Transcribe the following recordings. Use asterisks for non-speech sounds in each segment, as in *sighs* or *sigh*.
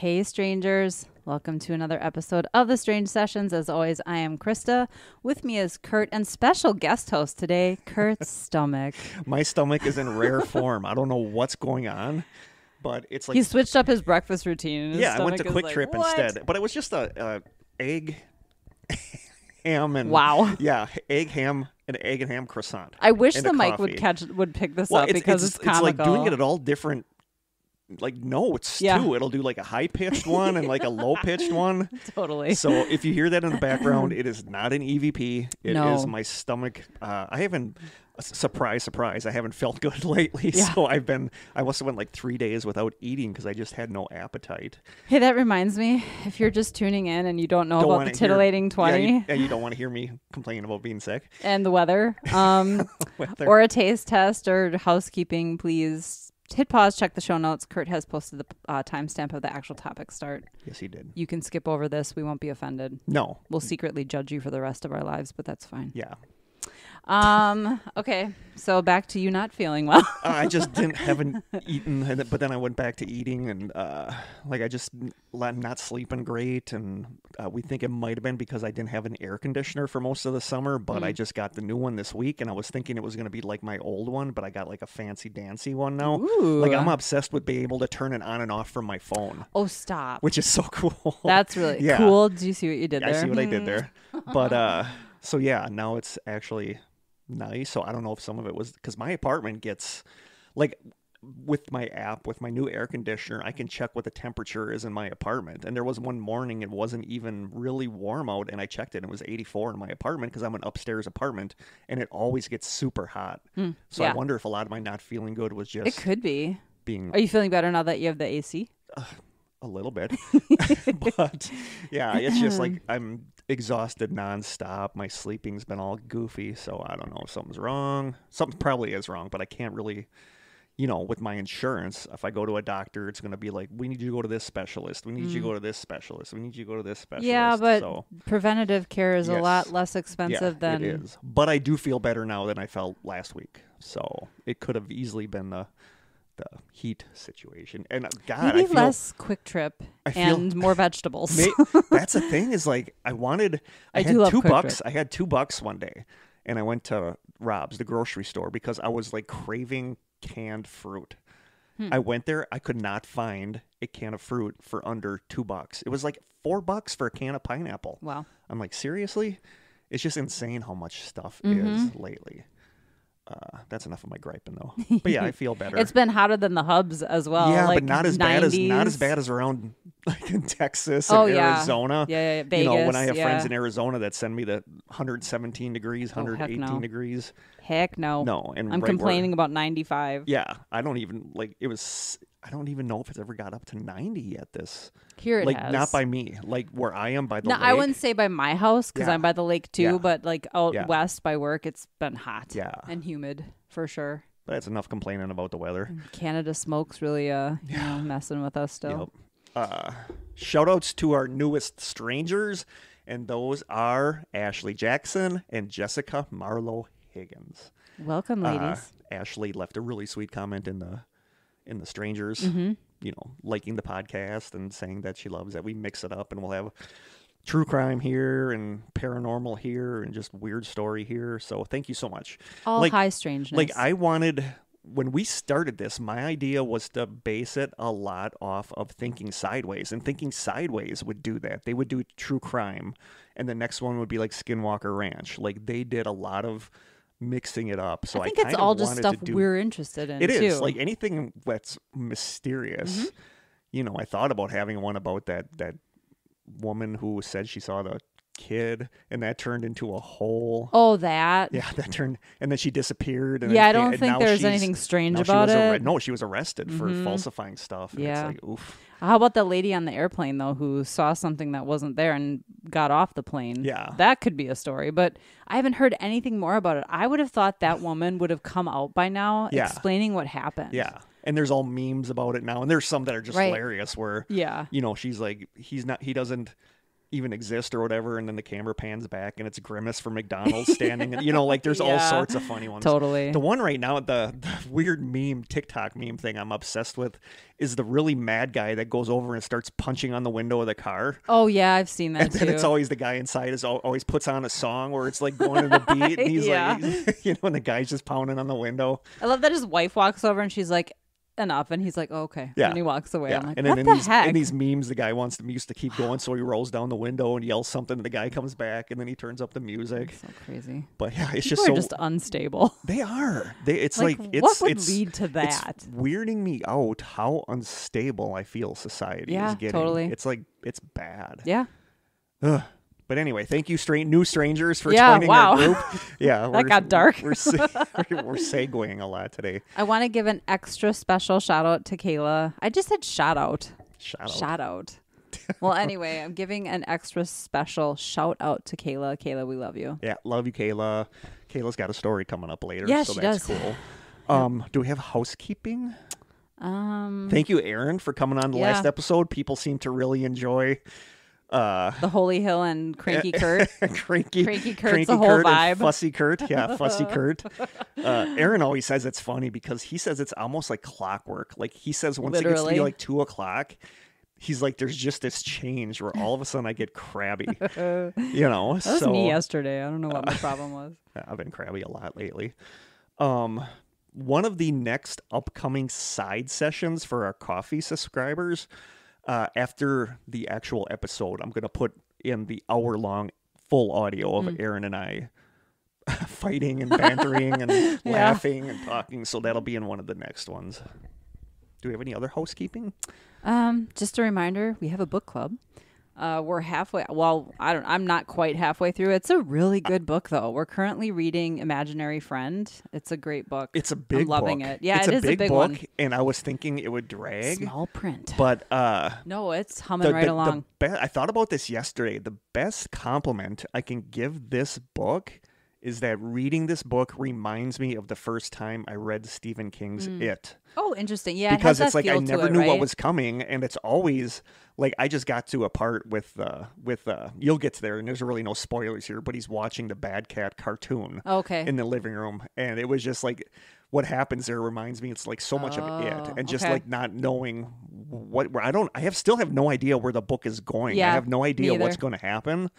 Hey, strangers. Welcome to another episode of The Strange Sessions. As always, I am Krista. With me is Kurt and special guest host today, Kurt's *laughs* stomach. My stomach is in rare form. I don't know what's going on, but it's like he switched up his breakfast routine. his yeah, I went to Kwik like, Trip "What?" instead, but it was just a, a egg, *laughs* ham, and Wow. yeah, egg ham, an egg and ham croissant. I wish the mic would catch would pick this Well, up it's, because it's, it's, it's like doing it at all different like notes Yeah. too. It'll do like a high pitched one and like a low pitched one. *laughs* totally. So if you hear that in the background, it is not an EVP. It is No. my stomach. Uh, I haven't. Surprise, surprise! I haven't felt good *laughs* lately, Yeah. so I've been. I also went like three days without eating because I just had no appetite. hey, that reminds me. If you're just tuning in and you don't know Don't about the hear- titillating Yeah, twenty you, yeah, you don't want to hear me complaining about being sick. and the weather, *laughs* um, Weather. or a taste test or housekeeping, please hit pause. Check the show notes. Kurt has posted the uh, timestamp of the actual topic start. Yes, he did. You can skip over this. We won't be offended. No. We'll secretly judge you for the rest of our lives, but that's fine. Yeah. Um. Okay. So back to you not feeling well. *laughs* I just didn't *laughs* haven't eaten, and, but then I went back to eating, and uh, like I just not not sleeping great, and uh, we think it might have been because I didn't have an air conditioner for most of the summer, but Mm. I just got the new one this week, and I was thinking it was going to be like my old one, but I got like a fancy dancy one now. Like I'm obsessed with being able to turn it on and off from my phone, oh, stop. which is so *laughs* cool. That's really Yeah. cool. Do you see what you did I there? I see what I did there. But uh so yeah, now it's actually nice. So I don't know if some of it was cuz my apartment gets like with my app with my new air conditioner, I can check what the temperature is in my apartment. And there was one morning it wasn't even really warm out and I checked it and it was 84 in my apartment cuz I'm an upstairs apartment and it always gets super hot. so Hmm, yeah. I wonder if a lot of my not feeling good was just It could be. being Are you feeling better now that you have the AC? a little bit. *laughs* *laughs* but yeah, it's just like *laughs* I'm exhausted nonstop. My sleeping's been all goofy, so I don't know if something's wrong. Something probably is wrong, but I can't really you know, with my insurance, if I go to a doctor, it's going to be like, we need you to go to this specialist. We need you to go to this specialist. We need you to go to this specialist. Mm. Yeah, but so, preventative care is a lot less expensive yeah, than it is. But I do feel better now than I felt last week. So it could have easily been the the heat situation. And uh, God, maybe I feel less Kwik Trip feel- and more vegetables. May- *laughs* that's the thing is like I wanted I, I had two bucks. Trip. I had two bucks one day and I went to Rob's, the grocery store, because I was like craving canned fruit. Hmm. I went there, I could not find a can of fruit for under two bucks. It was like four bucks for a can of pineapple. wow. I'm like, seriously? It's just insane how much stuff Mm-hmm. is lately. Uh, that's enough of my griping though. But yeah, I feel *laughs* better. It's been hotter than the hubs as well. yeah, like but not as bad as not as bad as around *laughs* like in Texas and Oh, yeah. Arizona. Yeah, yeah, you know, when I have friends in Arizona that send me the 117 degrees, Oh, 118 no. degrees. Heck no. No, and I'm right where- complaining about 95. Yeah, I don't even like it was. I don't even know if it's ever got up to 90 yet. This Here it like has. not by me, like where I am by the lake. No, lake. I wouldn't say by my house because Yeah. I'm by the lake too, Yeah. but like out Yeah. west by work, it's been hot Yeah, and humid for sure. but that's enough complaining about the weather. Canada smoke's really uh you know, messing with us still. Yep. Uh, shout outs to our newest strangers, and those are Ashley Jackson and Jessica Marlowe Higgins. Welcome, Uh, ladies. Ashley left a really sweet comment in the in the strangers, Mm-hmm. you know, liking the podcast and saying that she loves that we mix it up and we'll have true crime here and paranormal here and just weird story here. So thank you so much. All like- high strangeness. Like I wanted when we started this, my idea was to base it a lot off of thinking sideways, and thinking sideways would do that. They would do true crime, and the next one would be like Skinwalker Ranch. Like they did a lot of mixing it up. So I think I it's all just stuff do, we're interested in It too. is like anything that's mysterious. Mm-hmm. You know, I thought about having one about that that woman who said she saw the kid, and that turned into a whole. Oh, that. Yeah, that turned, and then she disappeared. And Yeah, I don't think there's anything strange about it. no, she was arrested for Mhm. falsifying stuff. And Yeah. it's like, oof. How about the lady on the airplane though, who saw something that wasn't there and got off the plane? Yeah. that could be a story. But I haven't heard anything more about it. I would have thought that woman would have come out by now, *laughs* Yeah. explaining what happened. Yeah, and there's all memes about it now, and there's some that are just Right. hilarious where yeah, you know she's like, he's not, he doesn't even exist or whatever, and then the camera pans back and it's Grimace from *laughs* McDonald's standing, and you know, like there's all sorts of funny ones. totally. The one right now, the, the *laughs* weird meme, TikTok meme thing I'm obsessed with is the really mad guy that goes over and starts punching on the window of the car. oh yeah, I've seen that And then too. it's always the guy inside is always puts on a song where it's like going to the beat, and *laughs* he's Yeah. like, you know, and the guy's just pounding on the window. I love that his wife walks over and she's like, "Enough," and he's like, oh, "Okay," Yeah. and he walks away. Yeah, I'm like, and "What then in the these heck?" in these memes, the guy wants the music to keep going, *sighs* so he rolls down the window and yells something. And the guy comes back, and then he turns up the music. so crazy. But yeah, it's People just so just unstable. *laughs* they are. They it's Like, like, it's what would it's, lead to it's that? weirding me out how unstable I feel society Yeah, is getting. totally. It's like it's bad. Yeah, Ugh. But anyway, thank you, stra- new strangers, for Yeah, joining wow. our group. *laughs* Yeah, we're, got dark. We're, se- *laughs* *laughs* we're segueing a lot today. I want to give an extra special shout out to Kayla. I just said shout out. Shout out. Shout out. well, anyway, I'm giving an extra special shout out to Kayla. Kayla, we love you. Yeah, love you, Kayla. Kayla's got a story coming up later, Yeah, so she that's does. cool. Um, do we have housekeeping? Um, Thank you, Aaron, for coming on the Yeah. last episode. People seem to really enjoy uh the Holy Hill and Cranky *laughs* Kurt. cranky, Cranky Kurt's cranky the whole Kurt vibe. fussy Kurt. Yeah, fussy *laughs* Kurt. Uh, Aaron always says it's funny because he says it's almost like clockwork. Like he says once it gets to be like two o'clock, he's like, "There's just this change where all of a sudden I get crabby." *laughs* you know, That was so me yesterday. I don't know what my problem was. I've been crabby a lot lately. Um, one of the next upcoming side sessions for our coffee subscribers, uh, after the actual episode, I'm going to put in the hour long full audio of Aaron and I *laughs* fighting and *laughs* bantering and laughing and talking. So that'll be in one of the next ones. Do we have any other housekeeping? Um, just a reminder, we have a book club. Uh, we're halfway. Well, I don't. I'm not quite halfway through. It's a really good book, though. We're currently reading Imaginary Friend. It's a great book. It's a big loving book. it. Yeah, it's it a is a big, big book, one. and I was thinking it would drag, small print. but uh, no, it's humming the, right the- along. the be- I thought about this yesterday. The best compliment I can give this book is that reading this book reminds me of the first time I read Stephen King's It. oh, interesting. Mm. Yeah, Because it it's like I never it, knew what was coming, and it's always like I just got to a part with uh with uh you'll get to there, and there's really no spoilers here, but he's watching the Bad Cat cartoon Okay. in the living room, and it was just like what happens there reminds me it's like so much of it, Oh, and just okay. like not knowing what where I don't I have still have no idea where the book is going. I have no idea what's going to happen.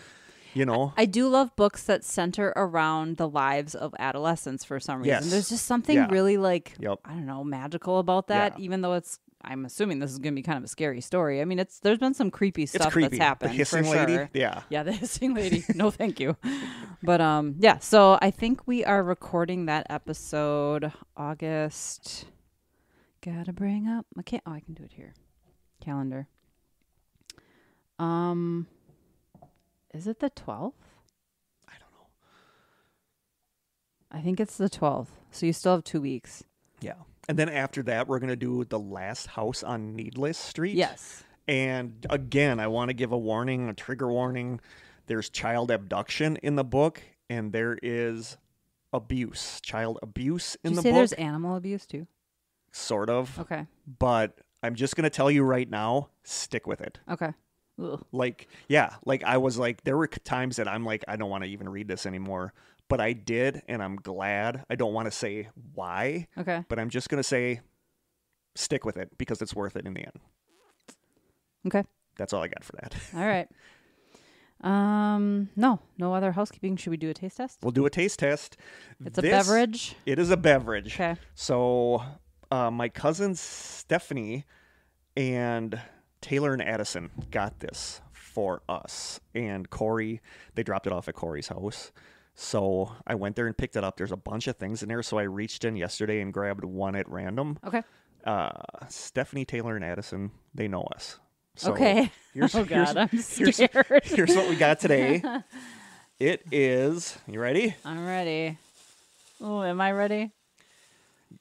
You know, I do love books that center around the lives of adolescents for some reason. Yes. There's just something Yeah. really like Yep. I don't know, magical about that, Yeah. even though it's I'm assuming this is going to be kind of a scary story. I mean, it's there's been some creepy stuff creepy. that's happened the hissing for lady, sure. yeah. Yeah, the *laughs* hissing lady. No, thank you. But um, yeah. So I think we are recording that episode August. Gotta bring up. I can't. Oh, I can do it here. Calendar. Um, is it the twelfth? I don't know. I think it's the twelfth. So you still have two weeks. Yeah. And then after that, we're going to do the last house on Needless Street. Yes. And again, I want to give a warning, a trigger warning. There's child abduction in the book, and there is abuse, child abuse in Did you the say book. there's animal abuse too? Sort of. Okay. But I'm just going to tell you right now stick with it. Okay. Ugh. Like, yeah, like I was like, there were times that I'm like, I don't want to even read this anymore. But I did, and I'm glad. I don't want to say why, Okay. but I'm just going to say stick with it because it's worth it in the end. Okay. That's all I got for that. *laughs* All right. Um. No. No other housekeeping. Should we do a taste test? We'll do a taste test. It's a beverage. It is a beverage. Okay. So, uh, my cousin Stephanie and Taylor and Addison got this for us, and Corey. They dropped it off at Corey's house. So I went there and picked it up. There's a bunch of things in there. So I reached in yesterday and grabbed one at random. Okay. Uh, Stephanie, Taylor, and Addison, they know us. So okay. *laughs* Here's, oh here's, God, I'm *laughs* here's- scared. here's what we got today. *laughs* It is. You ready? I'm ready. Oh, am I ready?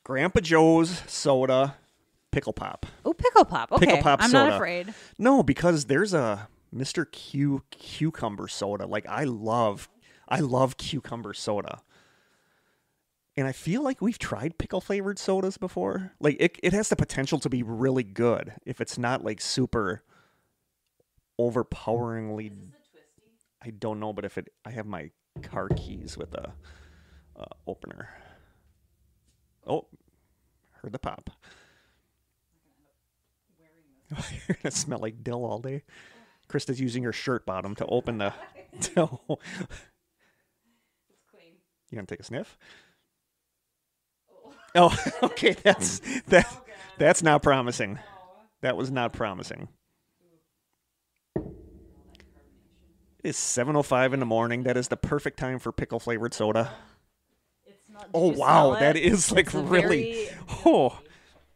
Grandpa Joe's soda, pickle pop. Oh, pickle pop. Okay, Pickle pop I'm soda. not afraid. No, because there's a Mr. Q. Cumber soda. Like I love, I love cucumber soda. And I feel like we've tried pickle flavored sodas before. Like it, it has the potential to be really good if it's not like super overpoweringly. I don't know, but if it, I have my car keys with a uh, opener. Oh, heard the pop. *laughs* You're gonna smell like dill all day. Krista's using her shirt bottom to open the. *laughs* to- *laughs* you gonna take a sniff? Oh, oh okay. That's that. That's not promising. That was not promising. It is 7:05 in the morning. That is the perfect time for pickle flavored soda. Oh wow, that is like It's really. very- Oh,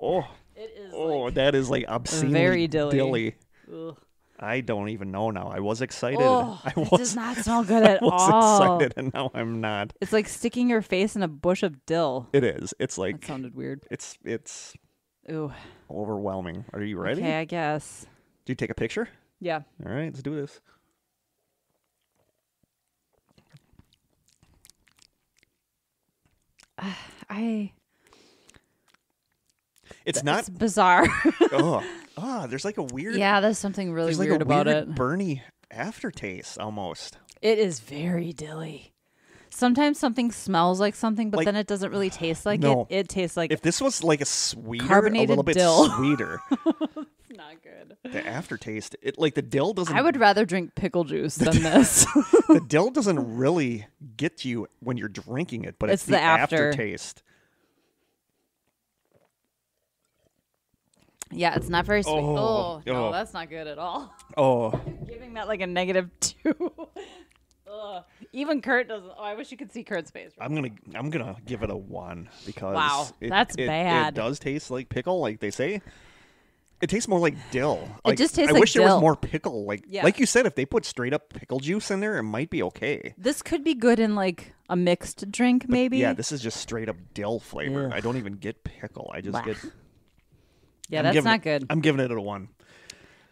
oh, It is. oh, that is like obscene. Very dilly. dilly. Ugh. I don't even know now. I was excited. Oh, *laughs* I it was, does not smell good *laughs* at I was all. excited, and now I'm not. It's like sticking your face in a bush of dill. It is. It's like That sounded weird. it's it's Ooh. overwhelming. Are you ready? Okay, I guess. Do you take a picture? Yeah. All right, let's do this. *sighs* I. It's not. It's bizarre. *laughs* oh, ah, there's like a weird. yeah, there's something really there's like weird a about weird it. burny aftertaste almost. It is very dilly. Sometimes something smells like something, but Like- then it doesn't really taste like No. it. It tastes like If this was like a sweeter, Carbonated a little bit dill. *laughs* sweeter, it's not good. the aftertaste, it like the dill doesn't. I would rather drink pickle juice than this. *laughs* the dill doesn't really get you when you're drinking it, but it's, It's the after. aftertaste. Yeah, it's not very sweet. Oh, Oh, oh. no, oh. that's not good at all. *laughs* Oh, Giving that like a negative two. *laughs* Ugh. Even Kurt doesn't. Oh, I wish you could see Kurt's face. I'm gonna I'm gonna give it a one because Wow, it- that's it- It does taste like pickle, like they say. It tastes more like dill. Like, just tastes I like wish there was more pickle. Like Yeah. like you said, if they put straight up pickle juice in there, it might be okay. This could be good in like a mixed drink, maybe. Yeah, this is just straight up dill flavor. Ugh. I don't even get pickle. I just Blah. get. Yeah, I'm that's giving not good. I'm giving it a one.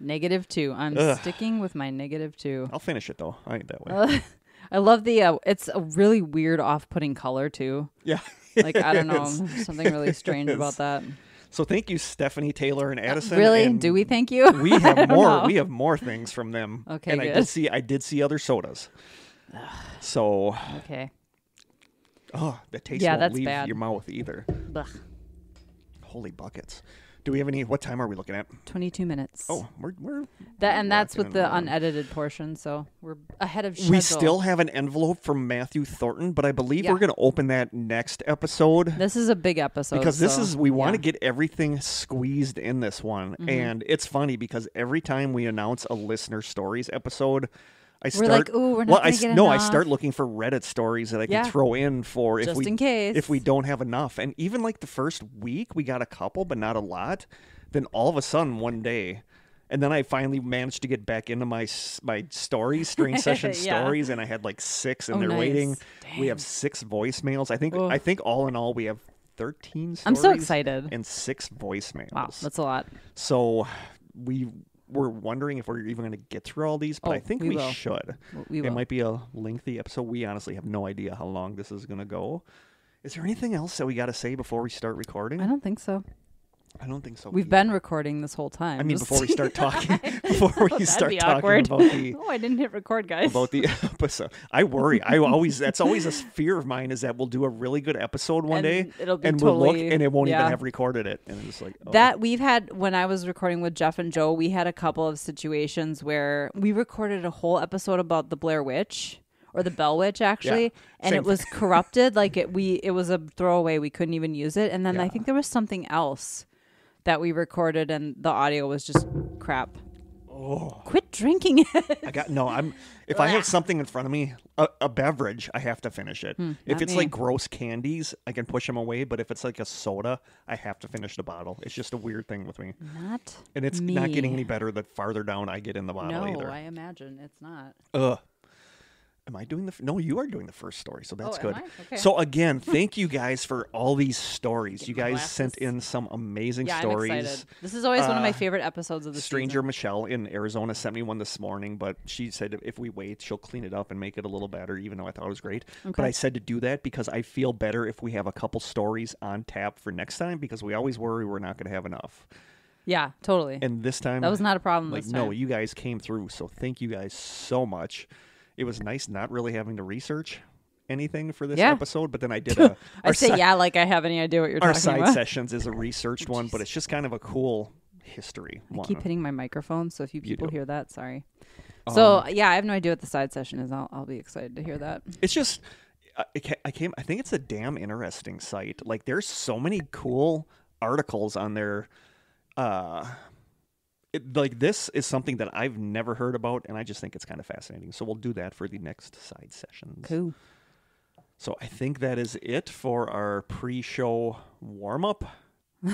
Negative two. I'm Ugh. sticking with my negative two. I'll finish it though. I ain't that way. Uh, *laughs* I love the. Uh, it's a really weird, off-putting color too. yeah. *laughs* Like I don't know, It is. there's something really strange about that. So thank you, Stephanie Taylor and Addison. really? and Do we thank you? We have *laughs* more. know. We have more things from them. Okay, and I did see. I did see other sodas. So, Okay. oh, the taste Yeah, won't that's leave bad. your mouth either. Holy buckets! Do we have any? What time are we looking at? 22 minutes. Oh, we're we're that and that's with the unedited portion, so we're ahead of schedule. we still have an envelope from Matthew Thornton, but I believe Yeah. we're going to open that next episode. This is a big episode because this so, is we want to yeah. get everything squeezed in this one Mm-hmm. and it's funny because every time we announce a listener stories episode i We're start like, "Ooh, we're not well i get no i start looking for reddit stories that i can Yeah. throw in for if Just we in case. if we don't have enough and even like the first week we got a couple but not a lot then all of a sudden one day and then I finally managed to get back into my my stories, string *laughs* session Yeah. stories, and I had like six, and Oh, they're nice. waiting. We have Dang. six voicemails. I think Ugh. I think all in all we have thirteen. I'm so excited. and six voicemails. Wow, that's a lot. so we were wondering if we're even going to get through all these, but Oh, I think we we, should. We It might be a lengthy episode. We honestly have no idea how long this is going to go. Is there anything else that we got to say before we start recording? I don't think so. I don't think so. We've either. been recording this whole time. I mean, before we start *laughs* talking, *laughs* before we *laughs* start talking awkward. about the oh, I didn't hit record, guys. about the episode, I worry. I always that's always a fear of mine is that we'll do a really good episode one And day, it'll be and we'll look and it won't yeah. even have recorded it, and it's like oh. That we've had when I was recording with Jeff and Joe, we had a couple of situations where we recorded a whole episode about the Blair Witch or the Bell Witch actually, and same it was corrupted. Like it, we it was a throwaway. We couldn't even use it. And then I think there was something else that we recorded, and the audio was just crap. Oh, Quit drinking it. I got no. I'm if I have something in front of me, a, a beverage, I have to finish it. if Hmm, not it's me. like gross candies, I can push them away. But if it's like a soda, I have to finish the bottle. It's just a weird thing with me, Not and it's not getting any better the farther down I get in the bottle No, either. I imagine it's not. Ugh. Am I doing the? f- No, you are doing the first story, so that's am good. Okay. So again, *laughs* thank you guys for all these stories. Get you guys sent in some amazing Yeah, stories. I'm excited. This is always one of my Uh, favorite episodes of the Stranger season. Michelle in Arizona sent me one this morning, but she said if we wait, she'll clean it up and make it a little better, even though I thought it was great. But I said to do that because I feel better if we have a couple stories on tap for next time because we always worry we're not going to have enough. Yeah, totally. And this time, that was not a problem like, no, you guys came through. So thank you guys so much. It was nice not really having to research anything for this Yeah. episode, but then I did *laughs* a. I say si- yeah, like I have any idea what you're Our talking side about. sessions is a researched one, but it's just kind of a cool history I one. keep hitting my microphone, so if you You people do. hear that, sorry. So Um, yeah, I have no idea what the side session is. I'll, I'll be excited to hear that. It's just I I I came. I think it's a damn interesting site. Like, there's so many cool articles on there. Uh, it, like this is something that I've never heard about, and I just think it's kind of fascinating. So we'll do that for the next side sessions. Cool. So I think that is it for our pre-show warm up. *laughs*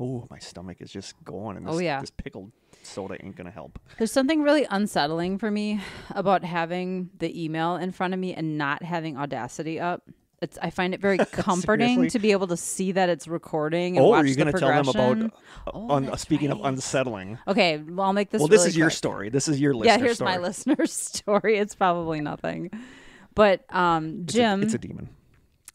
oh, my stomach is just going, and oh, this, Oh, yeah. this pickled soda ain't gonna help. There's something really unsettling for me about having the email in front of me and not having Audacity up. It's I find it very *laughs* comforting to be able to see that it's recording and Oh, watch are you going to tell them about? Uh, Oh, on, that's speaking of unsettling. Okay, well I'll make this. well, this really is your quick. story. This is your listener Yeah, here's story. my listener's *laughs* story. It's probably nothing, but um, It's a- Jim. it's a demon.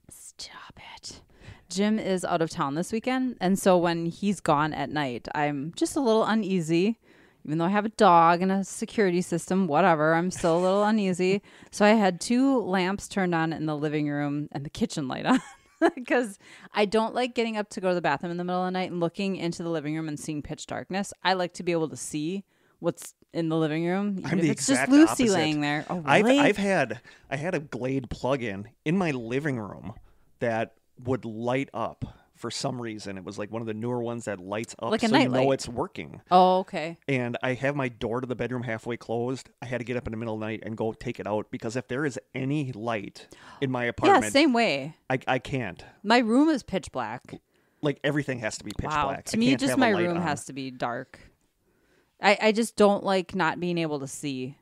Stop it. Jim is out of town this weekend, and so when he's gone at night, I'm just a little uneasy. Even though I have a dog and a security system, whatever, I'm still a little uneasy. So I had two lamps turned on in the living room and the kitchen light on. *laughs* Because I don't like getting up to go to the bathroom in the middle of the night and looking into the living room and seeing pitch darkness. I like to be able to see what's in the living room. Even I'm if the it's exact just Lucy opposite. laying there. Oh, I've? I've had I had a Glade plug-in in my living room that would light up for some reason. It was like one of the newer ones that lights up Like so you know it's working. oh, okay. And I have my door to the bedroom halfway closed. I had to get up in the middle of the night and go take it out because if there is any light in my *gasps* apartment, Yeah, same way. I, I can't. My room is pitch black. Like everything has to be pitch wow. black. To I me, just my room on. has to be dark. I, I just don't like not being able to see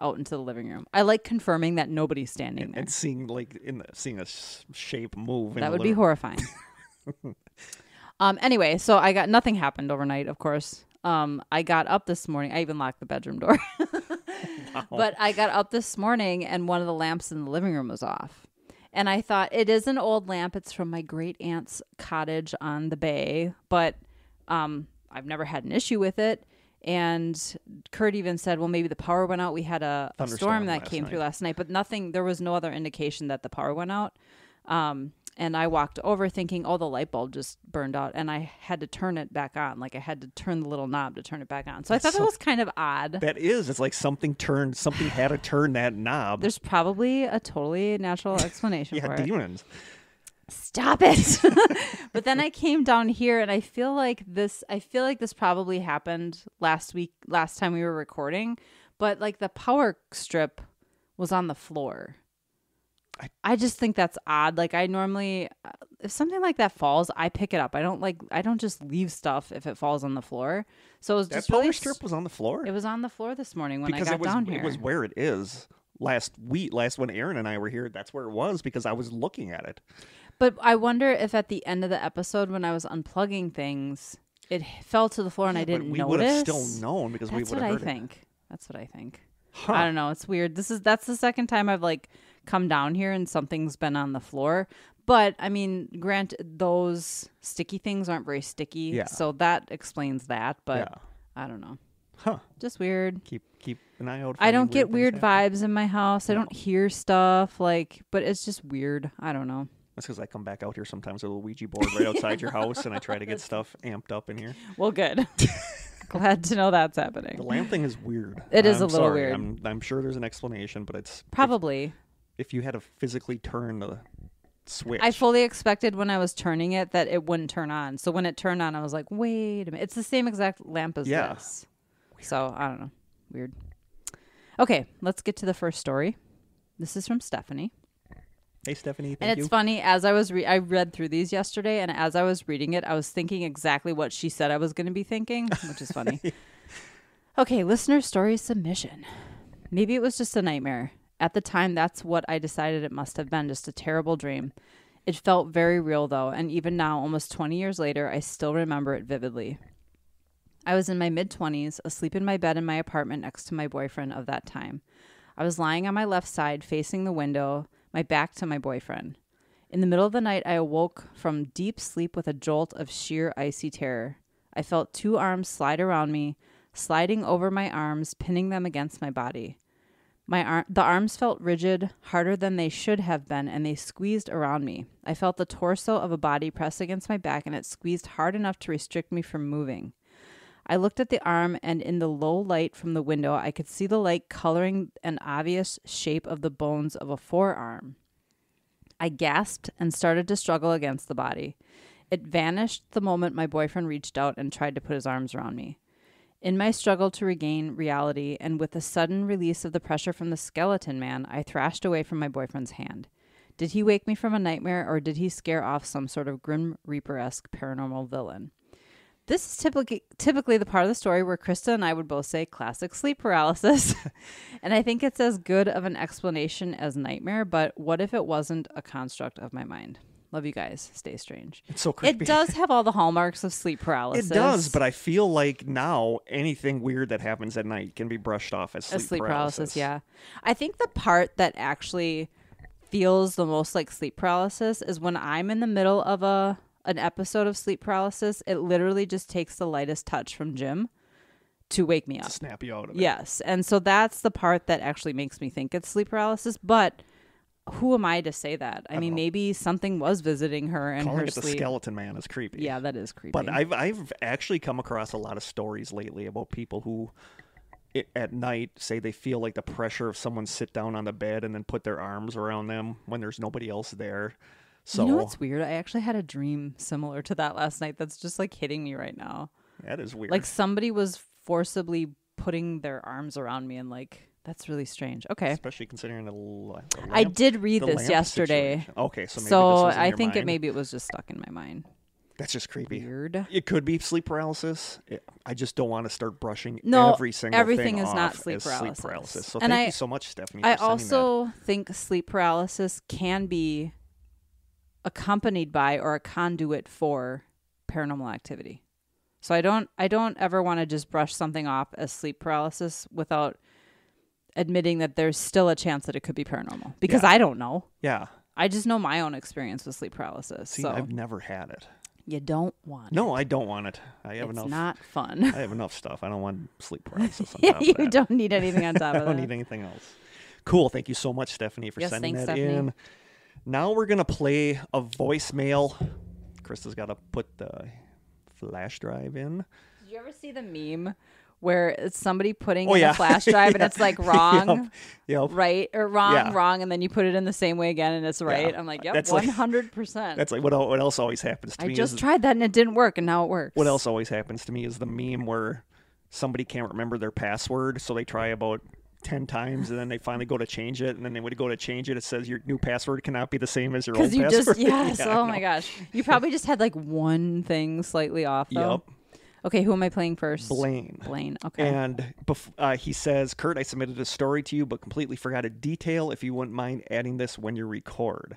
out into the living room. I like confirming that nobody's standing and, there. and seeing like in the, seeing a shape move. in that would be horrifying. *laughs* *laughs* um. Anyway, so I got nothing happened overnight. Of course. Um. I got up this morning. I even locked the bedroom door. *laughs* *laughs* But I got up this morning and one of the lamps in the living room was off. And I thought it is an old lamp. It's from my great aunt's cottage on the bay, but um, I've never had an issue with it. And Kurt even said, well, maybe the power went out. We had a, a storm that came through last night, but nothing, there was no other indication that the power went out. Um, and I walked over thinking, oh, the light bulb just burned out. And I had to turn it back on. Like I had to turn the little knob to turn it back on. So I thought that was kind of odd. That is. It's like something turned. Something had to turn that knob. There's probably a totally natural *laughs* explanation for yeah, it. demons. Stop it. *laughs* but then I came down here and I feel like this I feel like this probably happened last week last time we were recording, but like the power strip was on the floor. I- I just think that's odd. Like I normally uh, if something like that falls, I pick it up. I don't like I don't just leave stuff if it falls on the floor. So it was That just power really strip was on the floor it was on the floor this morning when because I got it was down here. it was where it is last week. Last when Aaron and I were here, that's where it was because I was looking at it. But I wonder if at the end of the episode when I was unplugging things, it fell to the floor and I Yeah, but didn't we would have still known because we That's would what have I heard it. think. That's what I think. Huh. I don't know. It's weird. This is that's the second time I've like come down here and something's been on the floor. But I mean, grant those sticky things aren't very sticky, Yeah. so that explains that. But yeah. I don't know. Huh. Just weird. Keep keep an eye out. For I don't get weird happening. vibes in my house. I don't hear stuff like, but it's just weird. I don't know. That's because I come back out here sometimes with a Ouija board right outside your *laughs* house, and I try to get stuff amped up in here. *laughs* Well, good. *laughs* Glad to know that's happening. The lamp thing is weird. It is I'm a little sorry. weird. I'm, I'm sure there's an explanation, but it's Probably. If, you had to physically turn the switch. I fully expected when I was turning it that it wouldn't turn on. So when it turned on, I was like, wait a minute. It's the same exact lamp as Yeah. this. So I don't know. Weird. Okay, let's get to the first story. This is from Stephanie. Hey, Stephanie. Thank and it's you. funny as I was re- I read through these yesterday, and as I was reading it, I was thinking exactly what she said I was going to be thinking, which is funny. *laughs* okay, listener story submission. Maybe it was just a nightmare. At the time, that's what I decided it must have been just a terrible dream. It felt very real, though, and even now, almost 20 years later, I still remember it vividly. I was in my mid 20s, asleep in my bed in my apartment next to my boyfriend of that time. I was lying on my left side, facing the window, my back to my boyfriend. In the middle of the night, I awoke from deep sleep with a jolt of sheer icy terror. I felt two arms slide around me, sliding over my arms, pinning them against my body. My ar- the arms felt rigid, harder than they should have been, and they squeezed around me. I felt the torso of a body press against my back, and it squeezed hard enough to restrict me from moving. I looked at the arm, and in the low light from the window, I could see the light coloring an obvious shape of the bones of a forearm. I gasped and started to struggle against the body. It vanished the moment my boyfriend reached out and tried to put his arms around me. In my struggle to regain reality, and with the sudden release of the pressure from the skeleton man, I thrashed away from my boyfriend's hand. Did he wake me from a nightmare, or did he scare off some sort of Grim Reaper esque paranormal villain? This is typically typically the part of the story where Krista and I would both say classic sleep paralysis. *laughs* and I think it's as good of an explanation as nightmare, but what if it wasn't a construct of my mind? Love you guys. Stay strange. It's so creepy. It does have all the *laughs* hallmarks of sleep paralysis. It does, but I feel like now anything weird that happens at night can be brushed off as sleep, sleep paralysis. paralysis. Yeah, I think the part that actually feels the most like sleep paralysis is when I'm in the middle of a an episode of sleep paralysis. It literally just takes the lightest touch from Jim to wake me To up. snap you out of it. Yes, and so that's the part that actually makes me think it's sleep paralysis. But who am I to say that? I, don't mean, know. maybe something was visiting her in Calling her it the skeleton man is creepy. Yeah, that is creepy. But I've I've actually come across a lot of stories lately about people who i at night say they feel like the pressure of someone sit down on the bed and then put their arms around them when there's nobody else there. So you know what's weird? I actually had a dream similar to that last night. That's just like hitting me right now. that is weird. Like somebody was forcibly putting their arms around me, and like that's really strange. Okay, especially considering the, la- the I did read the this lamp yesterday, situation. Okay, so maybe so this was in I your think it mind. maybe it was just stuck in my mind. that's just creepy. Weird. It could be sleep paralysis. It- I just don't want to start brushing No, every single everything thing is not off sleep as paralysis. sleep paralysis. So And thank I- you so much, Stephanie. For I sending that. also think sleep paralysis can be accompanied by or a conduit for paranormal activity. So I don't I don't ever want to just brush something off as sleep paralysis without admitting that there's still a chance that it could be paranormal because Yeah. I don't know. Yeah. I just know my own experience with sleep paralysis. See, so I've never had it. you don't want No, I don't want it. I have It's enough. not fun. I have enough stuff. I don't want sleep *laughs* paralysis. On yeah, top of you that. don't need anything on *laughs* top of that. I of don't that. need anything else. Cool. Thank you so much, Stephanie, for Yes, sending thanks, that Stephanie. in. Now we're gonna play a voicemail. Krista's got to put the flash drive in. Did you ever see the meme where it's somebody putting Oh, in yeah. a flash *laughs* drive and it's like *laughs* wrong, Yep. right, or wrong, Yeah. wrong, and then you put it in the same way again and it's right? I'm like, yep, one hundred percent. That's like what. What else always happens to I me just is tried that and it didn't work, and now it works. what else always happens to me is the meme where somebody can't remember their password, so they try about ten times, and then they finally go to change it, and then they would go to change it. It says your new password cannot be the same as your old you password. just *laughs* yes, Yeah, I oh my gosh, you probably just had like one thing slightly off though. Yep. Okay, who am I playing first? Blaine. Blaine. Okay. And bef- uh, he says, Kurt, I submitted a story to you, but completely forgot a detail. If you wouldn't mind adding this when you record.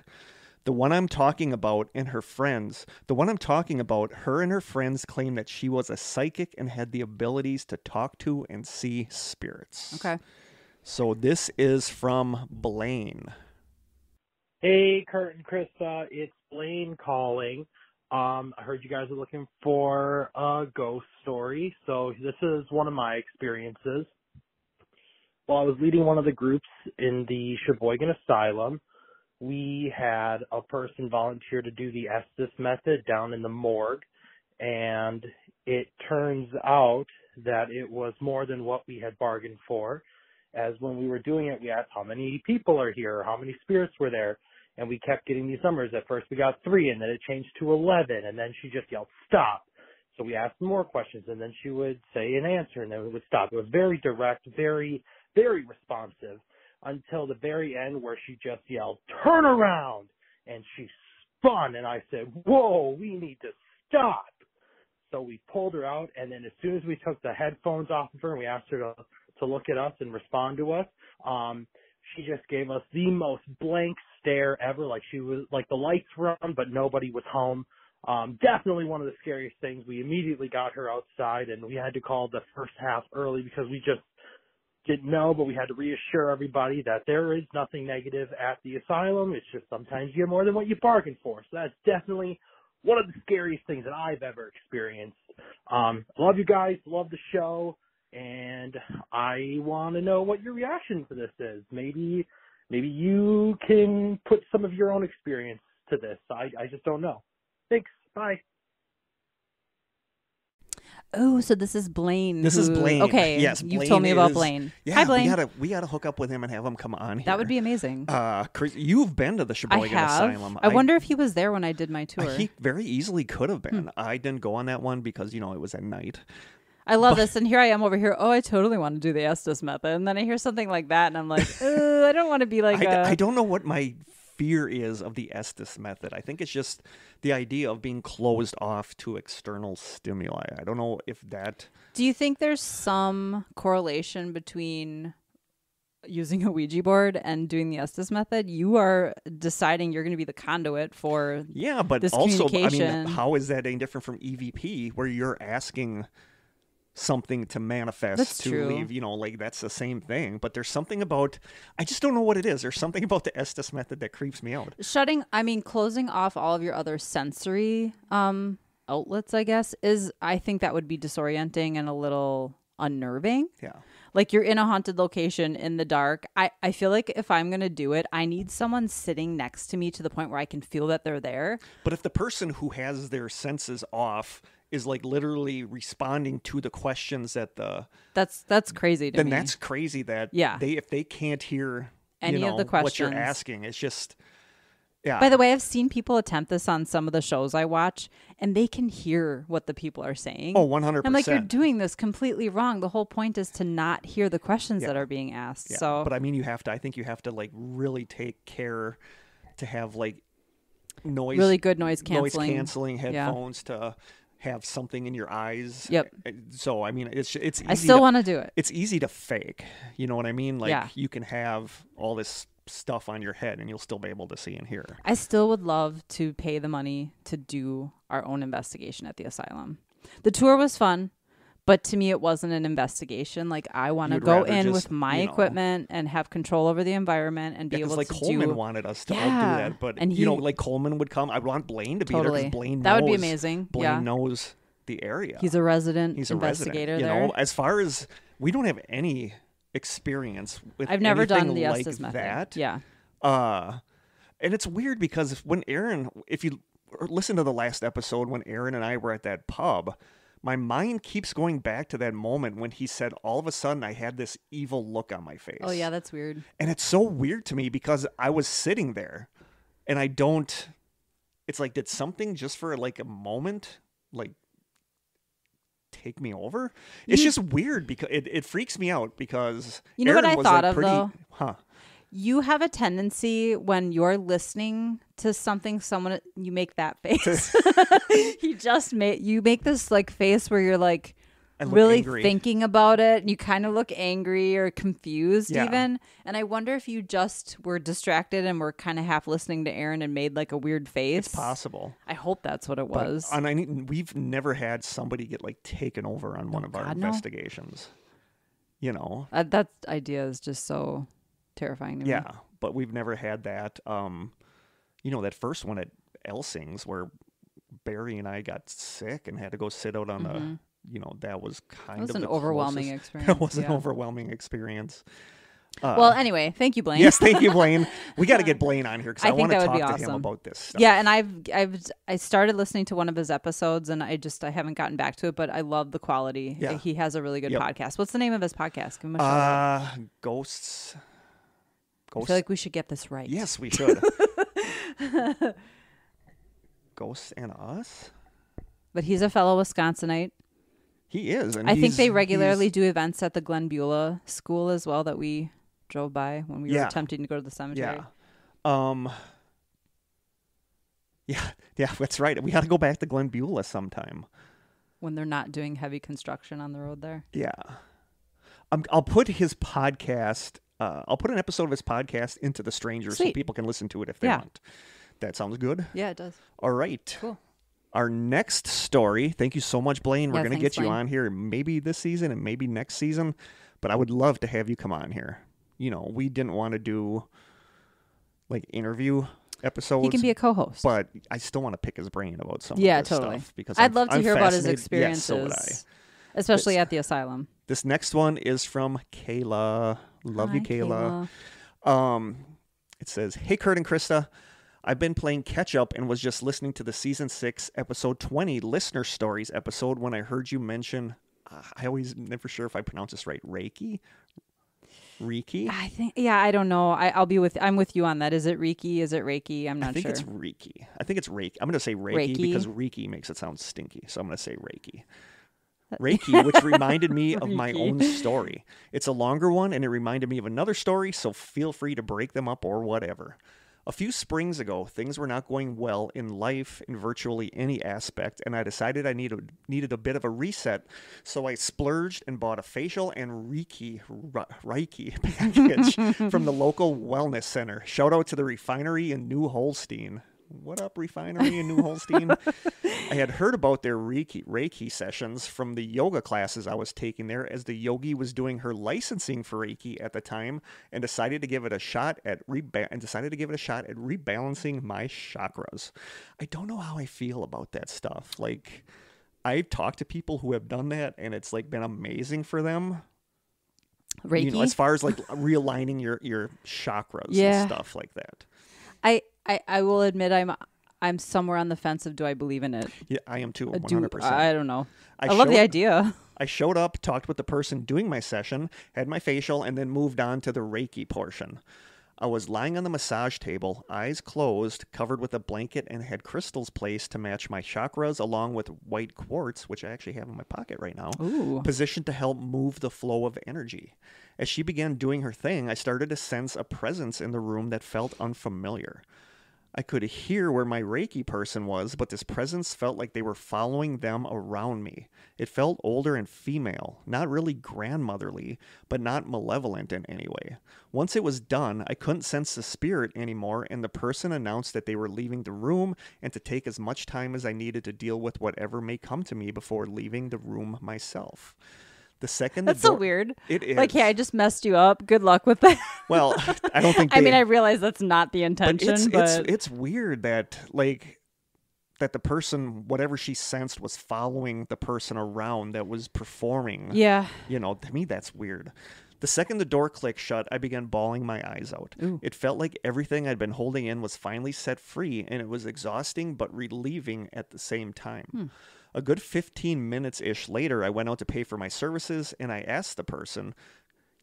The one I'm talking about and her friends, the one I'm talking about, her and her friends claim that she was a psychic and had the abilities to talk to and see spirits. okay. So this is from Blaine. Hey, Kurt and Krista, it's Blaine calling. Um, I heard you guys are looking for a ghost story, so this is one of my experiences. While I was leading one of the groups in the Sheboygan Asylum, we had a person volunteer to do the Estes method down in the morgue, and it turns out that it was more than what we had bargained for. As when we were doing it, we asked how many people are here, how many spirits were there, and we kept getting these numbers. At first we got three and then it changed to 11 and then she just yelled, stop. So we asked more questions and then she would say an answer and then it would stop. It was very direct, very, very responsive until the very end where she just yelled, turn around! And she spun and I said, whoa, we need to stop. So we pulled her out and then as soon as we took the headphones off of her and we asked her to, to look at us and respond to us, um, she just gave us the most blank stare ever. Like she was, like the lights were on, but nobody was home. Um, definitely one of the scariest things. We immediately got her outside and we had to call the first half early because we just didn't know, but we had to reassure everybody that there is nothing negative at the asylum. It's just sometimes you get more than what you bargained for. So that's definitely one of the scariest things that I've ever experienced. Um, love you guys, love the show, and I want to know what your reaction to this is. Maybe, maybe you can put some of your own experience to this. I, I just don't know. Thanks. Bye. Oh, so this is Blaine. This is Blaine. Okay. Yes, You've told me about is- Blaine. Yeah, Hi, Blaine. we gotta we gotta hook up with him and have him come on. Here. that would be amazing. Uh, Chris, you've been to the I have. Asylum. I wonder if he was there when I did my tour. Uh, He very easily could have been. Hmm. I didn't go on that one because you know it was at night. I love this, and here I am over here. Oh, I totally want to do the Estes method, and then I hear something like that, and I'm like, *laughs* I don't want to be like. I, a- I don't know what my fear is of the Estes method. I think it's just the idea of being closed off to external stimuli. I don't know if that. Do you think there's some correlation between using a Ouija board and doing the Estes method? You are deciding you're going to be the conduit for. Yeah, but also, I mean, how is that any different from EVP, where you're asking something to manifest That's to true. leave? You know, like that's the same thing. But there's something about I just don't know what it is. There's something about the Estes method that creeps me out. Shutting, I mean, closing off all of your other sensory um, outlets, I guess, is, I think that would be disorienting and a little unnerving. Yeah. like you're in a haunted location in the dark i i feel like if i'm going to do it i need someone sitting next to me to the point where i can feel that they're there But if the person who has their senses off is like literally responding to the questions that the that's that's crazy to then me that's crazy that Yeah. they if they can't hear Any you of know, the what you're asking it's just yeah by the way i've seen people attempt this on some of the shows i watch and they can hear what the people are saying oh 100% i'm like you're doing this completely wrong the whole point is to not hear the questions Yeah. that are being asked yeah. so but i mean you have to i think you have to like really take care to have like noise really good noise noise canceling canceling Yeah. headphones to have something in your eyes Yep. Uh, so i mean it's it's easy i still want to do it it's easy to fake you know what i mean like Yeah. you can have all this stuff on your head and you'll still be able to see and hear I still would love to pay the money to do our own investigation at the asylum. The tour was fun, but to me, it wasn't an investigation. Like I want to go in just, with my you know- equipment and have control over the environment and be Yeah, 'cause able like to Coleman do. wanted us to all do that, but and you know, like Coleman would come. I want Blaine to be Totally. there because Blaine that would be amazing. Blaine yeah, knows the area. he's a resident He's a investigator resident. You there. know, as far as we don't have any experience with. I've never done the like Estes method. that. Yeah, Uh, and it's weird because if- when Aaron, if you listen to the last episode when Aaron and I were at that pub, my mind keeps going back to that moment when he said, "All of a sudden, I had this evil look on my face." Oh yeah, that's weird. And it's so weird to me because I was sitting there and I don't it's like did something just for like a moment like take me over? It's You- just weird because it, it freaks me out because You know what Aaron I was, thought of, pretty, though? Huh. You have a tendency when you're listening to something, someone you make that face. *laughs* *laughs* you just make you make this like face where you're like really angry. thinking about it. And you kind of look angry or confused Yeah. even. And I wonder if you just were distracted and were kind of half listening to Aaron and made like a weird face. It's possible. I hope that's what it But was. and I need, we've never had somebody get like taken over on one of our Oh, no. investigations. You know. Uh, that idea is just so terrifying to me. Yeah, but we've never had that. Um, you know, that first one at Elsings where Barry and I got sick and had to go sit out on the. You know, that was kind It was of an overwhelming closest- *laughs* experience. That was yeah. an overwhelming experience. Uh, Well, anyway, thank you, Blaine. yes, thank you, Blaine. *laughs* We got to get Blaine on here because I I, want to talk to him about this stuff. Yeah, and I've I've I started listening to one of his episodes, and I just I haven't gotten back to it, but I love the quality. Yeah. He has a really good Yep. podcast. What's the name of his podcast? Give him a shout. Uh, ghosts. I feel like we should get this right. yes, we should. *laughs* ghosts and us. but he's a fellow Wisconsinite. He is. And I think they regularly do events at the Glen Beulah school as well that we drove by when we were attempting to go to the cemetery. Yeah. Um. *laughs* Yeah, yeah, that's right. We got to go back to Glen Beulah sometime. When they're not doing heavy construction on the road there. Yeah. Um, I'll put his podcast. Uh, I'll put an episode of his podcast into the Strangers so people can listen to it if they Yeah. want. That sounds good. Yeah, it does. All right. Cool. Our next story. Thank you so much, Blaine. We're Yeah, going to get you Blaine. on here maybe this season and maybe next season, but I would love to have you come on here. You know, we didn't want to do like interview episodes. He can be a co-host. but I still want to pick his brain about some Yeah, of this totally. stuff because I'd I'm- love to I'm hear about his fascinated- Yes, experiences, so especially It's- at the asylum. This next one is from Kayla. Love you, Hi, Kayla. Um, it says, "Hey, Kurt and Krista, I've been playing catch up and was just listening to the season six, episode twenty, listener stories episode when I heard you mention. Uh, I always never sure if I pronounce this right. Reiki, Reiki. I think. Yeah, I don't know. I, I'll be with. I'm with you on that. Is it Reiki? Is it Reiki? I'm not I think sure. it's Reiki. I think it's Reiki. I'm going to say Reiki, Reiki? because Reiki makes it sound stinky. So I'm going to say Reiki. *laughs* Reiki, which reminded me of my own story. It's a longer one and it reminded me of another story, so feel free to break them up or whatever. A few springs ago, things were not going well in life in virtually any aspect, and I decided I needed needed a bit of a reset. So I splurged and bought a facial and Reiki Reiki *laughs* package *laughs* from the local wellness center. Shout out to the refinery in New Holstein. What up, refinery in New Holstein? I had heard about their Reiki, Reiki sessions from the yoga classes I was taking there as the yogi was doing her licensing for Reiki at the time and decided to give it a shot at reba- and decided to give it a shot at rebalancing my chakras. I don't know how I feel about that stuff. Like I've talked to people who have done that and it's like been amazing for them. Reiki. You know, as far as like *laughs* realigning your your chakras Yeah. and stuff like that. I, I I will admit I'm I'm somewhere on the fence of do I believe in it? Yeah, I am too, Uh, one hundred percent. I don't know. I I, love the idea. *laughs* I showed up, talked with the person doing my session, had my facial, and then moved on to the Reiki portion. I was lying on the massage table, eyes closed, covered with a blanket, and had crystals placed to match my chakras, along with white quartz, which I actually have in my pocket right now, Ooh. positioned to help move the flow of energy. As she began doing her thing, I started to sense a presence in the room that felt unfamiliar. I could hear where my Reiki person was, but this presence felt like they were following them around me. It felt older and female, not really grandmotherly, but not malevolent in any way. Once it was done, I couldn't sense the spirit anymore, and the person announced that they were leaving the room and to take as much time as I needed to deal with whatever may come to me before leaving the room myself. The second the That's so weird. It is. Like, hey, I just messed you up. Good luck with that. well, *laughs* I don't think. I mean, I realize that's not the but intention, it's, but, it's it's weird that like that the person whatever she sensed was following the person around that was performing yeah. you know to me that's weird the second the door clicked shut i began bawling my eyes out Ooh. it felt like everything i'd been holding in was finally set free and it was exhausting but relieving at the same time Hmm. A good 15 minutes ish later i went out to pay for my services and i asked the person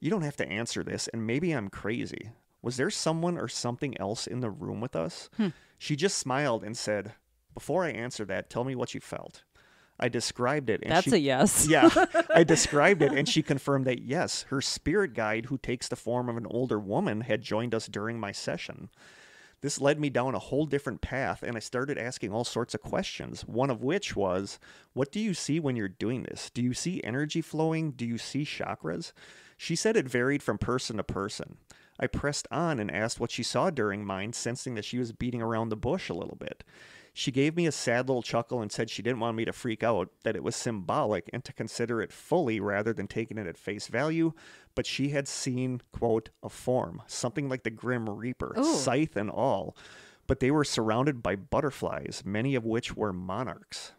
you don't have to answer this, and maybe I'm crazy. Was there someone or something else in the room with us? Hmm. She just smiled and said, Before I answer that, tell me what you felt. I described it. And That's she, a yes. *laughs* yeah, I described it, and she *laughs* confirmed that yes, her spirit guide, who takes the form of an older woman, had joined us during my session. This led me down a whole different path, and I started asking all sorts of questions. One of which was, What do you see when you're doing this? Do you see energy flowing? Do you see chakras? She said it varied from person to person. I pressed on and asked what she saw during mine, sensing that she was beating around the bush a little bit. She gave me a sad little chuckle and said she didn't want me to freak out, that it was symbolic and to consider it fully rather than taking it at face value, but she had seen, quote, a form, something like the Grim Reaper, Ooh. scythe and all, but they were surrounded by butterflies, many of which were monarchs.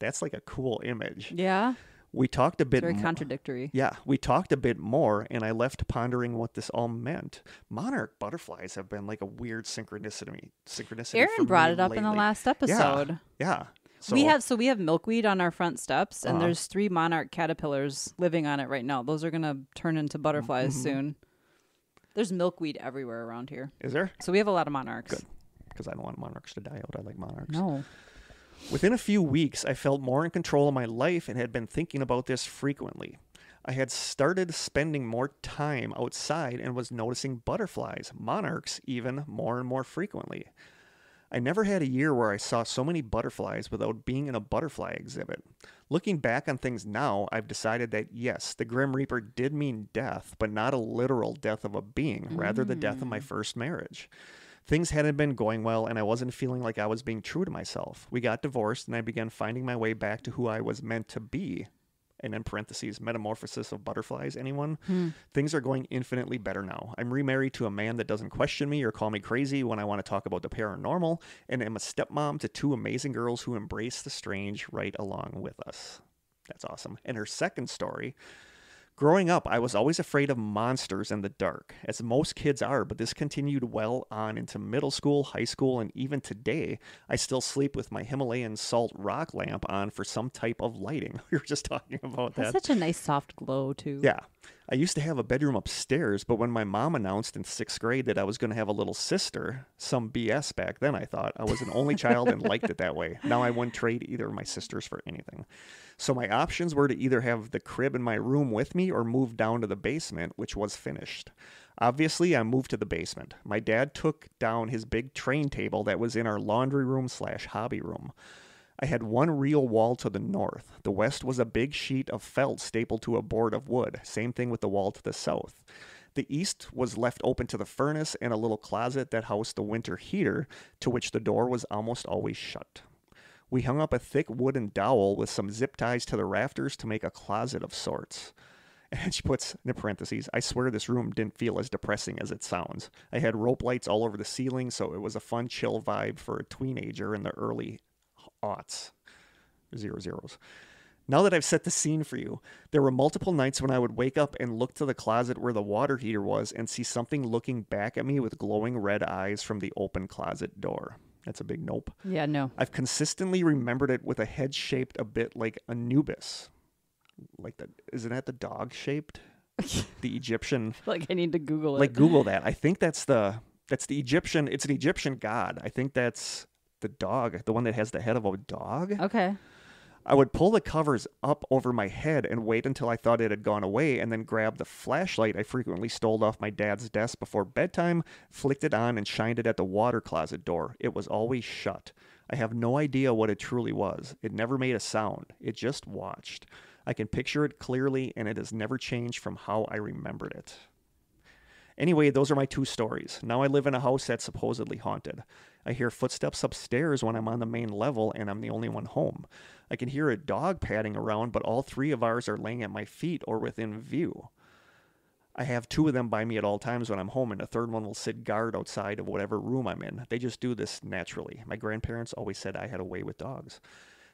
That's like a cool image. Yeah. We talked a bit Very mo- contradictory. yeah, we talked a bit more, and I left pondering what this all meant. Monarch butterflies have been like a weird synchronicity. Synchronicity. Aaron brought it up in the lately. last Yeah, episode. Yeah. So, we have so we have milkweed on our front steps, and Uh-huh. there's three monarch caterpillars living on it right now. Those are gonna turn into butterflies Mm-hmm. soon. There's milkweed everywhere around here, Is there? so we have a lot of monarchs. Good. Because I don't want monarchs to die out. I like monarchs. No, Within a few weeks, I felt more in control of my life and had been thinking about this frequently. I had started spending more time outside and was noticing butterflies, monarchs even, more and more frequently. I never had a year where I saw so many butterflies without being in a butterfly exhibit. Looking back on things now, I've decided that yes, the Grim Reaper did mean death, but not a literal death of a being, rather the death of my hmm. first marriage. Things hadn't been going well, and I wasn't feeling like I was being true to myself. We got divorced, and I began finding my way back to who I was meant to be. And in parentheses, metamorphosis of butterflies, anyone? Hmm. Things are going infinitely better now. I'm remarried to a man that doesn't question me or call me crazy when I want to talk about the paranormal, and I'm a stepmom to two amazing girls who embrace the strange right along with us. That's awesome. And her second story Growing up, I was always afraid of monsters in the dark, as most kids are, but this continued well on into middle school, high school, and even today, I still sleep with my Himalayan salt rock lamp on for some type of lighting. *laughs* We were just talking about That's that. such a nice soft glow too. Yeah. I used to have a bedroom upstairs, but when my mom announced in sixth grade that I was going to have a little sister, some BS back then, I thought I was an only child and liked it that way. Now I wouldn't trade either of my sisters for anything. So my options were to either have the crib in my room with me or move down to the basement, which was finished. Obviously, I moved to the basement. My dad took down his big train table that was in our laundry room slash hobby room. I had one real wall to the north. The west was a big sheet of felt stapled to a board of wood. Same thing with the wall to the south. The east was left open to the furnace and a little closet that housed the winter heater, to which the door was almost always shut. We hung up a thick wooden dowel with some zip ties to the rafters to make a closet of sorts. *laughs* And she puts in parentheses, I swear this room didn't feel as depressing as it sounds. I had rope lights all over the ceiling, so it was a fun, chill vibe for a teenager in the early aughts, zero zeros. Now that I've set the scene for you, there were multiple nights when I would wake up and look to the closet where the water heater was and see something looking back at me with glowing red eyes from the open closet door. That's a big nope. Yeah, no. I've consistently remembered it with a head shaped a bit like Anubis. Like that, isn't that the dog shaped? *laughs* the Egyptian Like I need to Google it. like Google that. I think that's the that's the Egyptian. It's an Egyptian god. I think that's the dog, the one that has the head of a dog. Okay. I would pull the covers up over my head and wait until I thought it had gone away, and then grab the flashlight I frequently stole off my dad's desk before bedtime, flicked it on, and shined it at the water closet door. It was always shut. I have no idea what it truly was. It never made a sound. It just watched. I can picture it clearly, and it has never changed from how I remembered it. Anyway, those are my two stories. Now I live in a house that's supposedly haunted. I hear footsteps upstairs when I'm on the main level and I'm the only one home. I can hear a dog padding around, but all three of ours are laying at my feet or within view. I have two of them by me at all times when I'm home, and a third one will sit guard outside of whatever room I'm in. They just do this naturally. My grandparents always said I had a way with dogs.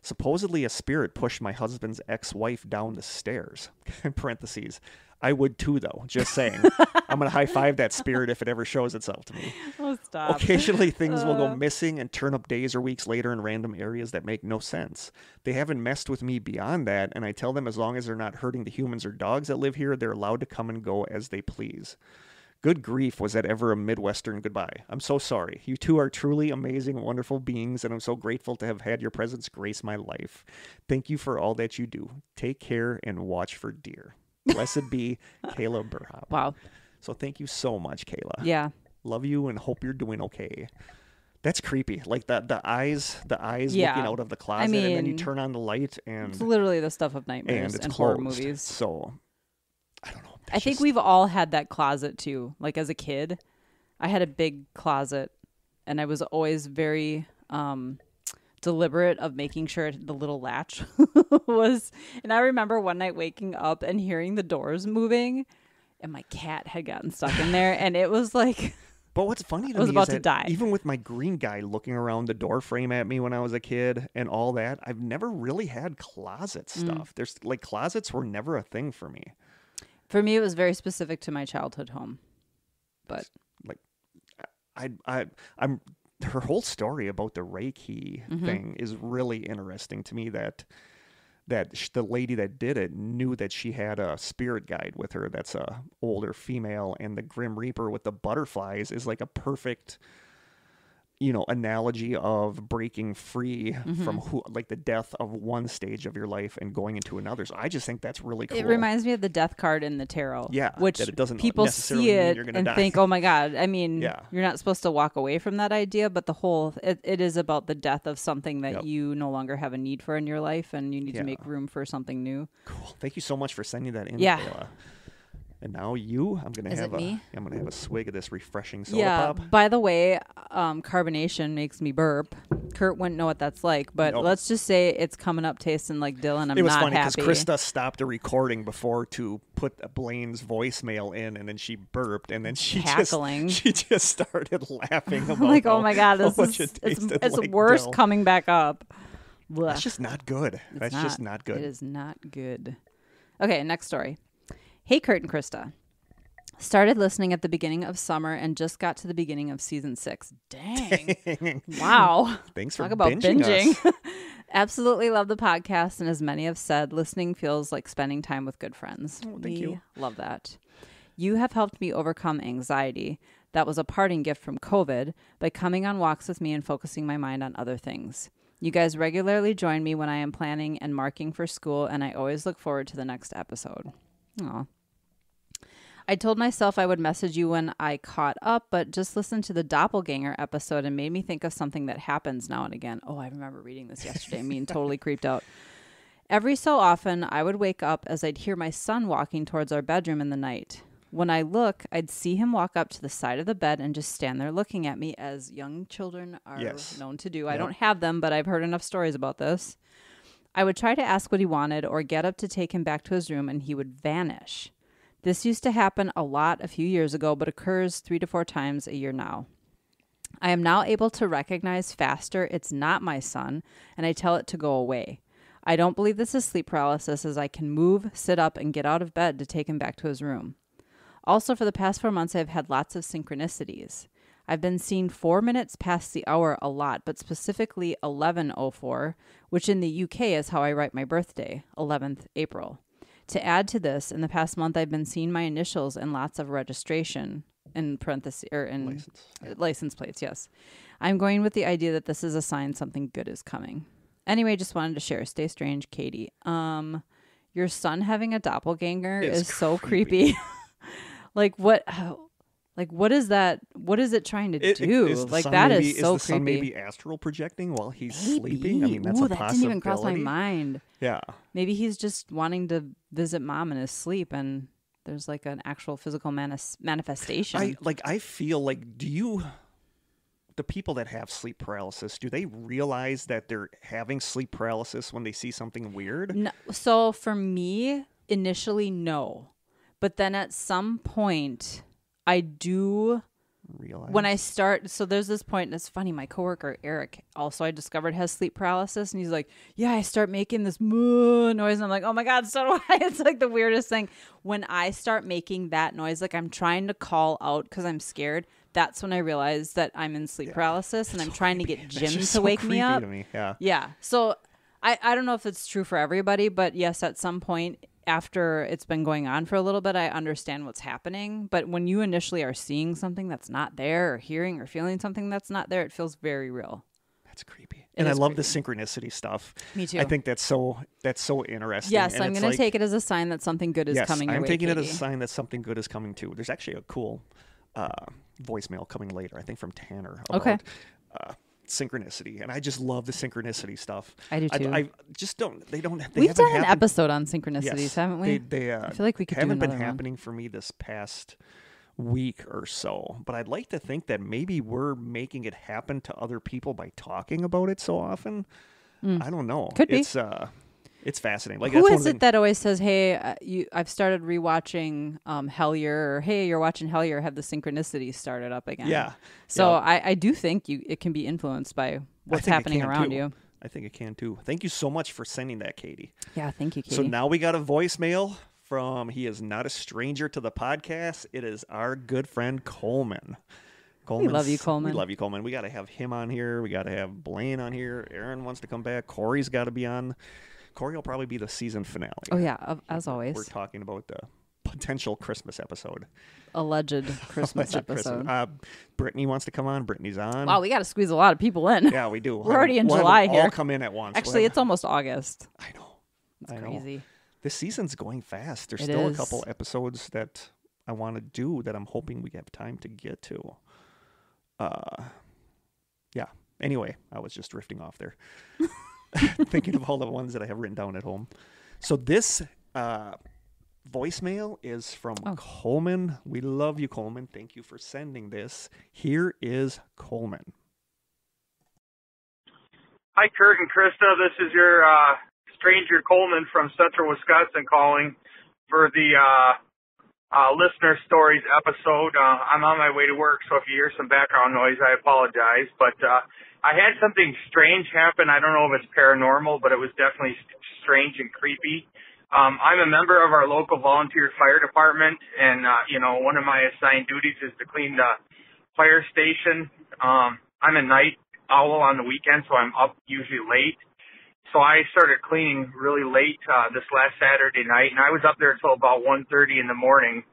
Supposedly, a spirit pushed my husband's ex wife down the stairs. *laughs* Parentheses, I would too, though. Just saying. *laughs* I'm going to high five that spirit if it ever shows itself to me. Oh, stop. Occasionally, things will go Uh. missing and turn up days or weeks later in random areas that make no sense. They haven't messed with me beyond that, and I tell them as long as they're not hurting the humans or dogs that live here, they're allowed to come and go as they please. Good grief, was that ever a Midwestern goodbye? I'm so sorry. You two are truly amazing, wonderful beings, and I'm so grateful to have had your presence grace my life. Thank you for all that you do. Take care and watch for deer. Blessed be Kayla Burhop. *laughs* Wow. So thank you so much, Kayla Yeah. love you and hope you're doing okay that's creepy like the the eyes the eyes Yeah. looking out of the closet I mean, and then you turn on the light and It's literally the stuff of and nightmares it's and horror movies. so i don't know I think just- we've all had that closet too. Like as a kid, I had a big closet and I was always very um deliberate of making sure the little latch *laughs* was and I remember one night waking up and hearing the doors moving and my cat had gotten stuck in there and it was like *laughs* but what's funny to I was me about is to die. even with my green guy looking around the door frame at me when i was a kid and all that i've never really had closet Mm. stuff there's like closets were never a thing for me for me it was very specific to my childhood home. But like I, I, I'm her whole story about the Reiki Mm-hmm. thing is really interesting to me. That that sh- the lady that did it knew that she had a spirit guide with her that's a older female, and the Grim Reaper with the butterflies is like a perfect you know analogy of breaking free Mm-hmm. from who like the death of one stage of your life and going into another. So I just think that's really cool. It reminds me of the death card in the tarot. Yeah, which it doesn't people see it and die. think, "Oh my god!" I mean, Yeah. you're not supposed to walk away from that idea, but the whole it, it is about the death of something that Yep. you no longer have a need for in your life, and you need Yeah. to make room for something new. Cool. Thank you so much for sending that in. Yeah. Kayla. And now you, I'm gonna Is have it a, me? I'm gonna have a swig of this refreshing soda yeah. pop. By the way, um, carbonation makes me burp. Kurt wouldn't know what that's like, but Nope. let's just say it's coming up tasting like Dylan. I'm it was not funny because happy. Krista stopped the recording before to put Blaine's voicemail in, and then she burped, and then she Cackling. just *laughs* she just started laughing *laughs* about like, how, oh my god, how this much is it it's, tasted it's like worse dill. coming back up. Blech. That's just not good. That's just not good. It is not good. Okay, next story. Hey, Kurt and Krista. Started listening at the beginning of summer and just got to the beginning of season six. Dang. *laughs* wow. Thanks for Talk about binging. binging. *laughs* Absolutely love the podcast. And as many have said, listening feels like spending time with good friends. Oh, thank we you. love that. You have helped me overcome anxiety. That was a parting gift from COVID by coming on walks with me and focusing my mind on other things. You guys regularly join me when I am planning and marking for school, and I always look forward to the next episode. Aw. I told myself I would message you when I caught up, but just listened to the doppelganger episode and made me think of something that happens now and again. Oh, I remember reading this yesterday, me and totally *laughs* creeped out. Every so often, I would wake up as I'd hear my son walking towards our bedroom in the night. When I look, I'd see him walk up to the side of the bed and just stand there looking at me, as young children are Yes. known to do. I don't have them, but I've heard enough stories about this. I would try to ask what he wanted or get up to take him back to his room, and he would vanish. This used to happen a lot a few years ago, but occurs three to four times a year now. I am now able to recognize faster it's not my son, and I tell it to go away. I don't believe this is sleep paralysis, as I can move, sit up, and get out of bed to take him back to his room. Also, for the past four months, I've had lots of synchronicities. I've been seen four minutes past the hour a lot, but specifically 11.04, which in the UK is how I write my birthday, 11th April. To add to this, in the past month, I've been seeing my initials and lots of registration in parentheses or in License. license plates. Yes, I'm going with the idea that this is a sign something good is coming. Anyway, just wanted to share. Stay strange, Katie. Um, your son having a doppelganger It's is so creepy. creepy. *laughs* like what? How, like what is that? What is it trying to It- do? is like sun that is maybe, so is the sun creepy. maybe astral projecting while he's sleeping? I mean, that's Ooh, a that possibility. didn't even cross my mind. Yeah. Maybe he's just wanting to visit mom in his sleep, and there's like an actual physical manis- manifestation. I like I feel like do you the people that have sleep paralysis, do they realize that they're having sleep paralysis when they see something weird? No, so for me, initially, no. But then at some point, I do. Realize When I start, so there's this point, and it's funny. My coworker Eric also I discovered has sleep paralysis, and he's like, "Yeah, I start making this moo noise." And I'm like, "Oh my god, so do I!" *laughs* It's like the weirdest thing. When I start making that noise, like I'm trying to call out because I'm scared. That's when I realize that I'm in sleep paralysis, and I'm trying to get *laughs* Jim to so wake me up. Me. Yeah. Yeah. So I, I don't know if it's true for everybody, but yes, at some point after it's been going on for a little bit, I understand what's happening. But when you initially are seeing something that's not there, or hearing or feeling something that's not there, it feels very real. That's creepy. and I love the synchronicity stuff. Me too. I think that's so that's so interesting. yes, and I'm going like- to take it as a sign that something good is yes, coming your I'm way. taking it as a sign that something good is coming too. There's actually a cool uh, voicemail coming later, I think from Tanner about Okay. uh, synchronicity, and I just love the synchronicity stuff. I do too. I, just don't. They don't. They We've done an happened- episode on synchronicities, Yes, haven't we? They, they, uh, I feel like we could haven't been one. happening for me this past week or so, but I'd like to think that maybe we're making it happen to other people by talking about it so often. I don't know. Mm. Could be. It's uh, it's fascinating. Like Who is it that always says, "Hey, uh, you"? I've started rewatching um, Hellier, or "Hey, you're watching Hellier." Have the synchronicity started up again? Yeah. So Yeah. I, I do think you it can be influenced by what's happening around too. you. I think it can too. Thank you so much for sending that, Katie. Yeah, thank you, Katie. So now we got a voicemail from he is not a stranger to the podcast. It is our good friend Coleman. Coleman's- love you, Coleman. We love you, Coleman. We got to have him on here. We got to have Blaine on here. Aaron wants to come back. Corey's got to be on. Corey will probably be the season finale. oh yeah, of- as always. We're talking about the potential Christmas episode. Alleged *laughs* Christmas Alleged episode. Uh, Brittany wants to come on. Brittany's on. Wow, we got to squeeze a lot of people in. yeah, we do. We'll *laughs* We're already in we'll July here. All come in at once. We'll Actually, have- it's almost August. I know. It's I know. This season's going fast. There's It still is. a couple episodes that I want to do that I'm hoping we have time to get to. Uh, yeah. Anyway, I was just drifting off there, *laughs* *laughs* thinking of all the ones that I have written down at home. So this uh, voicemail is from Oh. Coleman. We love you, Coleman. Thank you for sending this. Here is Coleman. Hi, Kurt and Krista. This is your uh, stranger Coleman from Central Wisconsin calling for the uh, uh, listener stories episode. Uh, I'm on my way to work, so if you hear some background noise, I apologize. But uh, I had something strange happen. I don't know if it's paranormal, but it was definitely strange and creepy. Um, I'm a member of our local volunteer fire department, and uh, you know, one of my assigned duties is to clean the fire station. Um, I'm a night owl on the weekend, so I'm up usually late. So I started cleaning really late uh, this last Saturday night, and I was up there until about 1:30 in the morning,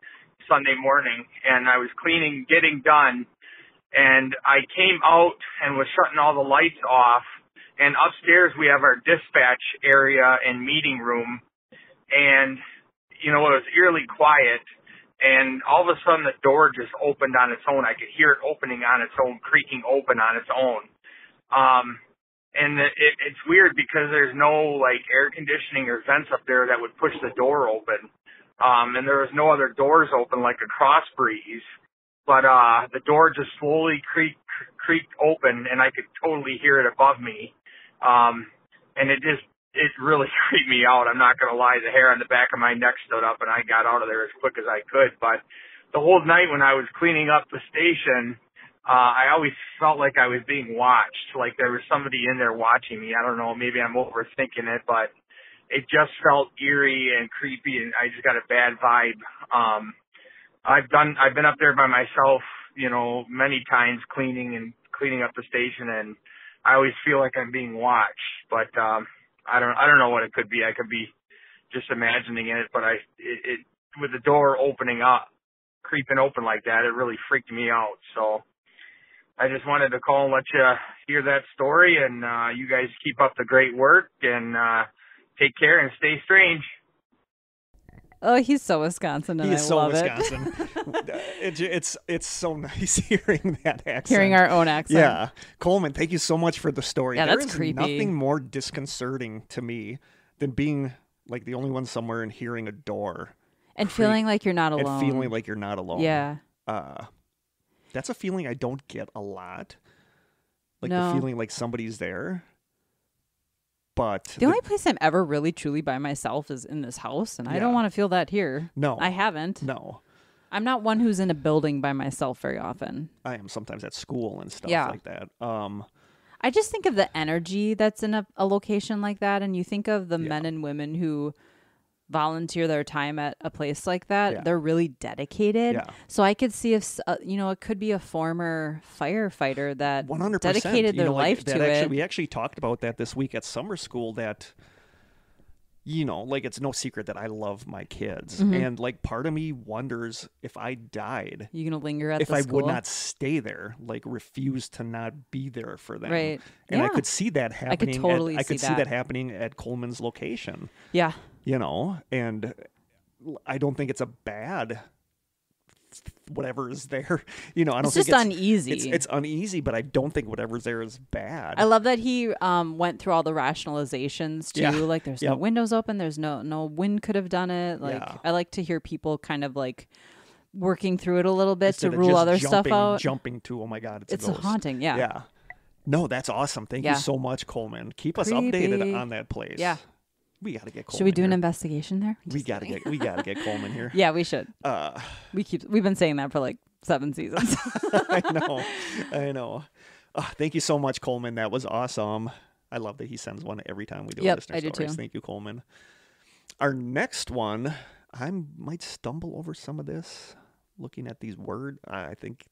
Sunday morning, and I was cleaning, getting done, and I came out and was shutting all the lights off. And upstairs we have our dispatch area and meeting room, and you know it was eerily quiet. And all of a sudden the door just opened on its own. I could hear it opening on its own, creaking open on its own. Um, and it, it, it's weird because there's no like air conditioning or vents up there that would push the door open. Um, and there was no other doors open like a cross breeze, but, uh, the door just slowly creaked, creaked open and I could totally hear it above me. Um, and it just, it really *laughs* creeped me out. I'm not going to lie. The hair on the back of my neck stood up and I got out of there as quick as I could. But the whole night when I was cleaning up the station, uh, I always felt like I was being watched, like there was somebody in there watching me. I don't know, maybe I'm overthinking it, but it just felt eerie and creepy and I just got a bad vibe. Um, I've done, I've been up there by myself, you know, many times cleaning and cleaning up the station and I always feel like I'm being watched, but, um, I don't, I don't know what it could be. I could be just imagining it, but I, it, it with the door opening up, creeping open like that, it really freaked me out. So, I just wanted to call and let you hear that story, and uh, you guys keep up the great work and uh, take care and stay strange. Oh, he's so Wisconsin, and He I so love Wisconsin. *laughs* it, it's it's so nice *laughs* hearing that accent. Hearing our own accent. Yeah, Coleman, thank you so much for the story. Yeah, There that's is creepy. Nothing more disconcerting to me than being like the only one somewhere and hearing a door and feeling like you're not alone. and feeling like you're not alone. yeah. uh, that's a feeling I don't get a lot. Like No. the feeling like somebody's there. But The only place I'm ever really truly by myself is in this house, and I don't want to feel that here. no, I haven't. no, I'm not one who's in a building by myself very often. I am sometimes at school and stuff Yeah. like that. Um, I just think of the energy that's in a, a location like that, and you think of the Yeah. men and women who volunteer their time at a place like that. Yeah. They're really dedicated. Yeah. So I could see if uh, you know it could be a former firefighter that One hundred percent dedicated their life that to actually, it. We actually talked about that this week at summer school. That you know, like it's no secret that I love my kids, Mm-hmm. and like part of me wonders if I died, you gonna linger at if I school? would not stay there, like refuse to not be there for them. Right. And I could see that I could happening. totally at, I could see see that. that happening at Coleman's location. Yeah. You know, and I don't think it's a bad whatever is there. *laughs* You know, I don't It's think just it's uneasy. It's, it's uneasy, but I don't think whatever's there is bad. I love that he um, went through all the rationalizations too. Yeah. Like there's no windows open. There's no no wind could have done it. Like Yeah. I like to hear people kind of like working through it a little bit Instead to rule other stuff out. Jumping to, oh my God, it's, it's a haunting. Yeah. Yeah. No, that's awesome. Thank Yeah. you so much, Coleman. Keep us updated on that place. Yeah. We got to get Coleman. Should we do an investigation there? We got to get we got to get Coleman here. *laughs* Yeah, we should. Uh, We keep we've been saying that for like seven seasons. *laughs* I know. I know. Uh, thank you so much, Coleman. That was awesome. I love that he sends one every time we do a Yep, listener I do stories. too. Thank you, Coleman. Our next one, I might stumble over some of this looking at these word. I think,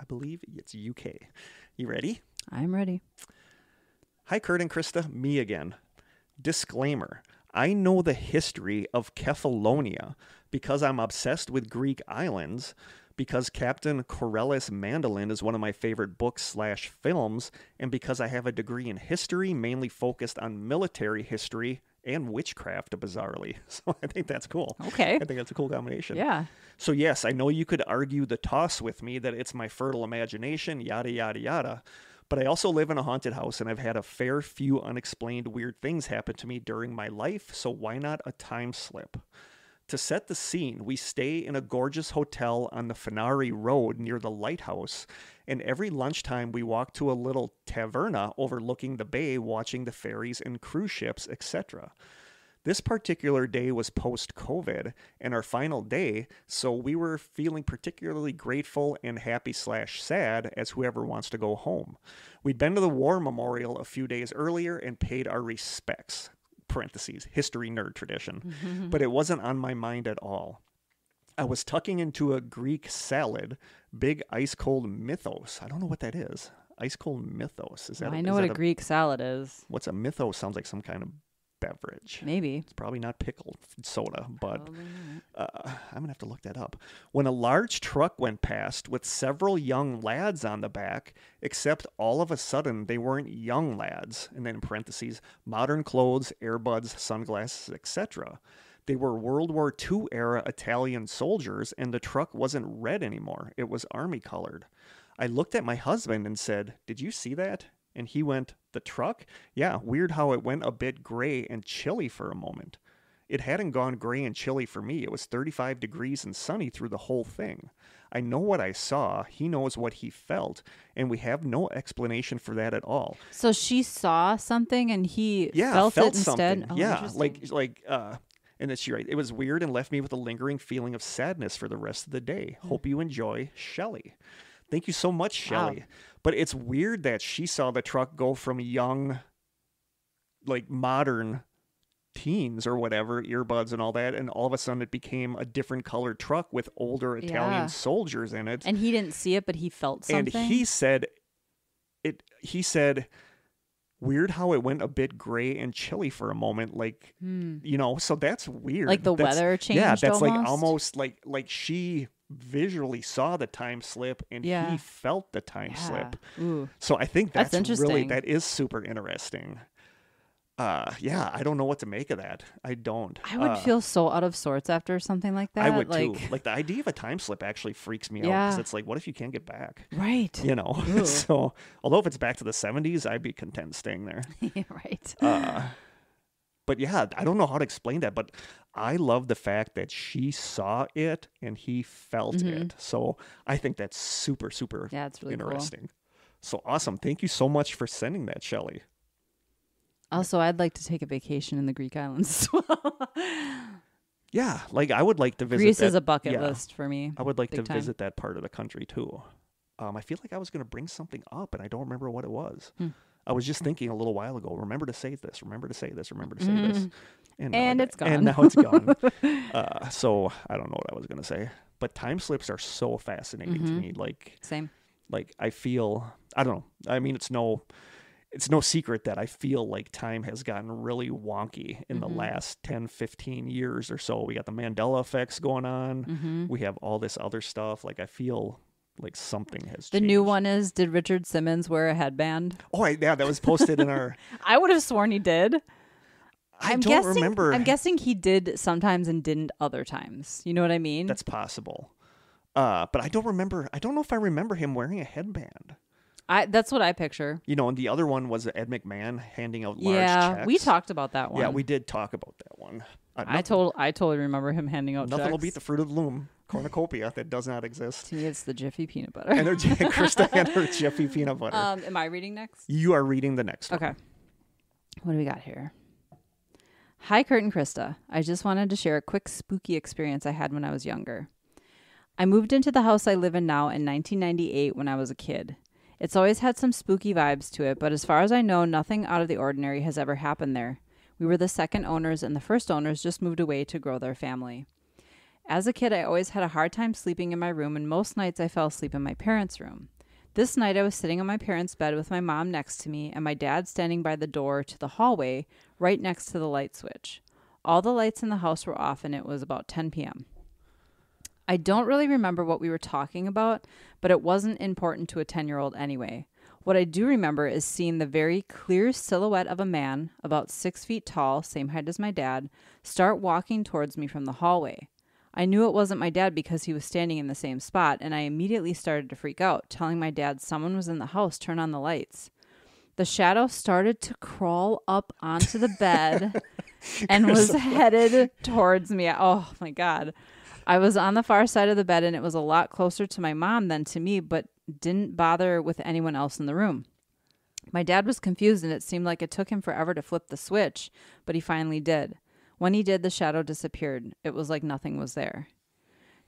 I believe it's UK. You ready? I'm ready. Hi, Kurt and Krista. Me again. Disclaimer I know the history of Kefalonia because I'm obsessed with Greek islands, because Captain Corelli's Mandolin is one of my favorite books slash films, and because I have a degree in history mainly focused on military history and witchcraft, bizarrely. *laughs* So I think that's cool. Okay. I think that's a cool combination. Yeah. So, yes, I know you could argue the toss with me that it's my fertile imagination, yada, yada, yada. But I also live in a haunted house and I've had a fair few unexplained weird things happen to me during my life, so why not a time slip? To set the scene, we stay in a gorgeous hotel on the Fenari Road near the lighthouse, and every lunchtime we walk to a little taverna overlooking the bay, watching the ferries and cruise ships, etc. This particular day was post COVID and our final day, so we were feeling particularly grateful and happy slash sad as whoever wants to go home. We'd been to the war memorial a few days earlier and paid our respects. Parentheses, history nerd tradition. *laughs* But it wasn't on my mind at all. I was tucking into a Greek salad, big ice cold mythos. I don't know what that is. Ice cold mythos. Is that I know what a Greek salad is. What's a mythos? Sounds like some kind of beverage. Maybe. It's probably not pickled soda, but uh, I'm gonna have to look that up. When a large truck went past with several young lads on the back, except all of a sudden they weren't young lads, and then in parentheses, modern clothes, earbuds, sunglasses, etc. They were World War II era Italian soldiers, and the truck wasn't red anymore. It was army colored. I looked at my husband and said, Did you see that? And he went, The truck? Yeah, weird how it went a bit gray and chilly for a moment. It hadn't gone gray and chilly for me. It was 35 degrees and sunny through the whole thing. I know what I saw. He knows what he felt. And we have no explanation for that at all. So she saw something and he Yeah, felt, felt it instead. something. Oh, yeah, like like uh and that's right. It was weird and left me with a lingering feeling of sadness for the rest of the day. Hmm. Hope you enjoy, Shelley. Thank you so much, Wow. Shelley. But it's weird that she saw the truck go from young, like modern teens or whatever, earbuds and all that, and all of a sudden it became a different colored truck with older Italian Yeah. soldiers in it. and he didn't see it, but he felt something. And he said it he said weird how it went a bit gray and chilly for a moment like hmm. you know so that's weird. Like the That's- weather changed yeah that's like almost? almost like like she visually saw the time slip and Yeah. he felt the time yeah. slip Ooh. so i think That's that's, really that is super interesting uh yeah i don't know what to make of that i don't I would Uh, feel so out of sorts after something like that. i would like, too like the idea of a time slip actually freaks me out because it's like what if you can't get back right. you know *laughs* so although if it's back to the 70s i'd be content staying there *laughs* right. uh, but yeah i don't know how to explain that but i love the fact that she saw it and he felt it so i think that's super super Mm-hmm. Yeah, it's really cool. interesting so awesome thank you so much for sending that shelly Also, I'd like to take a vacation in the Greek islands as *laughs* well. yeah like i would like to visit Greece that, is a bucket yeah, list for me. i would like to time. visit that part of the country too um, i feel like i was going to bring something up and i don't remember what it was Hmm. I was just thinking a little while ago. Remember to say this. Remember to say this. Remember to say this. And. And I- it's gone. And now it's gone. *laughs* uh, so I don't know what I was gonna say. But time slips are so fascinating to Mm-hmm. me. Like, Same. like I feel. I don't know. I mean, it's no. It's no secret that I feel like time has gotten really wonky in Mm-hmm. the last 10, 15 years or so. We got the Mandela effects going on. Mm-hmm. We have all this other stuff. Like I feel like something has The new one is Did Richard Simmons wear a headband? Oh, I, yeah, that was posted in our. *laughs* I would have sworn he did. I am don't guessing, remember. I'm guessing he did sometimes and didn't other times. You know what I mean? That's possible. Uh, but I don't remember. I don't know if I remember him wearing a headband. I that's what I picture. You know, and the other one was Ed McMahon handing out large Yeah, checks. we talked about that one. Yeah, we did talk about that one. Uh, I told I totally remember him handing out nothing will beat the fruit of the loom cornucopia that does not exist. to me, it's the Jiffy peanut butter. And her Krista and her Jiffy peanut butter. um, am I reading next? you are reading the next one. Okay. What do we got here? Hi, Kurt and Krista. I just wanted to share a quick spooky experience I had when I was younger. I moved into the house I live in now in 1998 when I was a kid. It's always had some spooky vibes to it, but as far as I know, nothing out of the ordinary has ever happened there. We were the second owners, and the first owners just moved away to grow their family. As a kid, I always had a hard time sleeping in my room, and most nights I fell asleep in my parents' room. This night, I was sitting on my parents' bed with my mom next to me and my dad standing by the door to the hallway right next to the light switch. All the lights in the house were off, and it was about 10 p.m. I don't really remember what we were talking about, but it wasn't important to a 10 year old anyway. What I do remember is seeing the very clear silhouette of a man, about six feet tall, same height as my dad, start walking towards me from the hallway. I knew it wasn't my dad because he was standing in the same spot, and I immediately started to freak out, telling my dad someone was in the house, turn on the lights. The shadow started to crawl up onto the bed *laughs* and was headed towards me. Oh my God. I was on the far side of the bed and it was a lot closer to my mom than to me, but didn't bother with anyone else in the room. My dad was confused and it seemed like it took him forever to flip the switch, but he finally did. When he did, the shadow disappeared. It was like nothing was there.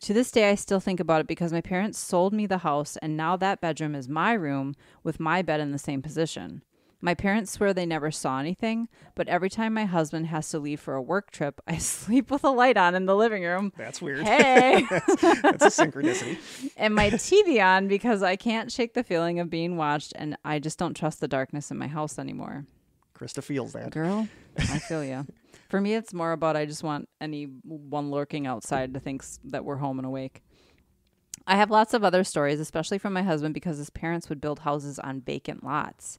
To this day, I still think about it because my parents sold me the house, and now that bedroom is my room with my bed in the same position. My parents swear they never saw anything, but every time my husband has to leave for a work trip, *laughs* I sleep with a light on in the living room. That's weird. Hey! that's, *laughs* that's a synchronicity. and my TV on because I can't shake the feeling of being watched, and I just don't trust the darkness in my house anymore. Krista feels that. Girl, I feel you. *laughs* For me, it's more about I just want anyone lurking outside to think that we're home and awake. I have lots of other stories, especially from my husband, because his parents would build houses on vacant lots.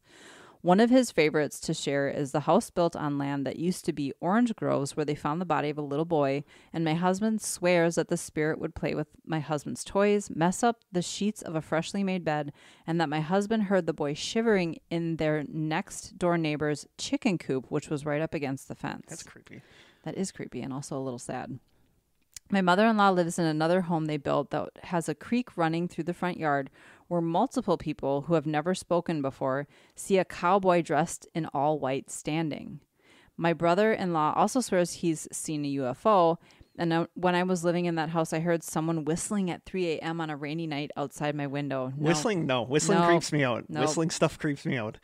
One of his favorites to share is the house built on land that used to be orange groves where they found the body of a little boy, and my husband swears that the spirit would play with my husband's toys, mess up the sheets of a freshly made bed, and that my husband heard the boy shivering in their next door neighbor's chicken coop, which was right up against the fence. That's creepy. That is creepy and also a little sad. My mother in law lives in another home they built that has a creek running through the front yard where multiple people who have never spoken before see a cowboy dressed in all white standing. My brother in law also swears he's seen a UFO. And when I was living in that house, I heard someone whistling at 3 a.m. on a rainy night outside my window. No. Whistling, no. Whistling No. creeps me out. Nope. Whistling stuff creeps me out.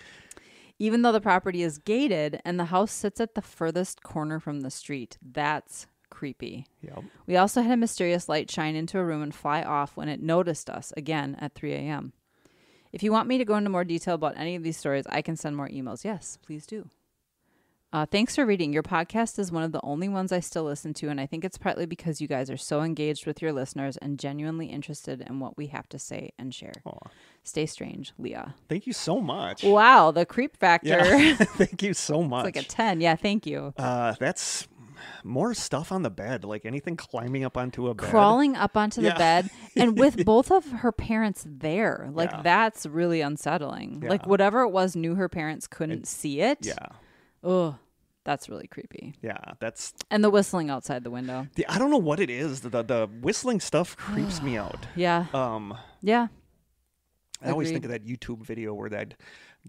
Even though the property is gated and the house sits at the furthest corner from the street, that's creepy. Yep. We also had a mysterious light shine into a room and fly off when it noticed us again at 3 a.m. If you want me to go into more detail about any of these stories, I can send more emails. Yes, please do. Uh, thanks for reading. Your podcast is one of the only ones I still listen to, and I think it's partly because you guys are so engaged with your listeners and genuinely interested in what we have to say and share. Aw. Stay strange, Leah. Thank you so much. Wow, the creep factor. Yeah. *laughs* *laughs* Thank you so much. It's like a 10. Yeah, thank you. uh, that's more stuff on the bed, like anything climbing up onto a bed. Crawling up onto the Yeah. bed and with *laughs* both of her parents there. Like, Yeah. that's really unsettling. Like, whatever it was, knew her parents couldn't see it. Yeah. Ugh, that's really creepy. Yeah. That's And the whistling outside the window. the, I don't know what it is. The, the, the whistling stuff *sighs* creeps me out. Yeah. Um, Yeah. I always think of that YouTube video where that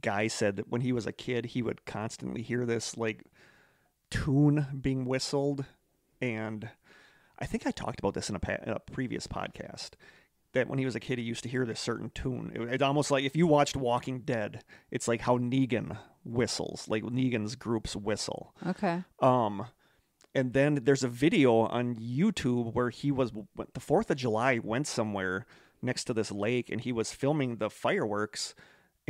guy said that when he was a kid, he would constantly hear this like tune being whistled, and I think I talked about this in a, pa- a previous podcast. That when he was a kid, he used to hear this certain tune. It, it's almost like if you watched Walking Dead, it's like how Negan whistles, like Negan's groups whistle. Okay. Um, and then there's a video on YouTube where he was the Fourth of July went somewhere next to this lake, and he was filming the fireworks,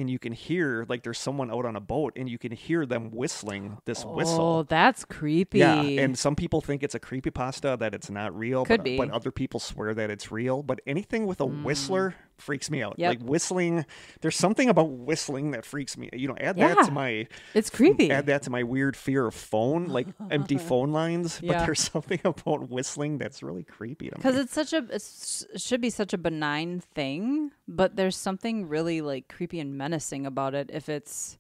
and you can hear like there's someone out on a boat, and you can hear them whistling this Oh, whistle. Oh, that's creepy. Yeah, and some people think it's a creepy pasta that it's not real, Could but, be. but other people swear that it's real. But anything with a hmm. whistler freaks me out. Yep. Like whistling, there's something about whistling that freaks me. You know, add that to my it's creepy. add that to my weird fear of phone, like empty *laughs* phone lines. But there's *laughs* something about whistling that's really creepy to Because it's such a, it's, it should be such a benign thing, but there's something really like creepy and menacing about it if it's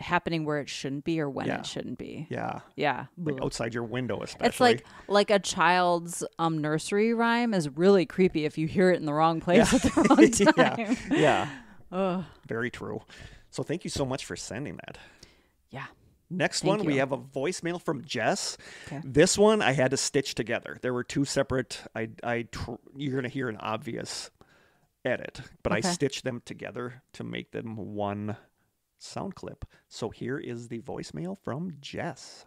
happening where it shouldn't be or when Yeah. it shouldn't be. yeah, Yeah. like outside your window, especially. It's like like a child's um nursery rhyme is really creepy if you hear it in the wrong place Yeah. at the wrong *laughs* time. yeah, yeah, *laughs* Ugh. very true. So thank you so much for sending that. Yeah. Next Thank one, we have a voicemail from Jess. Okay. This one I had to stitch together. There were two separate. I, I, tr- you're gonna hear an obvious edit, but I stitched them together to make them one sound clip. So here is the voicemail from Jess.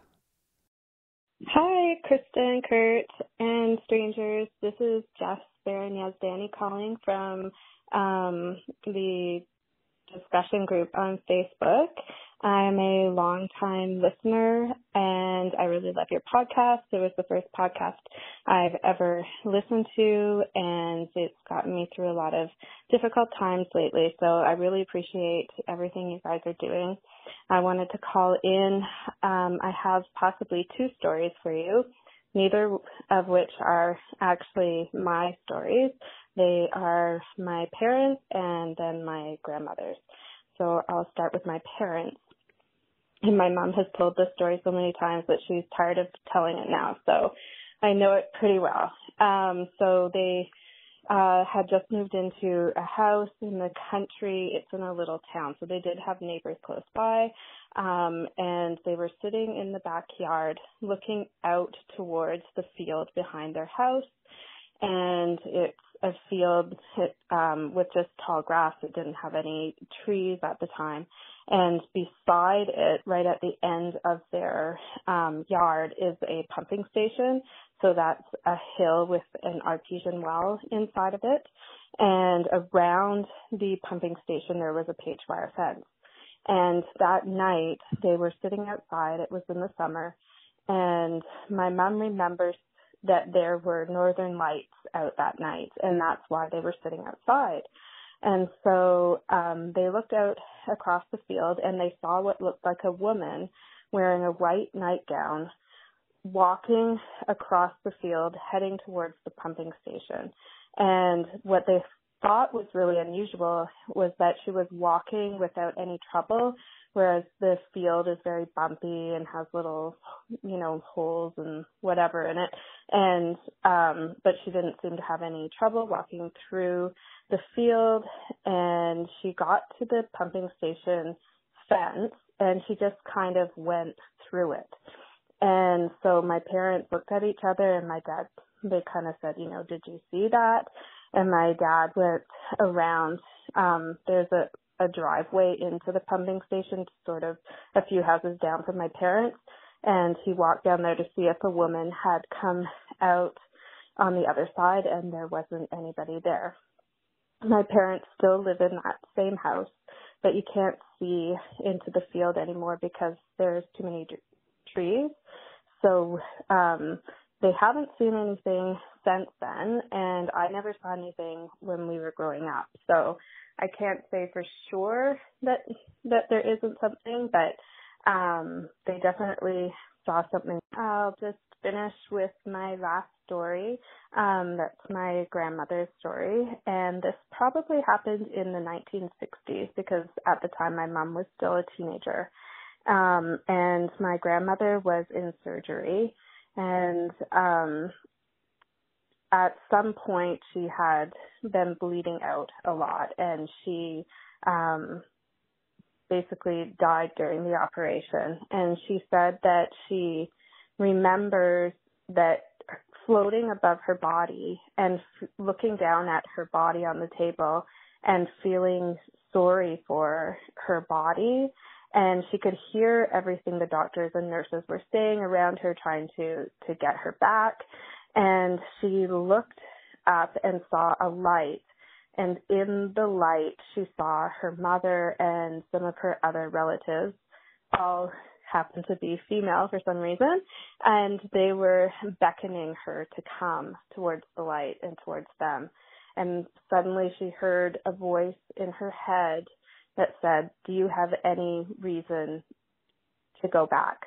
Hi, Krista and Kurt and strangers. This is Jess Baron Yazdani calling from um, the discussion group on Facebook. I'm a longtime listener and I really love your podcast. It was the first podcast I've ever listened to and it's gotten me through a lot of difficult times lately. So I really appreciate everything you guys are doing. I wanted to call in. Um, I have possibly two stories for you, neither of which are actually my stories. They are my parents and then my grandmother's. So I'll start with my parents. And my mom has told this story so many times that she's tired of telling it now. So I know it pretty well. Um, so they uh, had just moved into a house in the country. It's in a little town, so they did have neighbors close by. Um, and they were sitting in the backyard looking out towards the field behind their house. And it's a field um, with just tall grass. It didn't have any trees at the time. And beside it, right at the end of their um, yard, is a pumping station. So that's a hill with an artesian well inside of it. And around the pumping station, there was a page wire fence. And that night, they were sitting outside. It was in the summer. And my mom remembers that there were northern lights out that night, and that's why they were sitting outside. And so um, they looked out across the field and they saw what looked like a woman wearing a white nightgown walking across the field heading towards the pumping station. And what they thought was really unusual was that she was walking without any trouble, whereas the field is very bumpy and has little, you know, holes and whatever in it. And, um, but she didn't seem to have any trouble walking through the field and she got to the pumping station fence and she just kind of went through it. And so my parents looked at each other and my dad, they kind of said, you know, did you see that? and my dad went around um there's a a driveway into the pumping station sort of a few houses down from my parents. And he walked down there to see if a woman had come out on the other side and there wasn't anybody there. My parents still live in that same house but you can't see into the field anymore because there's too many trees. So um they haven't seen anything since then, and I never saw anything when we were growing up. So I can't say for sure that that there isn't something, but um, they definitely saw something. I'll just finish with my last story. Um, that's my grandmother's story, and this probably happened in the 1960s because at the time my mom was still a teenager, um, and my grandmother was in surgery and um at some point she had been bleeding out a lot and she um basically died during the operation. And she said that she remembers that floating above her body and f- looking down at her body on the table and feeling sorry for her body and she could hear everything the doctors and nurses were saying around her trying to to get her back. And she looked up and saw a light. And in the light she saw her mother and some of her other relatives all happened to be female for some reason. And they were beckoning her to come towards the light and towards them. And suddenly she heard a voice in her head that said, Do you have any reason to go back?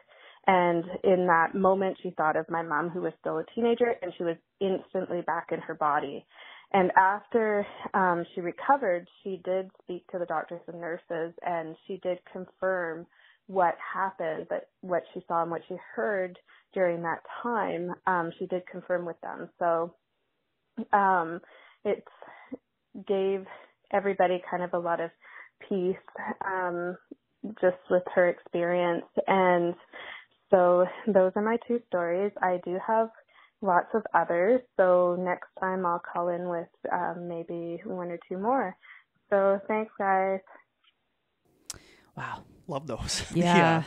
And in that moment, she thought of my mom, who was still a teenager, and she was instantly back in her body. And after um, she recovered, she did speak to the doctors and nurses, and she did confirm what happened, but what she saw and what she heard during that time, um, she did confirm with them. So um, it gave everybody kind of a lot of peace um, just with her experience. And so those are my two stories. I do have lots of others. So next time I'll call in with um, maybe one or two more. So thanks, guys. Wow. Love those. *laughs* Yeah.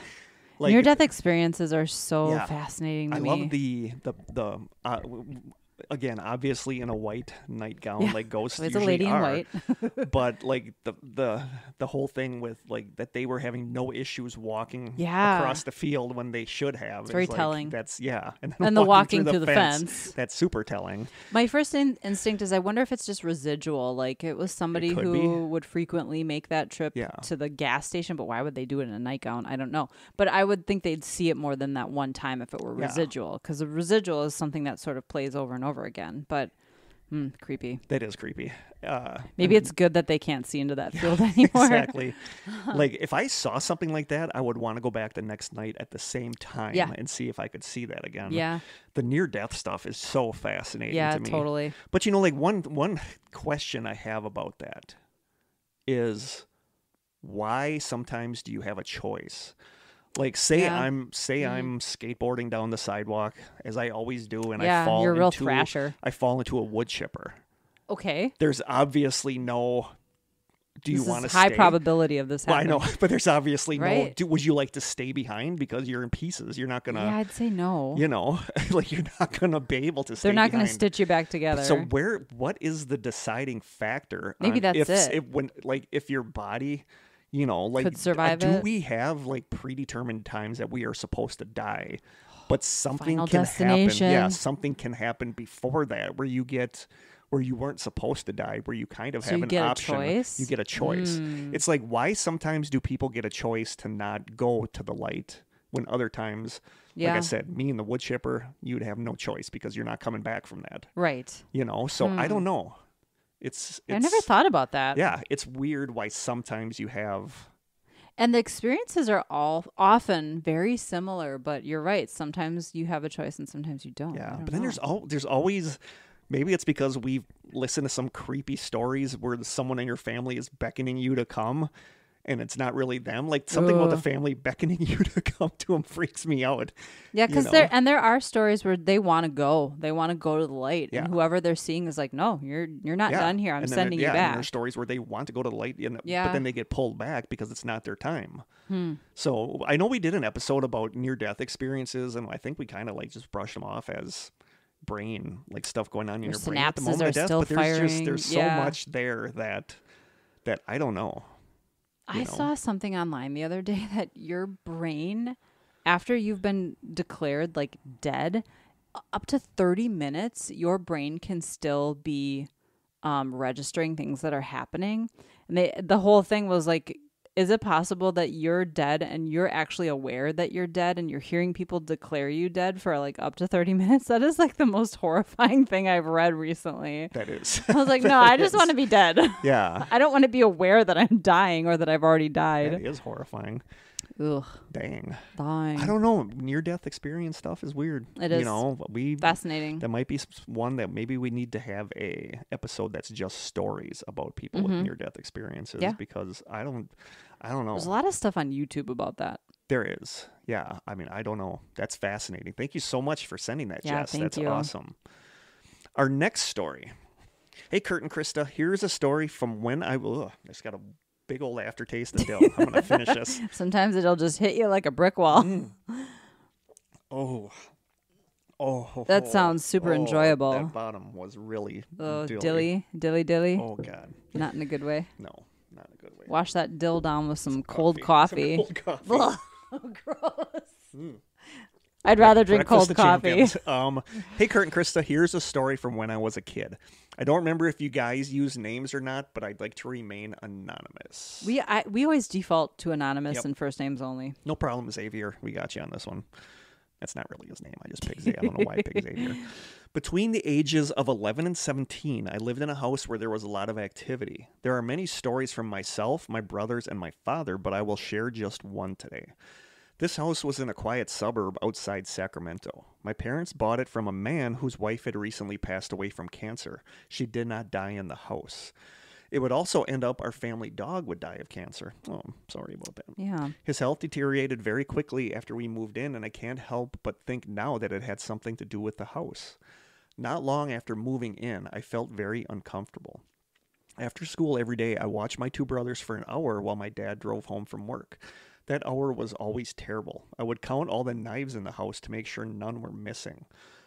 Like, Near death experiences are so Yeah. fascinating to I me. love the the the uh, again, obviously in a white nightgown, Yeah. like ghosts It's a usually lady in are. white. *laughs* but like the the the whole thing with like that they were having no issues walking Yeah. across the field when they should have. It's very like, telling. That's yeah, *laughs* and, then And the walking through through the fence. That's super telling. My first in- instinct is I wonder if it's just residual. Like it was somebody could who be. would frequently make that trip Yeah. to the gas station, but why would they do it in a nightgown? I don't know. But I would think they'd see it more than that one time if it were residual, because the residual is something that sort of plays over and over again. But hmm, creepy. That is creepy. Uh, Maybe it's good that they can't see into that field *laughs* anymore. exactly. *laughs* like if I saw something like that, I would want to go back the next night at the same time Yeah. and see if I could see that again. Yeah. The near death stuff is so fascinating Yeah, to me. totally. But you know, like one one question I have about that is why sometimes do you have a choice? Like say Yeah. I'm say Mhm. I'm skateboarding down the sidewalk as I always do and Yeah, I fall you're a real into thrasher. I fall into a wood chipper. Okay. There's obviously no do you want to high stay? probability of this Well, I know, *laughs* but there's obviously no. Do, would you like to stay behind because you're in pieces? You're not gonna, yeah, I'd say no. you know, *laughs* like you're not gonna be able to stay. They're not going to stitch you back together. So where? What is the deciding factor? Maybe that's if, it. If, when like if your body, you know, like Could survive do it? we have like predetermined times that we are supposed to die? But something Final can happen. Yeah, something can happen before that where you get where you weren't supposed to die, where you kind of So have an option. You get a choice. Mm. It's like why sometimes do people get a choice to not go to the light when other times, like I said, me and the wood chipper, you'd have no choice because you're not coming back from that. right. You know, so I don't know. It's, it's I never thought about that. Yeah, it's weird why sometimes you have. And the experiences are all often very similar, but you're right. Sometimes you have a choice and sometimes you don't. Yeah, don't but then there's all there's always. Maybe it's because we've listened to some creepy stories where someone in your family is beckoning you to come, and it's not really them. Like something about the family beckoning *laughs* you to come to them freaks me out. Yeah, you because know. there and there are stories where they want to go. They want to go to the light, Yeah. and whoever they're seeing is like, "No, you're you're not yeah. done here. I'm And sending there, you back." And back." there's stories where they want to go to the light, and, Yeah. but then they get pulled back because it's not their time. Hmm. So I know we did an episode about near death experiences, and I think we kind of like just brushed them off as brain like stuff going on in Your brain at the moment of death. but there's just there's so yeah. much there that that I don't know. I know. saw something online the other day *laughs* that your brain, after you've been declared like dead, up to 30 minutes, your brain can still be um, registering things that are happening. And they, the whole thing was like, is it possible that you're dead and you're actually aware that you're dead and you're hearing people declare you dead for like up to 30 *laughs* minutes? That is like the most horrifying *laughs* thing I've read recently. That is. I was like, no, I *laughs* just want to be dead. yeah. I don't want to be aware that I'm dying or that I've already died. It is horrifying. Ugh, Dang. I don't know. Near death experience stuff is weird. It is. You know, we Fascinating. that might be one that maybe we need to have a episode that's just stories about people with Mhm. near death experiences Yeah. because I don't I don't know. There's a lot of stuff on YouTube about that. There is. Yeah. I mean, I don't know. That's fascinating. Thank you so much for sending that, Yeah, Jess. That's you. awesome. Our next story. Hey, Kurt and Krista, here's a story from when I. Ugh, I just got a big old aftertaste of dill. I'm to finish this. *laughs* Sometimes it'll just hit you like a brick wall. Mm. Oh. Oh. That sounds super oh, enjoyable. That bottom was really Oh, dilly. dilly, dilly, dilly. Oh, God. Not in a good way. No, not in a good way. Wash that dill down with some cold Some coffee. cold coffee. *laughs* Gross. I'd rather drink Breakfast cold coffee. *laughs* Um, hey, Kurt and Krista, here's a story from when I was a kid. I don't remember if you guys use names or not, but I'd like to remain anonymous. We I, we always default to anonymous Yep. and first names only. no problem, Xavier. We got you on this one. That's not really his name. I just picked Xavier. I don't know why I picked Xavier. *laughs* Between the ages of 11 and 17, I lived in a house where there was a lot of activity. There are many stories from myself, my brothers, and my father, but I will share just one today. This house was in a quiet suburb outside Sacramento. My parents bought it from a man whose wife had recently passed away from cancer. She did not die in the house. It would also end up our family dog would die of cancer. Oh, I'm sorry about that. Yeah. His health deteriorated very quickly after we moved in, and I can't help but think now that it had something to do with the house. Not long after moving in, I felt very uncomfortable. After school every day, I watched my two brothers for an hour while my dad drove home from work. That hour was always terrible. I would count all the knives in the house to make sure none were missing.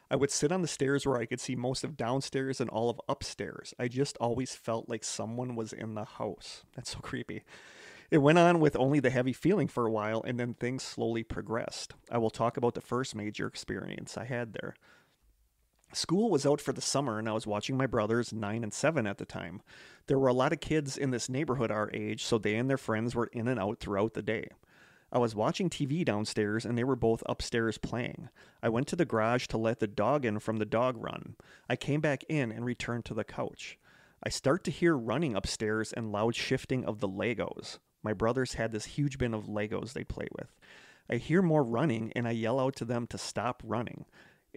I would sit on the stairs where I could see most of downstairs and all of upstairs. I just always felt like someone was in the house. That's so *laughs* creepy. It went on with only the heavy feeling for a while, and then things slowly progressed. I will talk about the first major experience I had there. School was out for the summer, and I was watching my brothers, nine and seven at the time. There were a lot of kids in this neighborhood our age, so they and their friends were in and out throughout the day. I was watching TV downstairs, and they were both upstairs playing. I went to the garage to let the dog in from the dog run. I came back in and returned to the couch. I start to hear running upstairs and loud shifting of the Legos. My brothers had this huge bin of Legos they play with. I hear more running, and I yell out to them to stop running.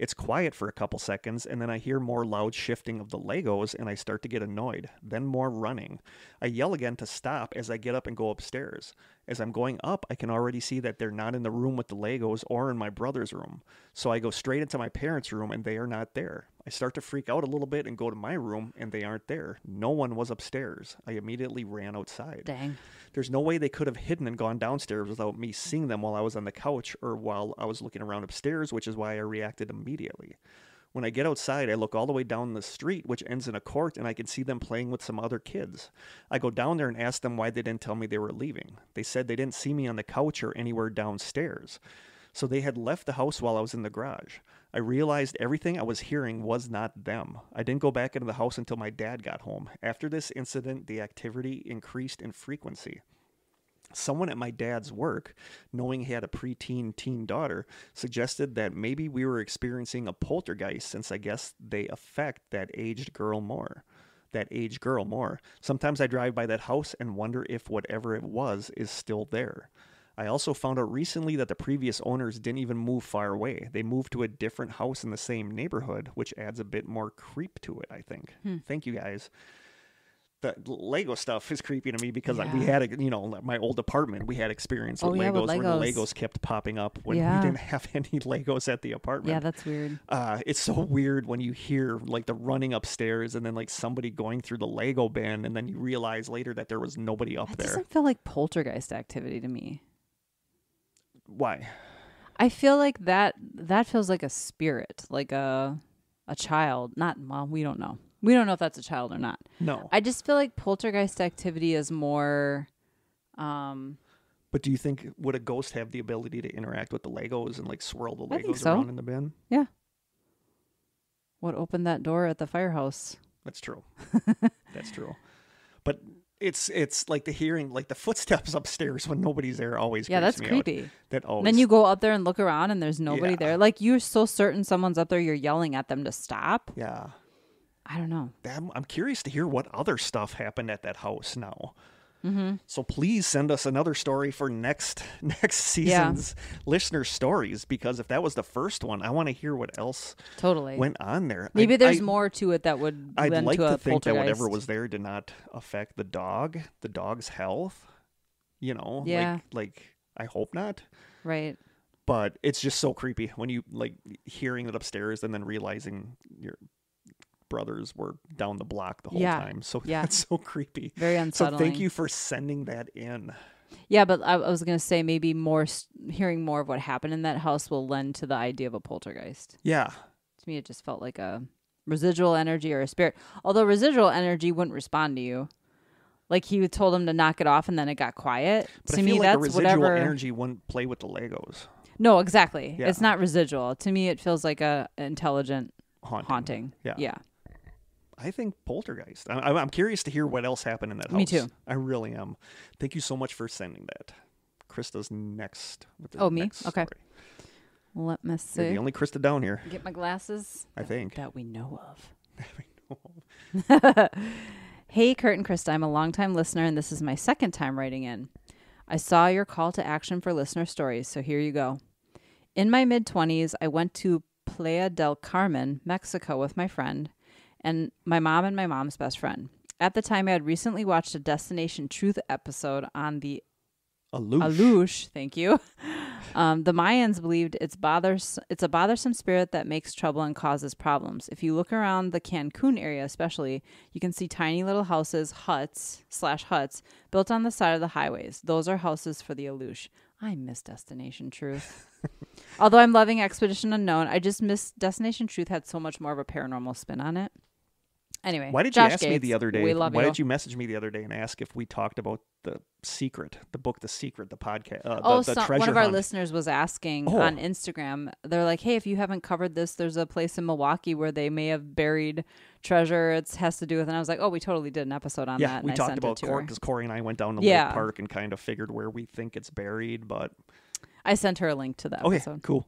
It's quiet for a couple seconds, and then I hear more loud shifting of the Legos, and I start to get annoyed. Then more running. I yell again to stop as I get up and go upstairs. As I'm going up, I can already see that they're not in the room with the Legos or in my brother's room. So I go straight into my parents' room, and they are not there. I start to freak out a little bit and go to my room, and they aren't there. No one was upstairs. I immediately ran outside. Dang. There's no way they could have hidden and gone downstairs without me seeing them while I was on the couch or while I was looking around upstairs, which is why I reacted immediately. When I get outside, I look all the way down the street, which ends in a court, and I can see them playing with some other kids. I go down there and ask them why they didn't tell me they were leaving. They said they didn't see me on the couch or anywhere downstairs. So they had left the house while I was in the garage. I realized everything I was hearing was not them. I didn't go back into the house until my dad got home. After this incident, the activity increased in frequency. Someone at my dad's work, knowing he had a preteen teen daughter, suggested that maybe we were experiencing a poltergeist since I guess they affect that aged girl more. That aged girl more. Sometimes I drive by that house and wonder if whatever it was is still there. I also found out recently that the previous owners didn't even move far away. They moved to a different house in the same neighborhood, which adds a bit more creep to it, I think. Thank you guys. The Lego stuff is creepy to me because like, we had a, you know, my old apartment, we had experience with Oh, yeah, Legos with where the Legos. Legos kept popping up when Yeah. we didn't *laughs* have any Legos at the apartment. Yeah, that's weird. uh, it's so weird when you hear like the running upstairs and then like somebody going through the Lego bin and then you realize later that there was nobody up That there. doesn't feel like poltergeist activity to me. Why? I feel like that that feels like a spirit, like a a child. Not well, we don't know. We don't know if that's a child or not. No. I just feel like poltergeist activity is more um But do you think would a ghost have the ability to interact with the Legos and like swirl the I think Legos so. around in the bin? Yeah. What opened that door at the firehouse. That's true. *laughs* That's true. But it's it's like the hearing like the footsteps *laughs* upstairs when nobody's there always Yeah, that's me out. creepy. That always Then you go up there and look around and there's nobody Yeah. there. Like you're so certain someone's up there, you're yelling at them to stop. Yeah. I don't know. I'm, I'm curious to hear what other stuff happened at that house now. Mm-hmm. So please send us another story for next *laughs* next Yeah. season's listener stories because if that was the first one, I want to hear what else Totally. went on there. Maybe I- there's I- more to it that would I'd like to to think that whatever was there did not affect the dog, the dog's health. You know, Yeah. like like I hope not. right. But it's just so creepy when you like hearing it upstairs and then realizing your brothers were down the block the whole Yeah. time. So *laughs* Yeah. that's so creepy. Very unsettling. So thank you for sending that in. Yeah, but I, I was gonna say maybe more hearing more of what happened in that house will lend to the idea of a poltergeist. Yeah. To me, it just felt like a residual energy or a spirit. Although residual energy wouldn't respond to you. Like he told him to knock it off, and then it got quiet. But to me, like that's the residual whatever. energy wouldn't play with the Legos. No, exactly. Yeah. It's not residual. To me, it feels like a intelligent Haunting. haunting. Yeah. Yeah. I think poltergeist. I, I'm- I'm curious to hear what else happened in that house. Me too. I really am. Thank you so much for sending that. Krista's next. With the Oh, me? Okay. story. Let me You're see. the only Krista down here. Get my glasses. I think. that we know of. *laughs* *laughs* hey, Kurt and Krista, I'm a longtime listener, and this is my second time writing in. I saw your call to action for listener stories, so here you go. In my mid 20s, I went to Playa del Carmen, Mexico, with my friend and my mom and my mom's best friend. At the time, I had recently watched a Destination Truth episode on the Aloosh. Alux, thank you. *laughs* Um, the Mayans believed it's bothers it's a bothersome spirit that makes trouble and causes problems. If you look around the Cancun area, especially, you can see tiny little houses, huts slash huts built on the side of the highways. Those are houses for the Alux. I miss Destination Truth. *laughs* Although I'm loving Expedition Unknown, I just miss Destination Truth had so much more of a paranormal spin on it. Anyway, Why did Josh you ask me the other day? We love Why you. did you message me the other day and ask if we talked about the secret, the book, The Secret, the podcast, uh, oh, the, the some, treasure one of our hunt? listeners was asking Oh. on Instagram. They're like, "Hey, if you haven't covered this, there's a place in Milwaukee where they may have buried treasure. It has to do with." And I was like, "Oh, we totally did an episode on yeah, that." we and I talked sent about it to Corey because Corey and I went down to Yeah. Lake Park and kind of figured where we think it's buried. But I sent her a link to that okay, episode. cool.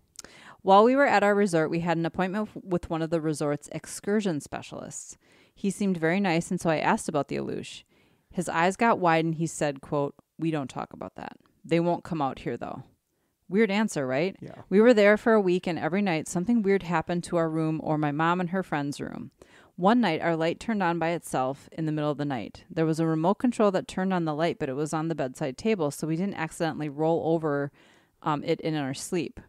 While we were at our resort, we had an appointment with one of the resort's excursion specialists. He seemed very nice, and so I asked about the Alux. His eyes got wide, and he said, "quote We don't talk about that. They won't come out here, though." Weird answer, right? Yeah. We were there for a week, and every night something weird happened to our room or my mom and her friend's room. One night, our light turned on by itself in the middle of the night. There was a remote control that turned on the light, but it was on the bedside table, so we didn't accidentally roll over um, it in our sleep.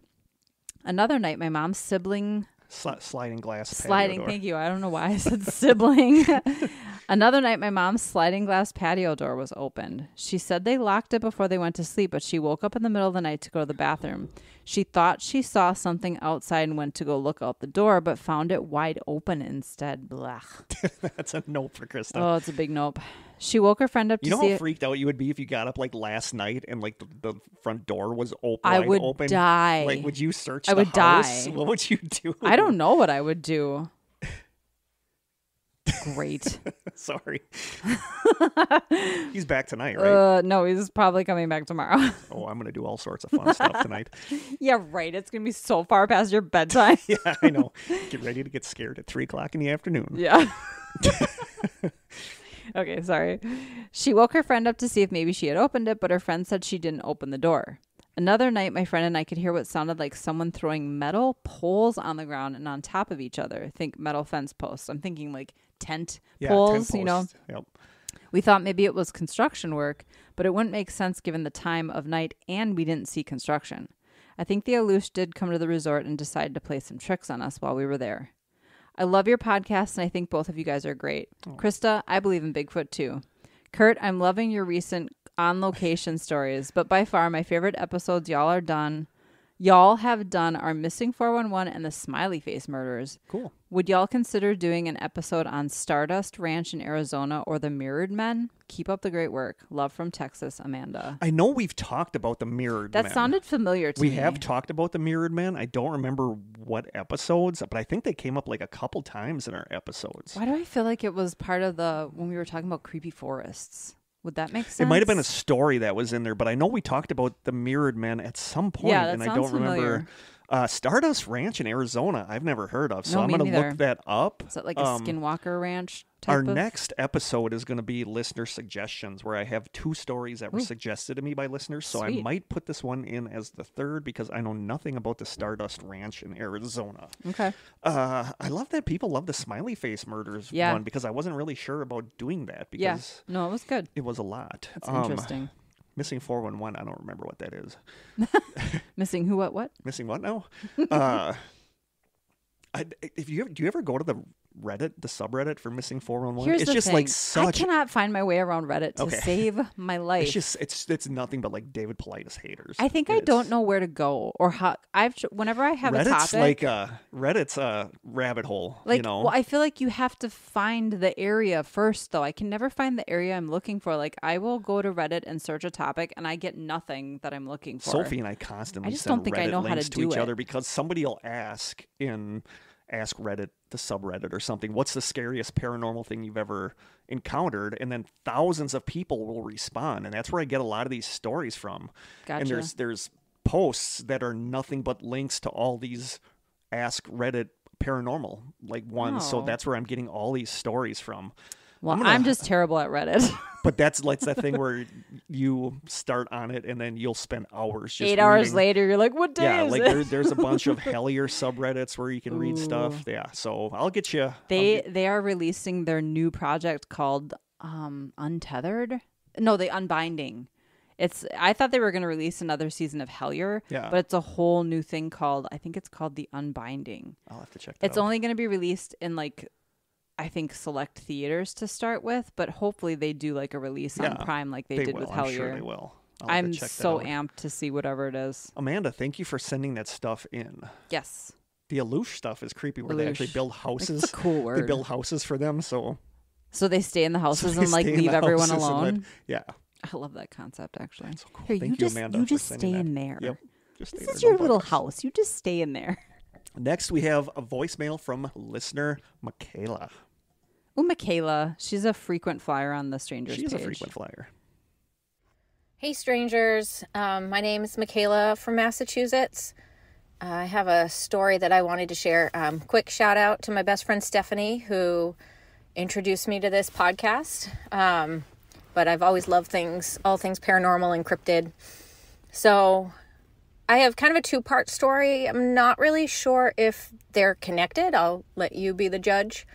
Another night, my mom's sibling Sli- sliding glass. patio sliding thank you i don't know why i said sibling *laughs* another night my mom's sliding glass patio door was opened she said they locked it before they went to sleep but she woke up in the middle of the night to go to the bathroom she thought she saw something outside and went to go look out the door but found it wide open instead Blah. *laughs* That's a nope for Krista. oh it's a big nope she woke her friend up to you know see how it. freaked out you would be if you got up like last night and like the, the front door was open. I would open. die. Like, would you search? I the would house? die. *laughs* What would you do? i don't know what i would do great *laughs* Sorry. *laughs* He's back tonight, right? uh no he's probably coming back tomorrow oh, I'm gonna do all sorts of fun stuff tonight. yeah right it's gonna be so far past your bedtime yeah, I know. Get ready to get scared at three o'clock in the afternoon. Yeah. Okay, sorry. She woke her friend up to see if maybe she had opened it, but her friend said she didn't open the door. Another night, my friend and I could hear what sounded like someone throwing metal poles on the ground and on top of each other. Think metal fence posts. I'm thinking like tent Yeah, poles, you know. Yep. We thought maybe it was construction work, but it wouldn't make sense given the time of night and we didn't see construction. I think the Alux did come to the resort and decided to play some tricks on us while we were there. I love your podcast and I think both of you guys are great. Krista, I believe in Bigfoot too. Kurt, I'm loving your recent on location stories, but by far my favorite episodes y'all are done. Y'all have done our Missing 411 and the Smiley Face Murders. Cool. Would y'all consider doing an episode on Stardust Ranch in Arizona or the Mirrored Men? Keep up the great work. Love from Texas, Amanda. I know we've talked about the mirrored. That sounded familiar to me. We me. have talked about the mirrored men. I don't remember what episodes, but I think they came up like a couple times in our episodes. Why do I feel like it was part of the when we were talking about creepy forests? Would that make sense? It might have been a story that was in there, but I know we talked about the mirrored men at some point, Yeah, and I don't remember. Uh, Stardust Ranch in Arizona, I've never heard of, so No, I'm going to look that up. Is that like a Um, Skinwalker Ranch type Our of? next episode is going to be listener suggestions, where I have two stories that were Ooh. suggested to me by listeners. So I might put this one in as the third because I know nothing about the Stardust Ranch in Arizona. Okay. Uh, I love that people love the smiley face murders Yeah. one because I wasn't really sure about doing that Yeah. because No, it was good. it was a lot. That's Um, interesting. Missing four one one. I don't remember what that is. *laughs* Missing who? What? What? Missing what now? uh, *laughs* I, if you do you ever go to the Reddit, the subreddit for missing four one one? Here's It's the just thing. like I cannot find my way around Reddit to Okay. save my *laughs* life. It's just it's it's nothing but like David Paulides haters. I think I It's- don't know where to go or how. I've tr- whenever I have a Reddit's topic, like a Reddit's a rabbit hole. Like, you know, well, I feel like you have to find the area first, though. I can never find the area I'm looking for. Like, I will go to Reddit and search a topic, and I get nothing that I'm looking for. Sophie and I constantly I just send don't think I Reddit know how to links to do each it. other because somebody will ask in ask Reddit the subreddit or something, what's the scariest paranormal thing you've ever encountered? And then thousands of people will respond, and that's where I get a lot of these stories from. Gotcha. And there's there's posts that are nothing but links to all these ask Reddit paranormal like ones. So Oh. that's where I'm getting all these stories from. Well, I'm I'm, just terrible at Reddit. *laughs* But that's like that thing where you start on it and then you'll spend hours just Eight hours later, you're like, "What day yeah, is like it?" there, there's a bunch of *laughs* hellier subreddits where you can read stuff. Yeah, so I'll get you. They get- they are releasing their new project called um Untethered. No, the Unbinding. It's. I thought they were going to release another season of Hellier, Yeah. but it's a whole new thing called. I think it's called the Unbinding. I'll have to check. That It's out. only going to be released in like I think select theaters to start with, but hopefully they do like a release Yeah, on Prime like they, they did will. with I'm Hellier. sure they will. I'll I'm so amped to see whatever it is. Amanda, thank you for sending that stuff in. Yes. The Aloosh stuff is creepy, where they actually build That's houses. a cool They build houses for them, so so they stay in the houses they and like leave everyone and let- alone. yeah, I love that concept actually. so cool. Here, Thank you you, just Amanda, you just stay that. in there. Yep, just stay This there, is your little house. You just stay in there. Next, we have a voicemail from listener Michaela. Oh, Michaela, she's a frequent flyer on the strangers She's a frequent flyer. Hey, strangers. Um, my name is Michaela from Massachusetts. I have a story that I wanted to share. Um, quick shout out to my best friend Stephanie, who introduced me to this podcast. Um, but I've always loved things, all things paranormal and cryptid. So I have kind of a two part story. I'm not really sure if they're connected. I'll let you be the judge.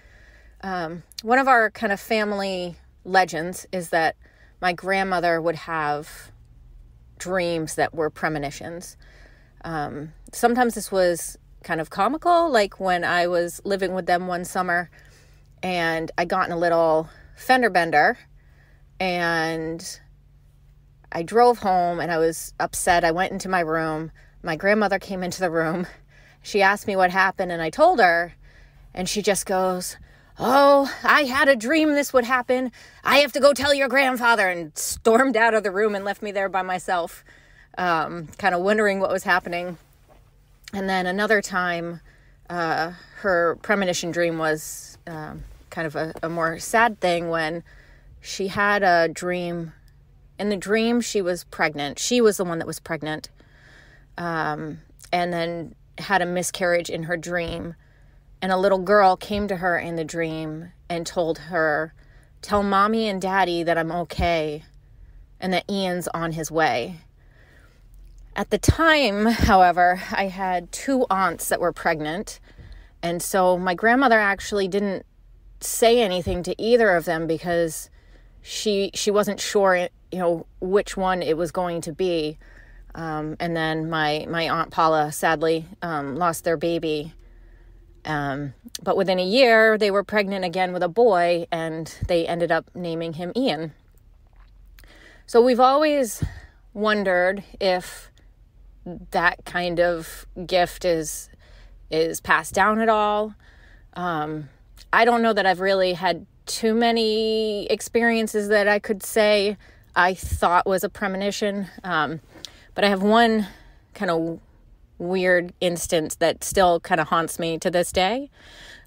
Um, one of our kind of family legends is that my grandmother would have dreams that were premonitions. Um, sometimes this was kind of comical, like when I was living with them one summer and I got in a little fender bender and I drove home and I was upset. I went into my room. My grandmother came into the room. *laughs* She asked me what happened and I told her and she just goes, Oh, I had a dream this would happen. I have to go tell your grandfather, and stormed out of the room and left me there by myself, um, kind of wondering what was happening. And then another time, uh, her premonition dream was um, kind of a, a more sad thing when she had a dream. In the dream, she was pregnant. She was the one that was pregnant, um, and then had a miscarriage in her dream and a little girl came to her in the dream and told her, Tell mommy and daddy that I'm okay and that Ian's on his way. At the time, however, I had two aunts that were pregnant. And so my grandmother actually didn't say anything to either of them because she she wasn't sure you know which one it was going to be. Um, and then my my aunt Paula sadly um, lost their baby um, but within a year, they were pregnant again with a boy, and they ended up naming him Ian. So we've always wondered if that kind of gift is is passed down at all. Um, I don't know that I've really had too many experiences that I could say I thought was a premonition. Um, but I have one kind of weird instance that still kind of haunts me to this day.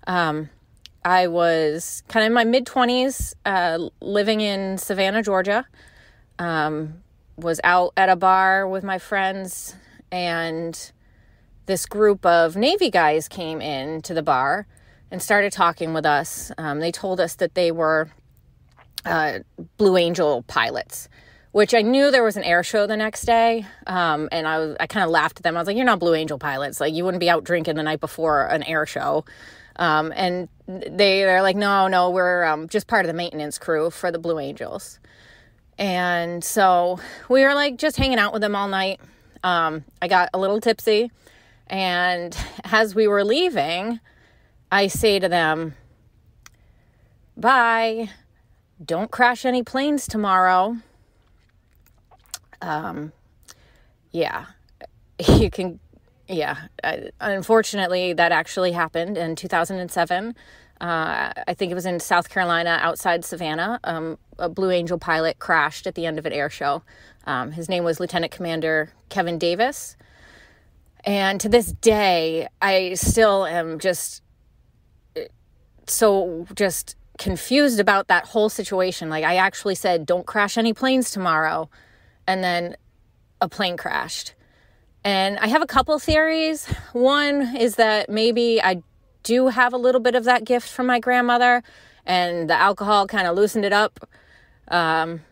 Um, I was kind of in my mid 20s, uh, living in Savannah, Georgia. Um, was out at a bar with my friends, and this group of Navy guys came in to the bar and started talking with us. Um, they told us that they were uh, Blue Angel pilots which I knew there was an air show the next day. Um, and I was, I kind of laughed at them. I was like, you're not Blue Angel pilots. Like you wouldn't be out drinking the night before an air show. Um, and they, they're like, no, no, we're, um, just part of the maintenance crew for the Blue Angels. And so we were like just hanging out with them all night. Um, I got a little tipsy and as we were leaving, I say to them, bye, don't crash any planes tomorrow. Um yeah. *laughs* You can yeah. Uh, unfortunately that actually happened in 2007 uh, i think it was in south carolina outside savannah. Um, a blue angel pilot crashed at the end of an air show. Um, his name was lieutenant commander kevin davis. And to this day i still am just so just confused about that whole situation like i actually said don't crash any planes tomorrow and then a plane crashed. And I have a couple theories. One is that maybe I do have a little bit of that gift from my grandmother, and the alcohol kind of loosened it up. Um,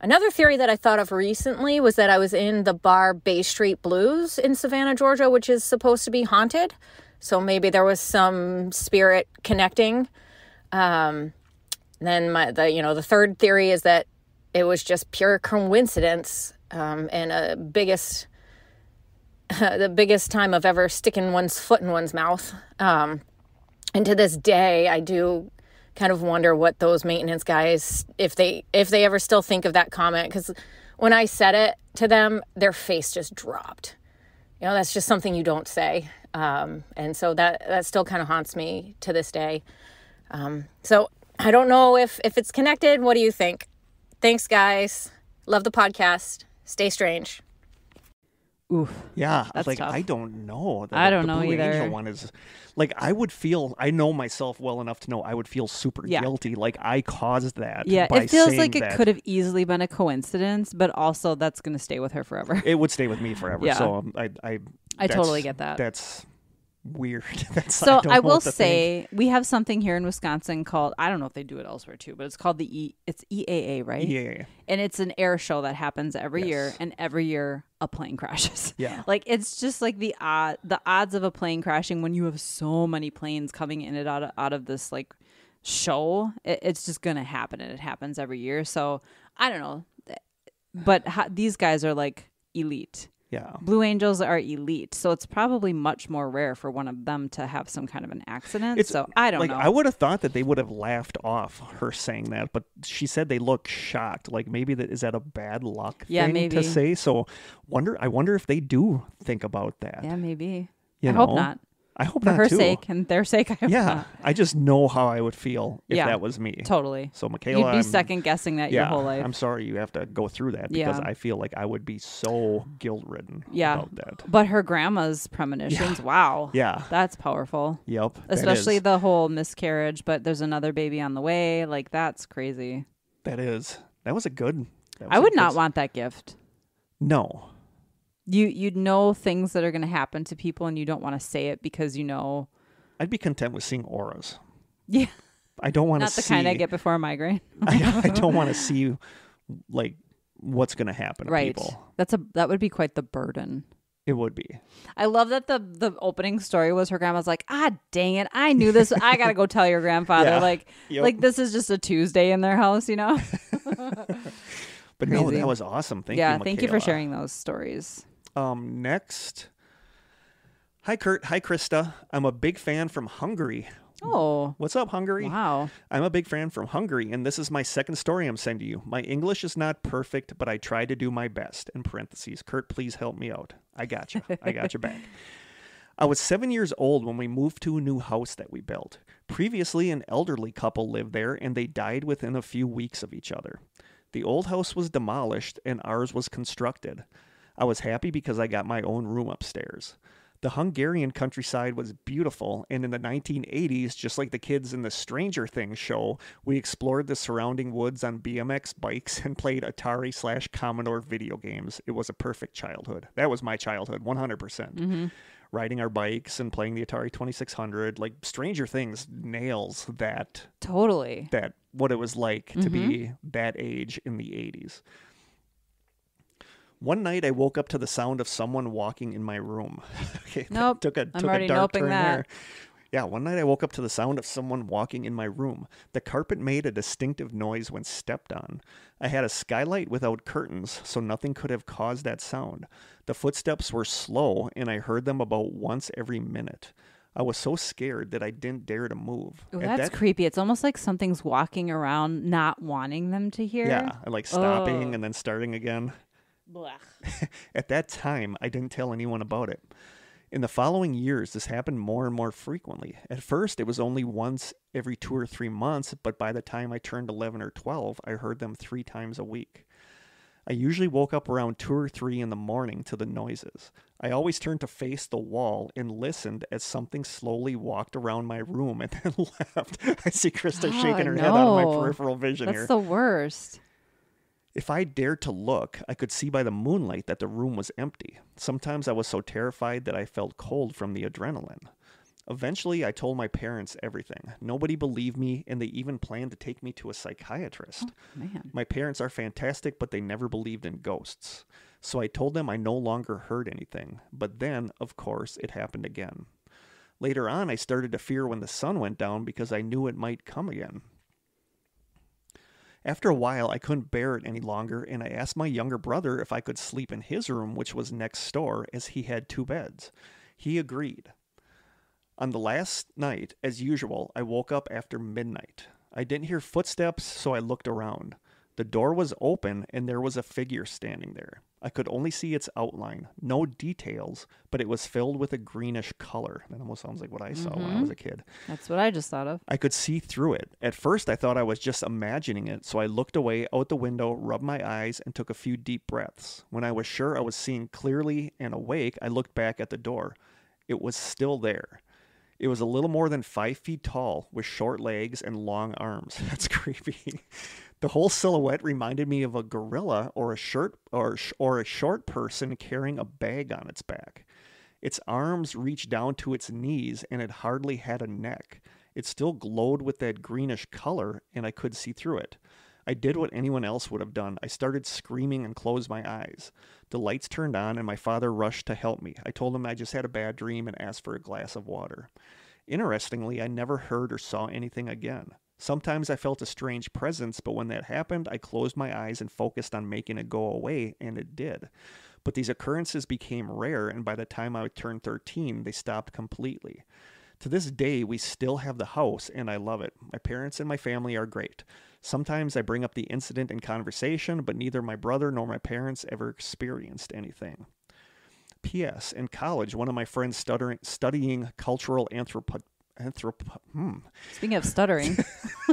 another theory that I thought of recently was that I was in the bar Bay Street Blues in Savannah, Georgia, which is supposed to be haunted. So maybe there was some spirit connecting. Um, then my the you know the third theory is that it was just pure coincidence um, and a biggest *laughs* the biggest time of ever sticking one's foot in one's mouth um, and to this day i do kind of wonder what those maintenance guys if they if they ever still think of that comment because when I said it to them, their face just dropped. You know, that's just something you don't say. Um, and so that that still kind of haunts me to this day. Um, so I don't know if if it's connected. What do you think? Thanks, guys. Love the podcast. Stay strange. Oof. Yeah, That's like tough. I don't know. The, I don't the know Blue either. Angel one is like I would feel. I know myself well enough to know I would feel super Yeah. guilty. Like I caused that. Yeah, by it feels saying like it could have easily been a coincidence, but also that's going to stay with her forever. It would stay with me forever. *laughs* Yeah. So um, I, I, I totally get that. That's weird. *laughs* that's So don't I, will what to think. say we have something here in Wisconsin called I don't know if they do it elsewhere too, but it's called the E. It's EAA, right? Yeah, And it's an air show that happens every year, and every year a plane *laughs* crashes. Yeah. *laughs* like it's just like the odd the odds of a plane crashing when you have so many planes coming in and out of, out of this like show. It, it's just gonna happen, and it happens every year. So I don't know, but ho- these guys are like elite. Yeah. Blue Angels are elite, so it's probably much more rare for one of them to have some kind of an accident. so I don't like know. I would have thought that they would have laughed off her saying that, but she said they look shocked. Like maybe that is that a bad luck Yeah, thing maybe. to say. So wonder I wonder if they do think about that. yeah, maybe. You I hope not. I hope For her too. sake and their sake, I hope Yeah, not. I just know how I would feel if Yeah, that was me. Totally. So Michaela, You'd be I'm- second guessing that your whole life. I'm sorry you have to go through that because Yeah. I feel like I would be so guilt ridden Yeah. about that. But her grandma's premonitions, wow. Yeah. That's powerful. Yep. Especially the whole miscarriage, but there's another baby on the way. Like that's crazy. that is that was a good. was I would not want that gift. No. You you'd know things that are going to happen to people and you don't want to say it because you know I'd be content with seeing auras. yeah, I don't want to not the see. kind I get before a migraine. *laughs* I, I don't want to *laughs* see like what's going to happen to right. people. That's a that would be quite the burden. It would be. I love that the the opening story was her grandma's like, ah, dang it, I knew this. I gotta go tell your *laughs* grandfather. Yeah. Like, Yep. like this is just a Tuesday in their house, you know? But no, that was awesome. Thank yeah, you. thank you for sharing those stories. Um, next. Hi, Kurt. Hi, Krista. I'm a big fan from Hungary. Oh, What's up, Hungary? wow. I'm a big fan from Hungary, and this is my second story I'm sending you. My English is not perfect, but I try to do my best. In parentheses, Kurt, please help me out. I got you. I got your back. *laughs* I was seven years old when we moved to a new house that we built. Previously, an elderly couple lived there, and they died within a few weeks of each other. The old house was demolished, and ours was constructed. I was happy because I got my own room upstairs. The Hungarian countryside was beautiful, and in the 1980s, just like the kids in the Stranger Things show, we explored the surrounding woods on BMX bikes and played Atari slash Commodore video games. It was a perfect childhood. That was my childhood, 100%. percent Mm-hmm. Riding our bikes and playing the Atari 2600, like Stranger Things nails that Totally. that what it was like to Mm-hmm. be that age in the 80s. One night I woke up to the sound of someone walking in my room. *laughs* okay, Nope, took a I'm took already a dark turn that. there. Yeah, one night I woke up to the sound of someone walking in my room. The carpet made a distinctive noise when stepped on. I had a skylight without curtains, so nothing could have caused that sound. The footsteps were slow, and I heard them about once every minute. I was so scared that I didn't dare to move. Ooh, that's that- creepy. It's almost like something's walking around, not wanting them to hear. Yeah, like stopping Oh. and then starting again. *laughs* At that time, I didn't tell anyone about it. In the following years, this happened more and more frequently. At first, it was only once every two or three months, but by the time I turned 11 or 12, I heard them three times a week. I usually woke up around 2 or 3 in the morning to the noises. I always turned to face the wall and listened as something slowly walked around my room and *laughs* then left. *laughs* I see Krista Oh, shaking ah, her head out of my peripheral vision That's here. That's the worst. If I dared to look, I could see by the moonlight that the room was empty. Sometimes I was so terrified that I felt cold from the adrenaline. Eventually, I told my parents everything. Nobody believed me, and they even planned to take me to a psychiatrist. Oh, man. My parents are fantastic, but they never believed in ghosts. So I told them I no longer heard anything. But then, of course, it happened again. Later on, I started to fear when the sun went down because I knew it might come again. After a while, I couldn't bear it any longer, and I asked my younger brother if I could sleep in his room, which was next door, as he had two beds. He agreed. On the last night, as usual, I woke up after midnight. I didn't hear footsteps, so I looked around. The door was open and there was a figure standing there. I could only see its outline, no details, but it was filled with a greenish color. That almost sounds like what I saw when I was mm-hmm. a kid. That's what I just thought of. I could see through it. At first, I thought I was just imagining it, so I looked away out the window, rubbed my eyes, and took a few deep breaths. When I was sure I was seeing clearly and awake, I looked back at the door. It was still there. It was a little more than five feet tall, with short legs and long arms. *laughs* That's creepy. The whole silhouette reminded me of a gorilla or a shirt or or a short person carrying a bag on its back. Its arms reached down to its knees and it hardly had a neck. It still glowed with that greenish color and I could see through it. I did what anyone else would have done. I started screaming and closed my eyes. The lights turned on and my father rushed to help me. I told him I just had a bad dream and asked for a glass of water. Interestingly, I never heard or saw anything again. Sometimes I felt a strange presence, but when that happened, I closed my eyes and focused on making it go away, and it did. But these occurrences became rare, and by the time I turned 13, they stopped completely. To this day, we still have the house, and I love it. My parents and my family are great. Sometimes I bring up the incident in conversation, but neither my brother nor my parents ever experienced anything. P.S. In college, one of my friends studying cultural anthropo- anthrop- hmm. Speaking of stuttering,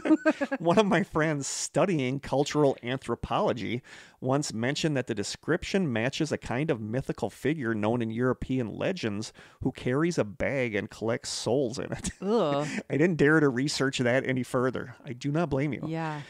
*laughs* one of my friends studying cultural anthropology once mentioned that the description matches a kind of mythical figure known in European legends who carries a bag and collects souls in it. *laughs* I didn't dare to research that any further. I do not blame you. yeah.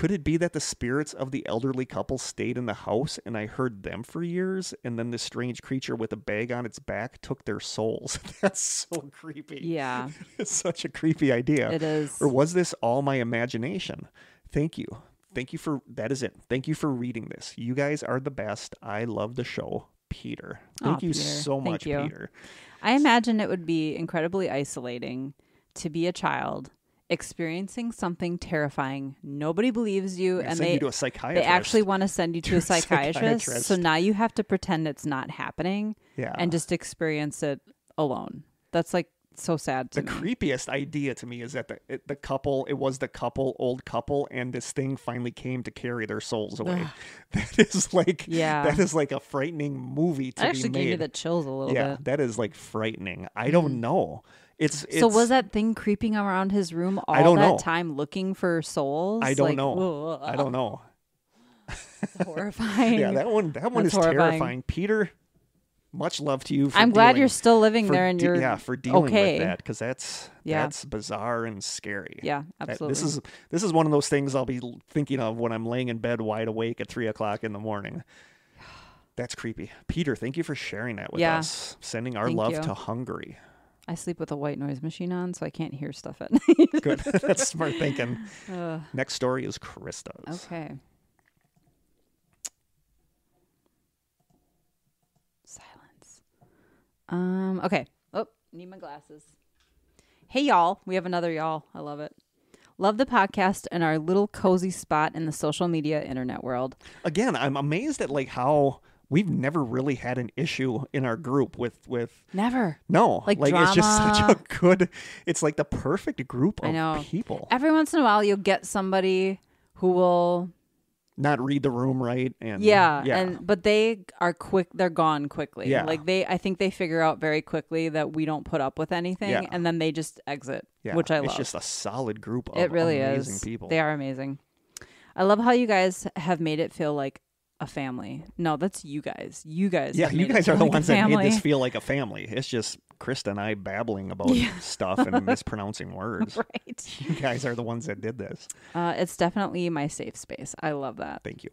Could it be that the spirits of the elderly couple stayed in the house and I heard them for years, and then this strange creature with a bag on its back took their souls? *laughs* That's so creepy. Yeah, *laughs* It's such a creepy idea. it is. Or was this all my imagination? Thank you. Thank you for that is it. Thank you for reading this. You guys are the best. I love the show. Peter. Thank Aw, you Peter. so Thank much, you. Peter. I imagine it would be incredibly isolating to be a child experiencing something terrifying. Nobody believes you, and they you psychiatrist. they actually want to send you to, *laughs* To a a psychiatrist. So now you have to pretend it's not happening yeah. and just experience it alone. That's like so sad to the me. creepiest idea to me is that the it, the couple it was the couple old couple and this thing finally came to carry their souls away. *laughs* that is like Yeah. that is like a frightening movie to That actually be gave me the chills a little yeah, bit. That is like frightening. I mm-hmm. don't know. It's, it's So was that thing creeping around his room all I don't that know. time looking for souls? I don't Like, know. I don't know. *laughs* Horrifying. Yeah, that one that one That's is horrifying. terrifying. Peter, much love to you. For I'm glad dealing- you're still living there and de- you're yeah for dealing okay. with that because that's Yeah. that's bizarre and scary. Yeah, That- absolutely. This is this is one of those things I'll be thinking of when I'm laying in bed wide awake at three o'clock in the morning. *sighs* That's creepy. Peter, thank you for sharing that with Yeah. us. Sending our Thank love you. to Hungary. I sleep with a white noise machine on, so I can't hear stuff at *laughs* night. Good. *laughs* That's smart thinking. *laughs* Next story is Krista's. okay. Silence. Um. Okay. Oh, need my glasses. Hey y'all, we have another y'all. I love it. Love the podcast and our little cozy spot in the social media internet world. Again, I'm amazed at like how we've never really had an issue in our group with with Never. no Like like it's just such a good it's like the perfect group I of know. people Every once in a while, you'll get somebody who will not read the room right and Yeah, yeah and but they are quick. They're gone quickly. Yeah. like they. I think they figure out very quickly that we don't put up with anything, Yeah. and then they just exit, yeah which I it's love. It's just a solid group of it really amazing is. people They are amazing. I love how you guys have made it feel like a family. No, that's you guys. You guys. yeah you guys are the like ones that made this *laughs* feel like a family it's just krista and i babbling about stuff and *laughs* mispronouncing words right. *laughs* you guys are the ones that did this Uh, it's definitely my safe space. I love that. thank you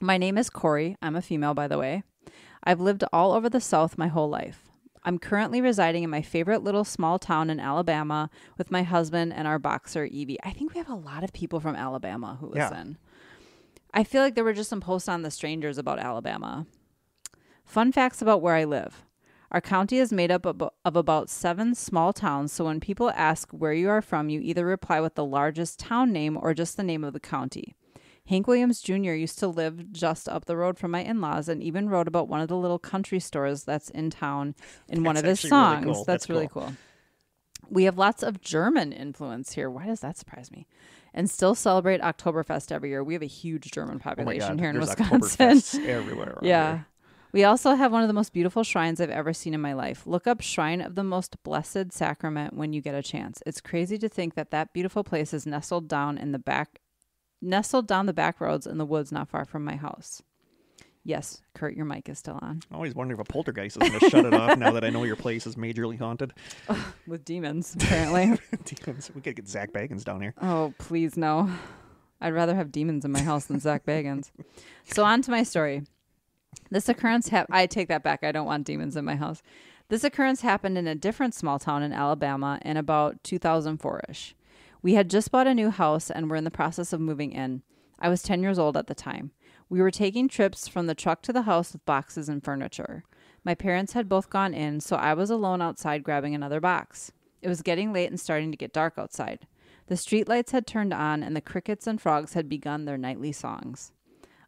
My name is Corey. I'm a female, by the way. I've lived all over the South my whole life. I'm currently residing in my favorite little small town in Alabama with my husband and our boxer, Evie. I think we have a lot of people from Alabama who Yeah. I feel like there were just some posts on the strangers about Alabama. Fun facts about where I live. Our county is made up of, of about seven small towns, so when people ask where you are from, you either reply with the largest town name or just the name of the county. Hank Williams Jr. used to live just up the road from my in laws and even wrote about one of the little country stores that's in town in one of his actually really songs. cool. That's, That's really cool. cool. We have lots of German influence here. Why does that surprise me? And still celebrate Oktoberfest every year. We have a huge German Oh population God, here in there's Wisconsin. *laughs* Everywhere. Yeah. here. We also have one of the most beautiful shrines I've ever seen in my life. Look up Shrine of the Most Blessed Sacrament when you get a chance. It's crazy to think that that beautiful place is nestled down in the back nestled down the back roads in the woods not far from my house. Yes, Kurt, your mic is still on. I always wonder if a poltergeist is going to shut it off now that I know your place is majorly haunted. *laughs* With demons, apparently. *laughs* Demons. we could get Zak Bagans down here. Oh, please no. I'd rather have demons in my house than Zak Bagans. So on to my story. This occurrence hap- I take that back. I don't want demons in my house. This occurrence happened in a different small town in Alabama in about 2004ish. We had just bought a new house and were in the process of moving in. I was 10 years old at the time. We were taking trips from the truck to the house with boxes and furniture. My parents had both gone in, so I was alone outside grabbing another box. It was getting late and starting to get dark outside. The streetlights had turned on and the crickets and frogs had begun their nightly songs.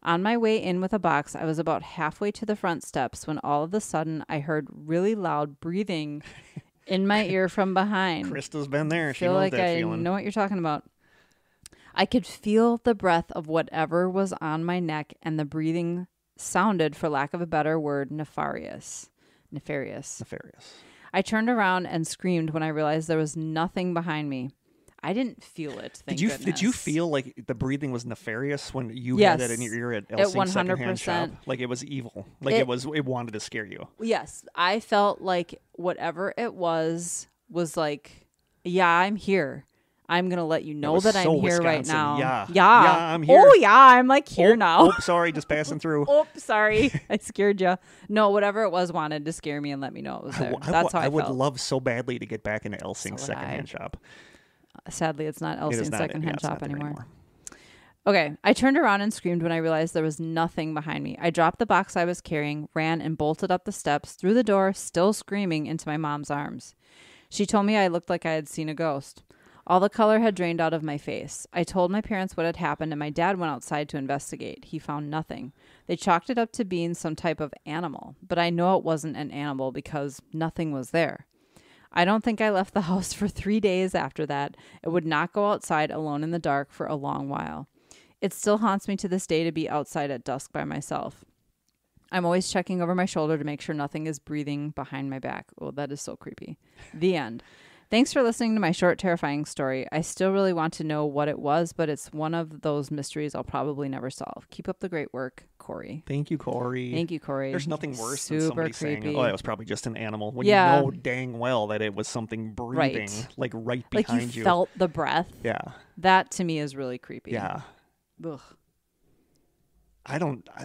On my way in with a box, I was about halfway to the front steps when all of a sudden I heard really loud breathing in my ear from behind. *laughs* Krista's been there. I She feel knows like that I feeling. know what you're talking about. I could feel the breath of whatever was on my neck, and the breathing sounded, for lack of a better word, nefarious. Nefarious. Nefarious. I turned around and screamed when I realized there was nothing behind me. I didn't feel it. Thank Did you did you feel like the breathing was nefarious when you Yes. had it in your ear at It secondhand 100%. shop? Like it was evil. Like it, It- was it wanted to scare you. Yes, I felt like whatever it was was like, yeah, I'm here. I'm gonna let you know that I'm so here right now. Yeah. yeah, Yeah, I'm here. Oh yeah, I'm like here oh, now. Oh, sorry, just passing *laughs* through. Oh, sorry, *laughs* I scared you. No, whatever it was wanted to scare me and let me know it was I there. I That's how I, I would felt. love so badly to get back into Elsing's So secondhand shop. Uh, sadly, it's not It Elsie's is secondhand yeah, shop there anymore. Okay, I turned around and screamed when I realized there was nothing behind me. I dropped the box I was carrying, ran and bolted up the steps, through the door, still screaming, into my mom's arms. She told me I looked like I had seen a ghost. All the color had drained out of my face. I told my parents what had happened, and my dad went outside to investigate. He found nothing. They chalked it up to being some type of animal, but I know it wasn't an animal because nothing was there. I don't think I left the *laughs* house for three days after that. It would not go outside alone in the dark for a long while. It still haunts me to this day to be outside at dusk by myself. I'm always checking over my shoulder to make sure nothing is breathing behind my back. Oh, that is so creepy. The end. Thanks for listening to my short, terrifying story. I still really want to know what it was, but it's one of those mysteries I'll probably never solve. Keep up the great work, Corey. Thank you, Corey. Thank you, Corey. There's nothing worse Super than somebody creepy. saying, "Oh, that was probably just an animal," when Yeah. you know dang well that it was something breathing, Right. like right like behind you, felt the breath. Yeah, That to me is really creepy. yeah. Ugh. I don't I.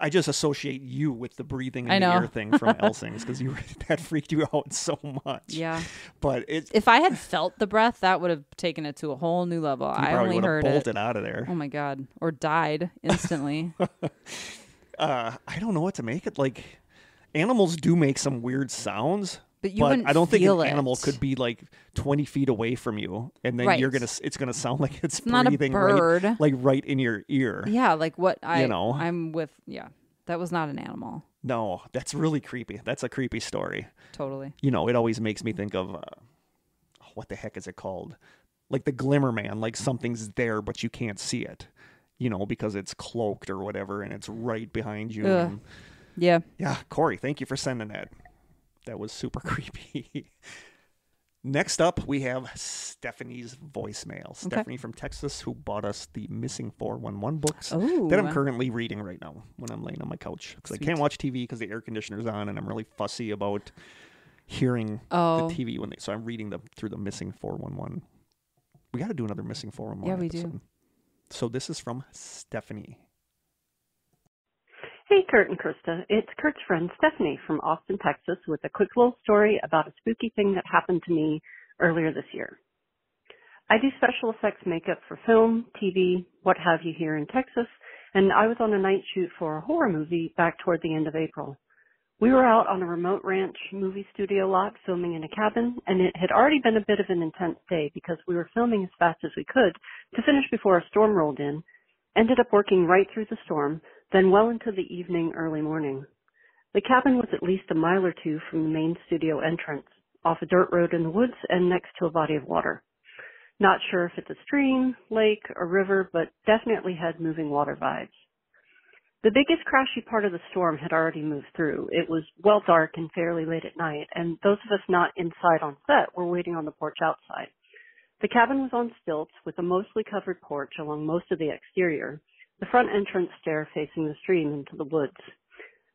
I just associate you with the breathing I in the ear thing from *laughs* Elsing's because you *laughs* that freaked you out so much. Yeah. but it If I had felt the breath, that would have taken it to a whole new level. I only would have heard it. bolted out of there. Oh my god, or died instantly. *laughs* Uh, I don't know what to make it like. Animals do make some weird sounds, But you but wouldn't I don't think an animal could be like twenty feet away from you, and then you're gonna. It's gonna sound *laughs* like it's, It's not a breathing bird. right like right in your ear. yeah, like what I You know. I'm with yeah. That was not an animal. No, that's really creepy. That's a creepy story. Totally. You know, it always makes me think of uh, what the heck is it called? Like the Glimmer Man. Like something's there, but you can't see it. You know, because it's cloaked or whatever, and it's right behind you. And- Yeah. Yeah, Corey, thank you for sending that. That was super *laughs* creepy. Next up, we have Stephanie's voicemail. Stephanie from Texas, who bought us the Missing 411 books Oh. that I'm currently reading right now when I'm laying on my couch. Because I can't watch TV because the air conditioner's on, and I'm really fussy about hearing Oh. the TV when they. So I'm reading them through the Missing 411. We got to do another Missing 411. Yeah, we do. So this is from Stephanie. Hey, Kurt and Krista. It's Kurt's friend Stephanie from Austin, Texas, with a quick little story about a spooky thing that happened to me earlier this year. I do special effects makeup for film, TV, what have you here in Texas, and I was on a night shoot for a horror movie back toward the end of April. We were out on a remote ranch movie studio lot filming in a cabin, and it had already been a bit of an intense day because we were filming as fast as we could to finish before a storm rolled in. Ended up working right through the storm, then well into the evening, early morning. The cabin was at least a mile or two from the main studio entrance, off a dirt road in the woods and next to a body of water. Not sure if it's a stream, lake, or river, but definitely had moving water vibes. The biggest crashy part of the storm had already moved through. It was well dark and fairly late at night, and those of us not inside on set were waiting on the porch outside. The cabin was on stilts with a mostly covered porch along most of the exterior, the front entrance stair facing the stream into the woods.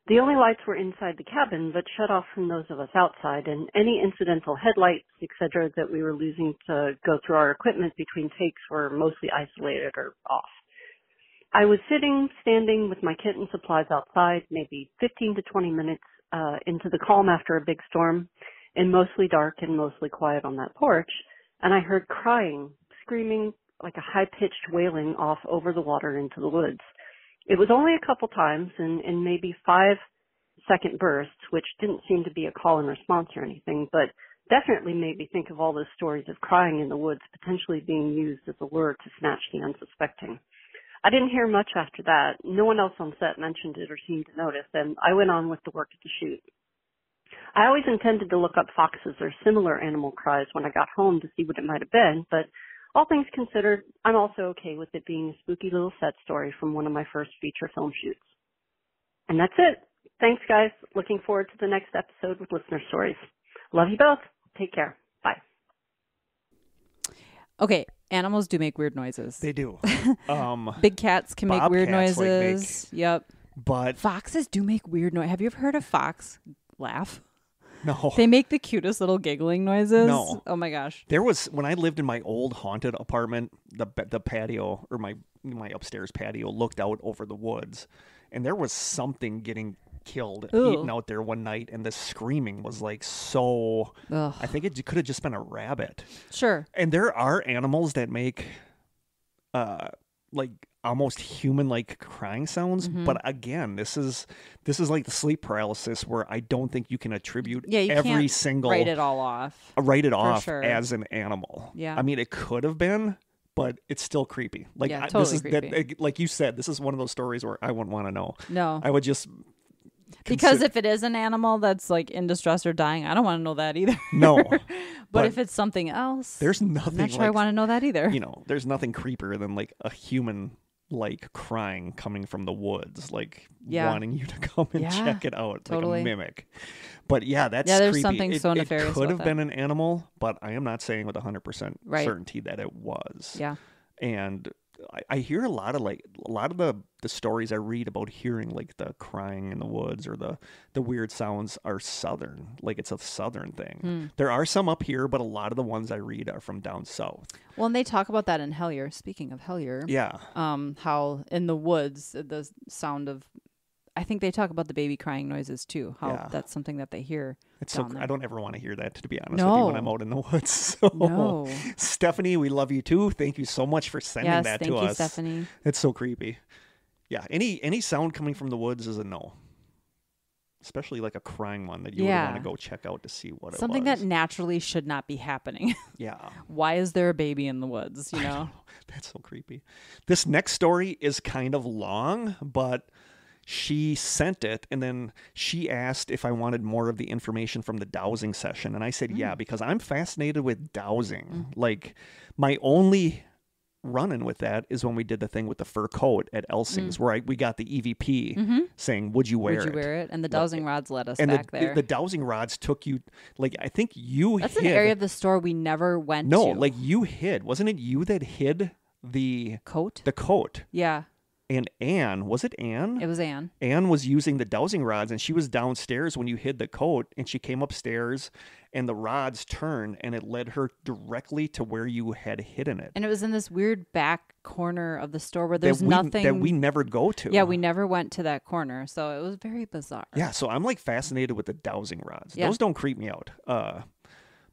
The only lights were inside the cabin, but shut off from those of us outside, and any incidental headlights, etc., that we were losing to go through our equipment between takes were mostly isolated or off. I was sitting, standing with my kit and supplies outside, maybe 15 to 20 minutes uh, into the calm after a big storm, and mostly dark and mostly quiet on that porch, and I heard crying, screaming, like a high-pitched wailing off over the water into the woods. It was only a couple times in, in maybe five second bursts, which didn't seem to be a call and response or anything, but definitely made me think of all those stories of crying in the woods potentially being used as a lure to snatch the unsuspecting. I didn't hear much after that. No one else on set mentioned it or seemed to notice, and I went on with the work of the shoot. I always intended to look up foxes or similar animal cries when I got home to see what it might have been, but all things considered, I'm also okay with it being a spooky little set story from one of my first feature film shoots. And that's it. Thanks, guys. Looking forward to the next episode with listener stories. Love you both. Take care. Bye. Okay, animals do make weird noises. They do. *laughs* Um, Big cats can make weird Bobcats, like, make- noises. yep. but Foxes do make weird noise. Have you ever heard a fox laugh? *laughs* no. They make the cutest little giggling noises. No. Oh my gosh. There was when I lived in my old haunted apartment, the the patio or my my upstairs patio looked out over the woods, and there was something getting killed Ooh. eaten out there one night, and the screaming was like so. Ugh. I think it could have just been a rabbit. Sure. And there are animals that make, uh, like almost human like crying sounds. Mm-hmm. But again, this is this is like the sleep paralysis where I don't think you can attribute Yeah, you every single Write it all off. uh, write it off sure. as an animal. Yeah. I mean, it could have been, but it's still creepy. Like Yeah, I, this is that, like you said, this is one of those stories where I wouldn't want to know. No. I would just because if it is an animal that's like in distress or dying, I don't want to know that either. no, *laughs* but, but if it's something else, there's I'm nothing. not sure I want to know that either. You know, there's nothing creepier than like a human like crying coming from the woods, like Yeah. wanting you to *laughs* come and Yeah, check it out, totally. like a mimic. But yeah, that's Yeah, there's creepy. something it, so it nefarious could have been an animal, but I am not saying with 100% certainty that it was. yeah. and I, I hear a lot of like a lot of the the stories I read about hearing like the crying in the woods or the the weird sounds are southern, like it's a southern thing. Hmm. There are some up here, but a lot of the ones I read are from down south. Well, and they talk about that in Hellier. Speaking of Hellier, Yeah, um, how in the woods uh, the sound of, I think they talk about the baby crying noises too. How Yeah. that's something that they hear. it's so there. I don't ever want to hear that to be honest with you when I'm out in the woods. *laughs* So No. Stephanie, we love you too. Thank you so much for sending yes, that thank to you, us. Stephanie. It's so creepy. Yeah, any any sound coming from the woods is a no. Especially like a crying one that you Yeah. would want to go check out to see what Something it was. that naturally should not be happening. *laughs* yeah. Why is there a baby in the woods? You know. *laughs* That's so creepy. This next story is kind of long, but she sent it and then she asked if I wanted more of the information from the dowsing session. And I said, Mm. yeah, because I'm fascinated with dowsing. Like, my only run in with that is when we did the thing with the fur coat at Elsing's, where I, we got the EVP saying, Would you wear Mm. Mm-hmm. Would you it? wear it? And the dowsing rods led us and back the, there. the dowsing rods took you, like, I think you That's hid. an area of the store we never went no, to. like, you hid. Wasn't it you that hid the coat. the coat? yeah, and Anne, was it Anne? it was Anne. Anne was using the dowsing rods and she was downstairs when you hid the coat and she came upstairs and the rods turned and it led her directly to where you had hidden it. And it was in this weird back corner of the store where that there's we, nothing that we never go to. Yeah, we never went to that corner, so it was very bizarre. Yeah, so I'm like fascinated with the dowsing rods. Yeah. Those don't creep me out. Uh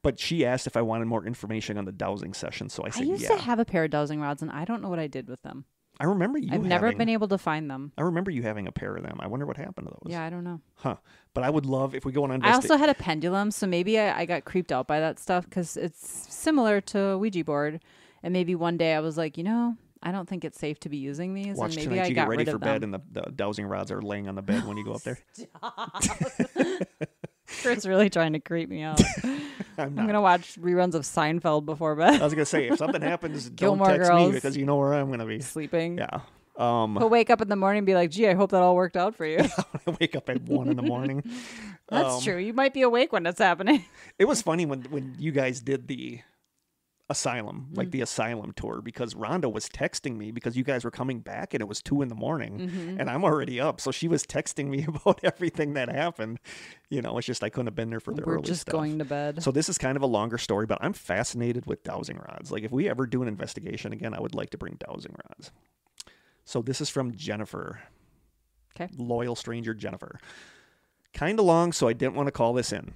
but she asked if I wanted more information on the dowsing session, so I I said used yeah. to have a pair of dowsing rods, and I don't know what I did with them. I remember you I've never been able to find them. I remember you having a pair of them. I wonder what happened to those. Yeah, I don't know. Huh. But I would love if we go on I also had a pendulum, so maybe I, I got creeped out by that stuff because it's similar to a Ouija board. And maybe one day I was like, you know, I don't think it's safe to be using these, Watch and maybe tonight I you got get ready rid for of bed them. and the, the dowsing rods are laying on the bed when you go up there. *laughs* *laughs* *laughs* Kurt's really trying to creep me out. *laughs* I'm I'm gonna watch reruns of Seinfeld before bed. I was gonna say if *laughs* something happens, don't text me because you know where I'm gonna be. Sleeping. Yeah. Um, He'll wake up in the morning and be like, "Gee, I hope that all worked out for you." *laughs* I wake up at one in the morning. That's Um, true. You might be awake when it's happening. It was funny when when you guys did the asylum, Mm. like the asylum tour, because Rhonda was texting me because you guys were coming back and it was two in the morning, Mm-hmm. and I'm already up. So she was texting me *laughs* about everything that happened. You know, it's just I couldn't have been there for the We're early just stuff. going to bed. So this is kind of a longer story, but I'm fascinated with dowsing rods. Like if we ever do an investigation again, I would like to bring dowsing rods. So this is from Jennifer. Okay. Loyal stranger Jennifer. Kind of long, so I didn't want to call this in.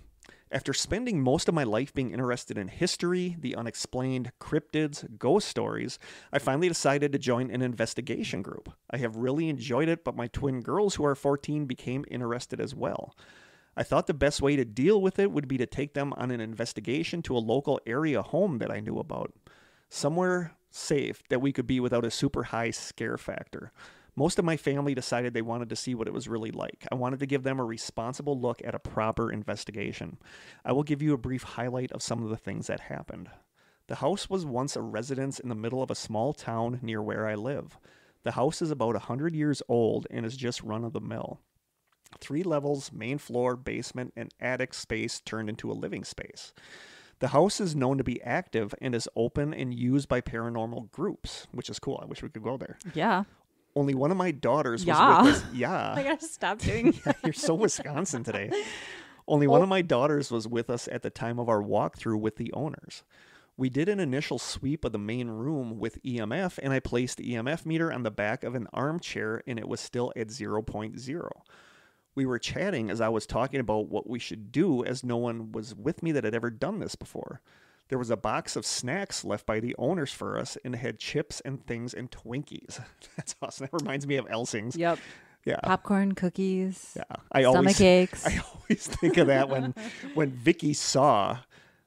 After spending most of my life being interested in history, the unexplained, cryptids, ghost stories, I finally decided to join an investigation group. I have really enjoyed it, but my twin girls, who are 14, became interested as well. I thought the best way to deal with it would be to take them on an investigation to a local area home that I knew about. Somewhere safe that we could be without a super high scare factor. Most of my family decided they wanted to see what it was really like. I wanted to give them a responsible look at a proper investigation. I will give you a brief highlight of some of the things that happened. The house was once a residence in the middle of a small town near where I live. The house is about a 100 years old and is just run of the mill. Three levels, main floor, basement, and attic space turned into a living space. The house is known to be active and is open and used by paranormal groups, which is cool. I wish we could go there. yeah. Only one of my daughters was Yeah. with us. *laughs* Yeah. I gotta stop *laughs* doing Yeah, you're so Wisconsin today. *laughs* Only one of my daughters was with us at the time of our walkthrough with the owners. We did an initial sweep of the main room with EMF, and I placed the EMF meter on the back of an armchair, and it was still at 0.0. We were chatting as I was talking about what we should do, as no one was with me that had ever done this before. There was a box of snacks left by the owners for us, and it had chips and things and Twinkies. *laughs* That's awesome. That reminds me of Elsing's. Yep. Yeah. Popcorn, cookies, Yeah, I stomach *laughs* always aches. I always think of that when when Vicky saw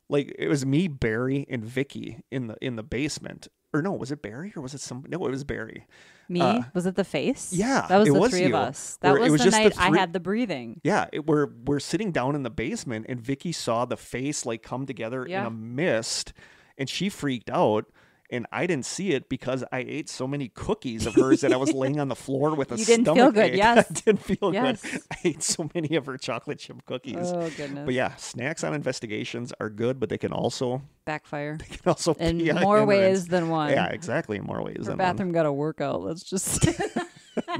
like it was me, Barry, and Vicky in the in the basement. Or no, was it Barry or was it some? No, it was Barry. Me? uh, was it the face? yeah, That was the was three of us. That was, was the just the night I had the breathing. Yeah, it, we're we're sitting down in the basement, and Vicky saw the face like come together in a mist, and she freaked out. And I didn't see it because I ate so many cookies of hers that I was laying on the floor with *laughs* a You didn't feel stomach good, ache. *laughs* yes. I didn't feel Yes. good. I ate so many of her chocolate chip cookies. Oh goodness. But yeah, snacks on investigations are good, but they can also Backfire. *laughs* they can also In more ways than one. Yeah, exactly, in more ways Her than bathroom got a workout. Let's just one.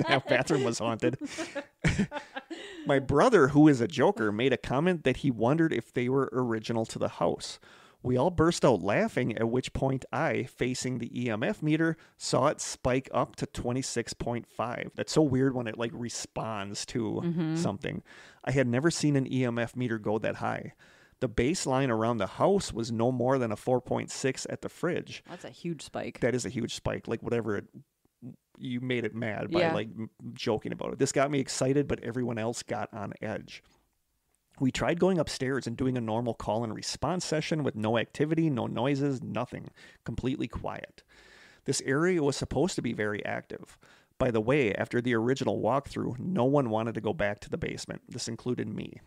That bathroom was haunted. My brother, who is a joker, made a comment that he wondered if they were original to the house. We all burst out laughing, at which point I, facing the EMF meter, saw it spike up to 26.5. That's so weird when it like responds to Mm-hmm. something. I had never seen an EMF meter go that high. The baseline around the house was no more than a 4.6 at the fridge. That's a huge spike. That is a huge spike. Like whatever it, you made it mad by Yeah. like joking about it. This got me excited, but everyone else got on edge. We tried going upstairs and doing a normal call and response session with no activity, no noises, nothing, completely quiet. This area was supposed to be very active. By the way, after the original walkthrough, no one wanted to go back to the basement. This included me.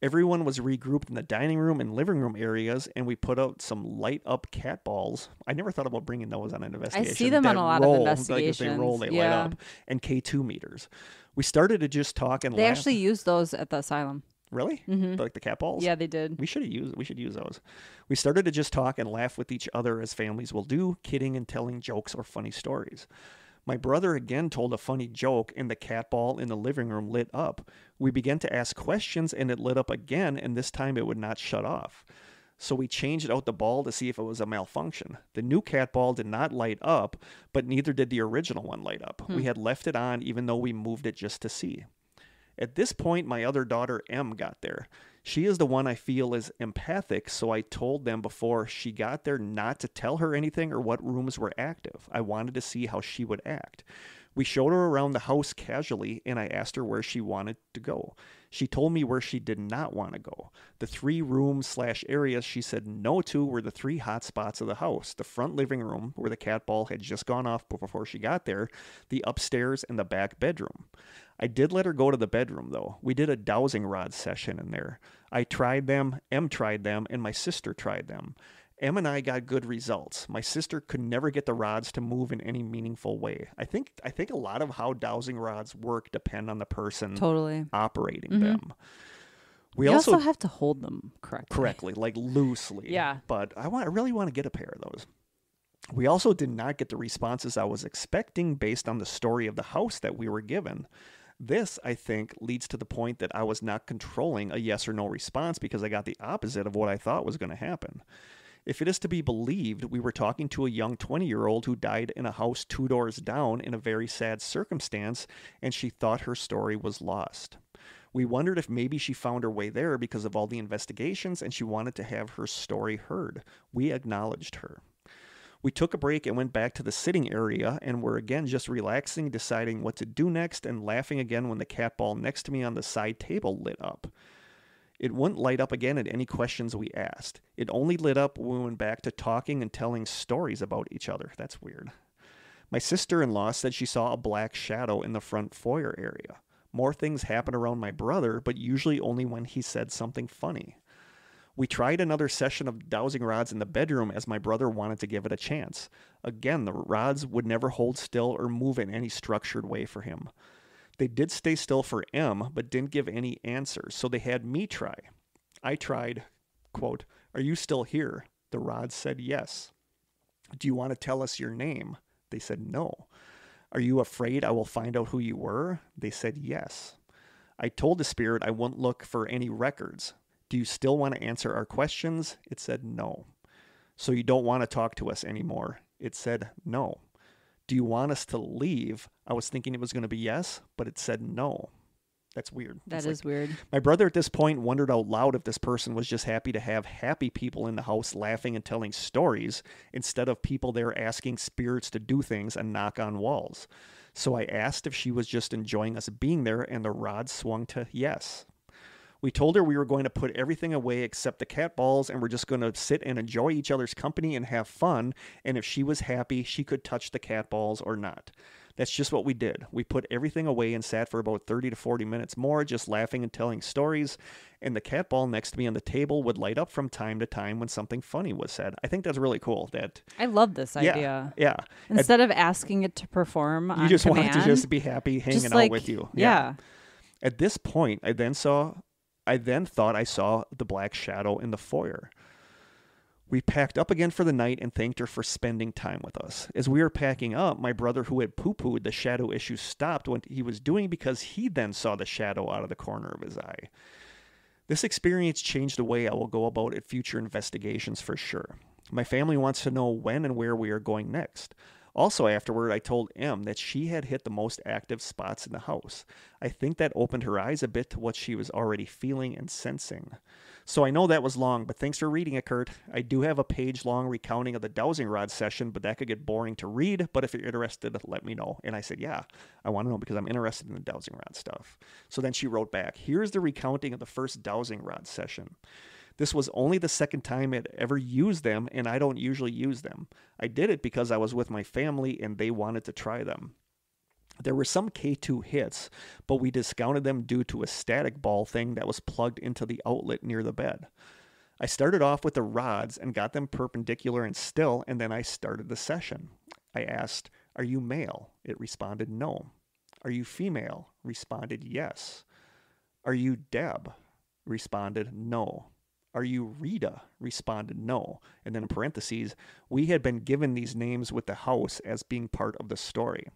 Everyone was regrouped in the dining room and living room areas, and we put out some light up cat balls. I never thought about bringing those on an investigation. I see them on a lot of roll, Like if they roll, they light up. And K2 meters. We started to just talk and They laugh. actually used those at the asylum. Really Mhm. like the cat balls. Yeah, they did. We should have used. We should use those. We started to just talk and laugh with each other as families will do, kidding and telling jokes or funny stories. My brother again told a funny joke, and the cat ball in the living room lit up. We began to ask questions, and it lit up again, and this time it would not shut off. So we changed out the ball to see if it was a malfunction. The new cat ball did not light up, but neither did the original one light up. We had left it on even though we moved it just to see. At this point, my other daughter, M, got there. She is the one I feel is empathic, so I told them before she got there not to tell her anything or what rooms were active. I wanted to see how she would act. We showed her around the house casually, and I asked her where she wanted to go. She told me where she did not want to go. The three rooms slash areas she said no to were the three hot spots of the house the front living room, where the cat ball had just gone off before she got there, the upstairs, and the back bedroom. I did let her go to the bedroom, though. We did a dowsing rod session in there. I tried them, M tried them, and my sister tried them. M and I got good results. My sister could never get the rods to move in any meaningful way. I think I think a lot of how dowsing rods work depend on the person Totally. operating Mhm. them. We you also, also, have to hold them correctly. correctly, like loosely. Yeah. But I want I really want to get a pair of those. We also did not get the responses I was expecting based on the story of the house that we were given. This, I think, leads to the point that I was not controlling a yes or no response because I got the opposite of what I thought was going to happen. If it is to be believed, we were talking to a young 20 year old who died in a house two doors down in a very sad circumstance, and she thought her story was lost. We wondered if maybe she found her way there because of all the investigations and she wanted to have her story heard. We acknowledged her. We took a break and went back to the sitting area and were again just relaxing, deciding what to do next, and laughing again when the cat ball next to me on the side table lit up. It wouldn't light up again at any questions we asked. It only lit up when we went back to talking and telling stories about each other. That's weird. My sister in law said she saw a black shadow in the front foyer area. More things happen around my brother, but usually only when he said something funny. We tried another session of dowsing rods in the bedroom as my brother wanted to give it a chance. Again, the rods would never hold still or move in any structured way for him. They did stay still for M, but didn't give any answers, so they had me try. I tried, quote, Are you still here? The rods said yes. Do you want to tell us your name? They said no. Are you afraid I will find out who you were? They said yes. I told the spirit I wouldn't look for any records. Do you still want to answer our questions? It said no. So you don't want to talk to us anymore? It said no. Do you want us to leave? I was thinking it was going to be yes, but it said no. That's weird. That It's is like- weird. my brother at this point wondered out loud if this person was just happy to have happy people in the house laughing and telling stories instead of people there asking spirits to do things and knock on walls. So I asked if she was just enjoying us being there, and the rod swung to yes. We told her we were going to put everything away except the cat balls and we're just going to sit and enjoy each other's company and have fun. And if she was happy, she could touch the cat balls or not. That's just what we did. We put everything away and sat for about 30 to 40 minutes more, just laughing and telling stories. And the cat ball next to me on the table would light up from time to time when something funny was said. I think that's really cool. That I love this yeah, idea. yeah. At- Instead of asking it to perform, you just want it to just be happy hanging just out like- with you. Yeah. At this point, I then saw, I then thought I saw the black shadow in the foyer. We packed up again for the night and thanked her for spending time with us. As we were packing up, my brother, who had poo pooed the shadow issue, stopped what he was doing because he then saw the shadow out of the corner of his eye. This experience changed the way I will go about at future investigations for sure. My family wants to know when and where we are going next. Also, afterward, I told M that she had hit the most active spots in the house. I think that opened her eyes a bit to what she was already feeling and sensing. So I know that was long, but thanks for reading it, Kurt. I do have a page long recounting of the dowsing rod session, but that could get boring to read. But if you're interested, let me know. And I said, Yeah, I want to know because I'm interested in the dowsing rod stuff. So then she wrote back Here's the recounting of the first dowsing rod session. This was only the second time I'd ever used them, and I don't usually use them. I did it because I was with my family and they wanted to try them. There were some K2 hits, but we discounted them due to a static ball thing that was plugged into the outlet near the bed. I started off with the rods and got them perpendicular and still, and then I started the session. I asked, Are you male? It responded, No. Are you female? Responded, Yes. Are you Deb? Responded, No. Are you Rita? Responded, No. And then in parentheses, we had been given these names with the house as being part of the story.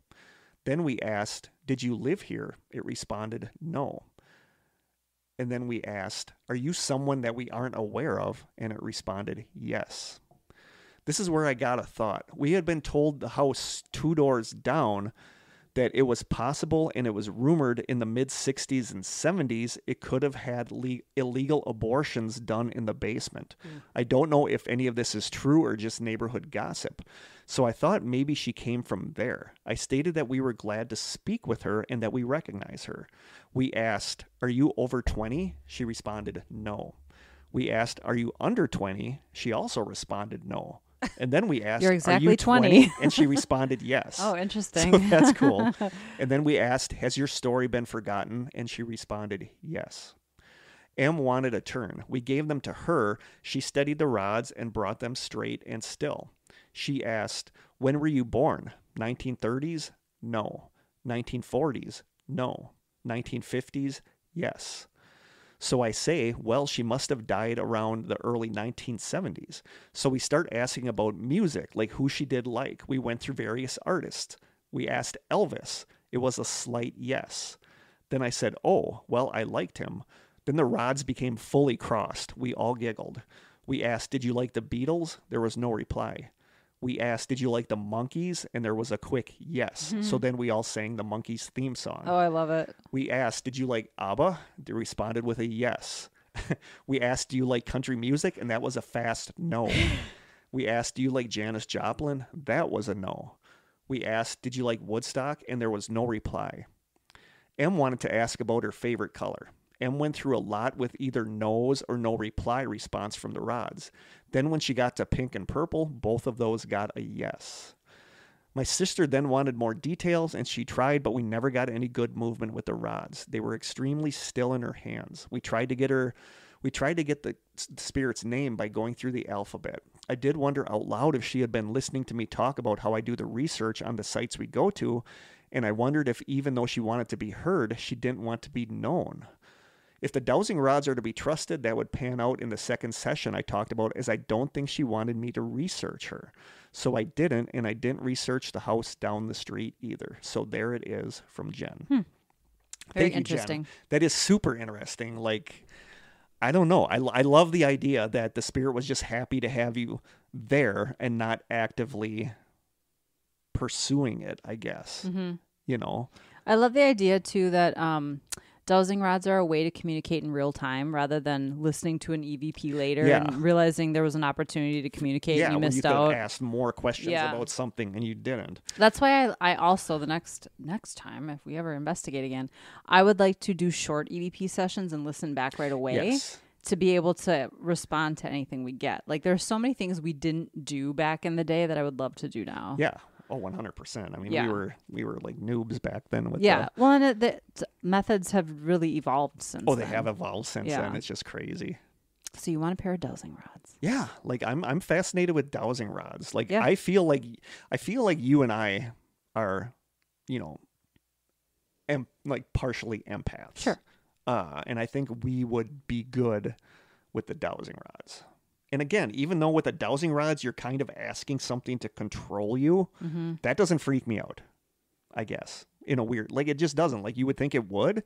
Then we asked, Did you live here? It responded, No. And then we asked, Are you someone that we aren't aware of? And it responded, Yes. This is where I got a thought. We had been told the house two doors down that it was possible and it was rumored in the mid 60s and 70s it could have had le- illegal abortions done in the basement. Hmm. I don't know if any of this is true or just neighborhood gossip. So I thought maybe she came from there. I stated that we were glad to speak with her and that we recognize her. We asked, Are you over 20? She responded, No. We asked, Are you under 20? She also responded, No. And then we *laughs* asked, You're Are exactly you *laughs* 20?" And she responded, Yes. Oh, *laughs* So interesting. that's cool. and then we asked, Has your story been forgotten? And she responded, Yes. M wanted a turn. We gave them to her. She studied the rods and brought them straight and still. She asked, When were you born? 1930s? No. 1940s? No. 1950s? Yes. So I say, well, she must have died around the early 1970s. So we start asking about music, like who she did like. We went through various artists. We asked Elvis. It was a slight yes. Then I said, oh, well, I liked him. Then the rods became fully crossed. We all giggled. We asked, did you like the Beatles? There was no reply. We asked, did you like the Monkees? And there was a quick yes. So mm-hmm. then we all sang the Monkees theme song. oh, I love it. We asked, Did you like ABBA? They responded with a yes. *laughs* we asked, Do you like country music? And that was a fast no. *laughs* we asked, Do you like Janis Joplin? That was a no. We asked, Did you like Woodstock? And there was no reply. M wanted to ask about her favorite color. M went through a lot with either no's or no reply response from the rods. Then, when she got to pink and purple, both of those got a yes. My sister then wanted more details and she tried, but we never got any good movement with the rods. They were extremely still in her hands. We tried to get her we tried to get the spirit's name by going through the alphabet. I did wonder out loud if she had been listening to me talk about how I do the research on the sites we go to, and I wondered if even though she wanted to be heard, she didn't want to be known. If the dowsing rods are to be trusted, that would pan out in the second session I talked about, as I don't think she wanted me to research her. So I didn't, and I didn't research the house down the street either. So there it is from Jen. Very Thank you, Jen. interesting. That is super interesting. Like, I don't know. I, I love the idea that the spirit was just happy to have you there and not actively pursuing it, I guess. Mm-hmm. You know? I love the idea too that um, dowsing rods are a way to communicate in real time rather than listening to an EVP later Yeah. and realizing there was an opportunity to communicate yeah, and you missed you out. asked more questions Yeah. about something and you didn't. That's why I, I also the next next time if we ever investigate again, I would like to do short EVP sessions and listen back right away Yes. to be able to respond to anything we get. Like there's so many things we didn't do back in the day that I would love to do now. Yeah. Oh, one hundred percent. I mean, Yeah. we were we were like noobs back then with Yeah. the Well, and it, the methods have really evolved since. Oh, they then. have evolved since Yeah. then. It's just crazy. So you want a pair of dowsing rods? Yeah, like I'm I'm fascinated with dowsing rods. Like Yeah. I feel like I feel like you and I are, you know, em- like partially empaths. Sure. Uh, and I think we would be good with the dowsing rods. And again, even though with the dowsing rods you're kind of asking something to control you, Mm-hmm. that doesn't freak me out. I guess in a weird like it just doesn't. Like you would think it would.